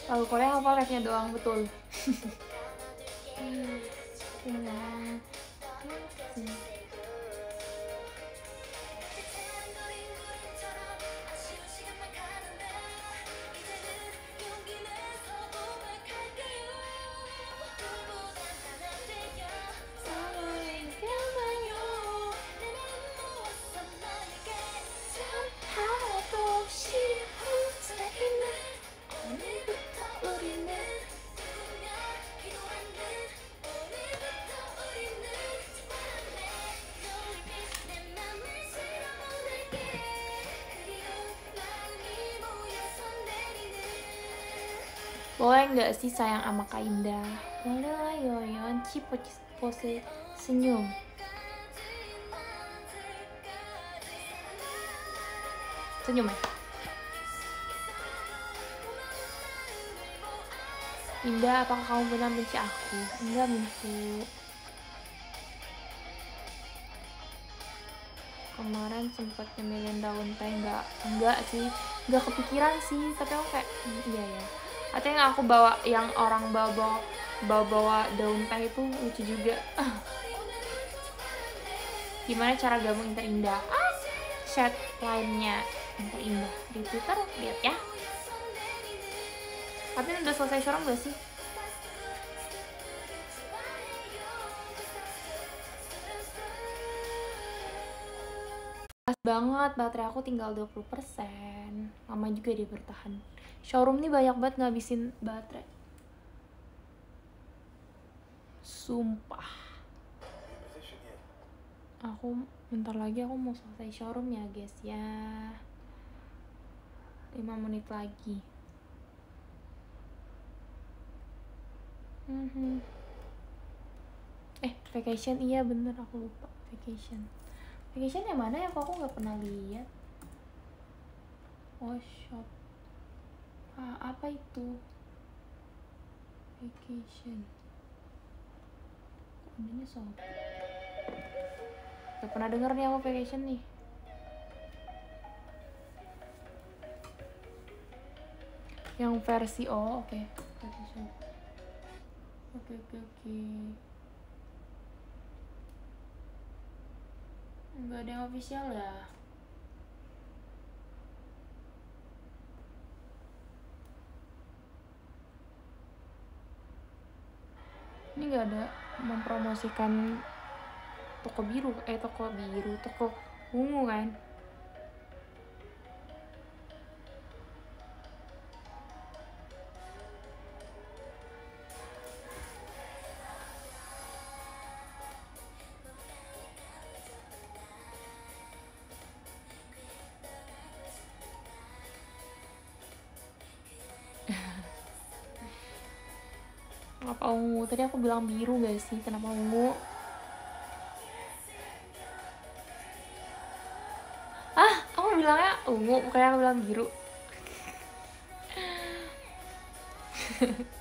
lalu Korea hafal refnya doang? Betul. Iya. Iya. Nggak sih sayang sama Kak Indah? Boleh lah Yoyon, Cipo pose senyum Senyum ya? Indah, apakah kamu benar benci aku? Enggak, Minggu Kemarin sempet nyemilin daun teh Enggak, enggak sih Enggak kepikiran sih Tapi aku kayak, "Hmm, iya ya Atau yang aku bawa, yang orang bawa bawa, bawa daun teh itu lucu juga Gimana cara gabung Inter Indah? Ah, chat lainnya Inter Indah Di Twitter, lihat ya Tapi udah selesai showroom gak sih? Pas banget, baterai aku tinggal 20% Lama juga dia bertahan Showroom nih banyak banget ngabisin baterai Sumpah Aku bentar lagi aku mau selesai showroom ya guys ya 5 menit lagi Mhm. Eh, vacation iya bener aku lupa vacation. Vacation yang mana ya? Kok aku nggak pernah lihat. Oh shop. Ah, apa itu? Vacation. Kok Adanya. Gak pernah denger nih aku vacation nih. Yang versi oh oke. Versi shop. Oke oke oke. Enggak ada yang official ya. Ini nggak ada mempromosikan toko biru, eh toko biru, toko ungu kan? Tadi aku bilang biru gak sih? Kenapa ungu? Ah, aku bilangnya ungu, bukannya aku bilang biru.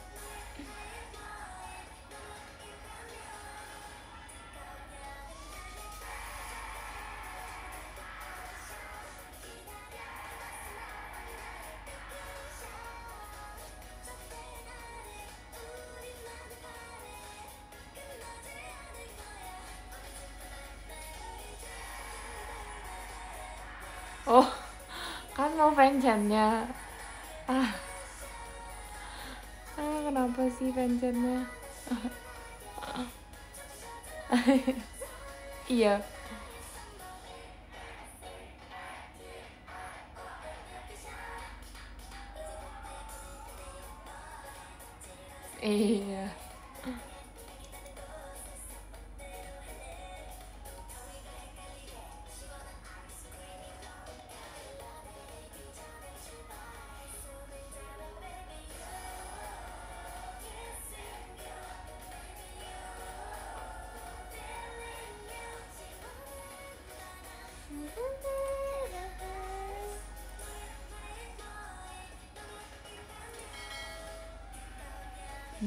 fansign-nya. Ah. Ah, kenapa sih fansign-nya? iya. Iya.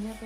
Ini apa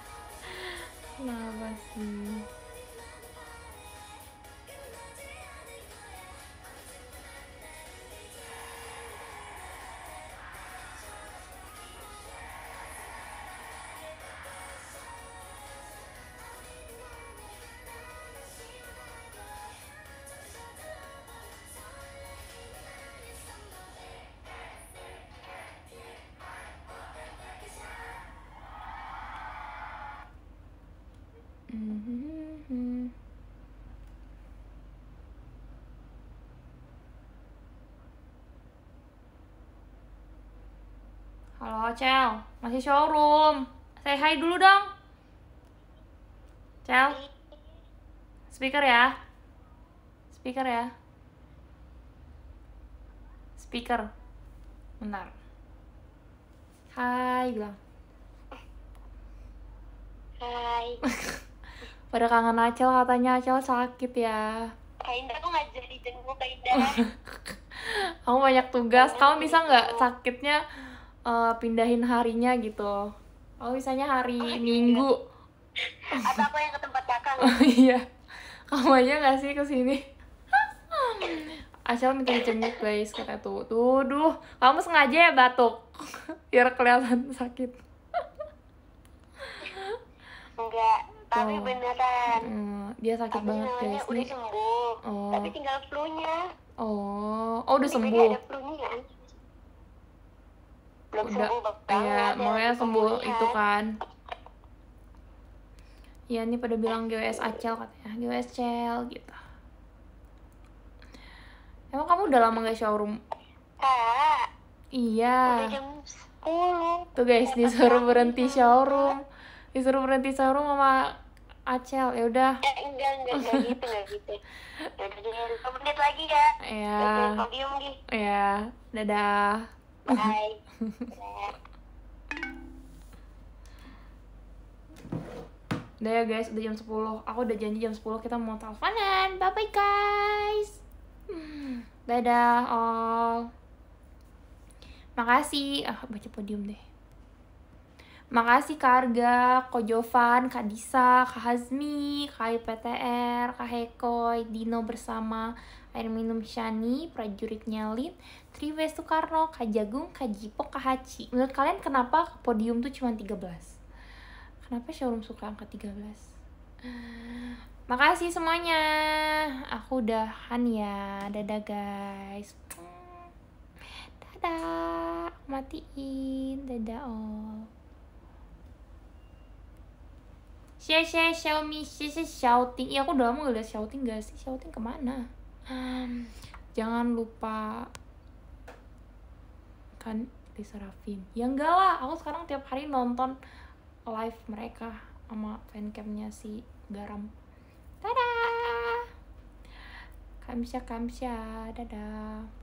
Halo, Cel. Masih showroom. Say hi dulu dong. Cel. Speaker ya. Speaker ya. Speaker. Bentar. Hai, bilang. Hai, Pada kangen Acel katanya Acel sakit ya. Kak Indah tuh nggak jadi jenguk Kak Indah. Kamu banyak tugas. Kamu bisa nggak sakitnya eh, pindahin harinya gitu? Kamu bisanya hari Oh, iya. Minggu. Atau apa yang ke tempat kakak? Oh iya. Kamu aja nggak sih ke sini? Acel minta dijenguk guys kata tuh. Tuh, duh. Kamu sengaja ya batuk. Biar kelihatan sakit. Enggak, tapi Tuh. beneran. Hmm, dia sakit Tapi banget guys. udah Nih. sembuh. Oh. Tapi tinggal flu-nya. Oh, oh udah sembuh. ada flu-nya kan? Belum udah sembuh banget. iya ya, makanya lagi sembuh pemulihan. itu kan Iya ini pada bilang GWS Acel katanya GWS Cel gitu Emang kamu udah lama gak showroom? Kak, Iya udah jam 10. Tuh guys disuruh berhenti showroom Disuruh berhenti showroom sama Acel ya udah Eh, enggak, enggak, enggak gitu, enggak gitu. Ya udah deh, 5 menit lagi ya. ya ya dadah Bye. Udah ya guys, udah jam 10 Aku udah janji jam 10 kita mau teleponan. Bye-bye guys. Dadah all. Makasih. Ah, Baca podium deh. Makasih Kak Arga, Ko Jovan, Kak Disa, Kak Hazmi, Kak IPTR, Kak Hekoy, Dino bersama Air Minum Shani, Prajurit Nyalin, Triwe Soekarno, Kak Jagung, Kak Jipo, Kak Haci Menurut kalian kenapa podium tuh cuma 13? Kenapa showroom suka angka 13? Makasih semuanya. Aku udahan ya. Dadah guys. Dadah. Matiin. Dadah all. Share share Xiaomi share share shouting. Iya aku udah lama gak liat shouting gak sih? Shouting ke mana? Jangan lupa kan di Serafim. Ya enggak lah aku sekarang tiap hari nonton live mereka sama fancamnya si Garam. Tada Kamsya Kamsya dadah!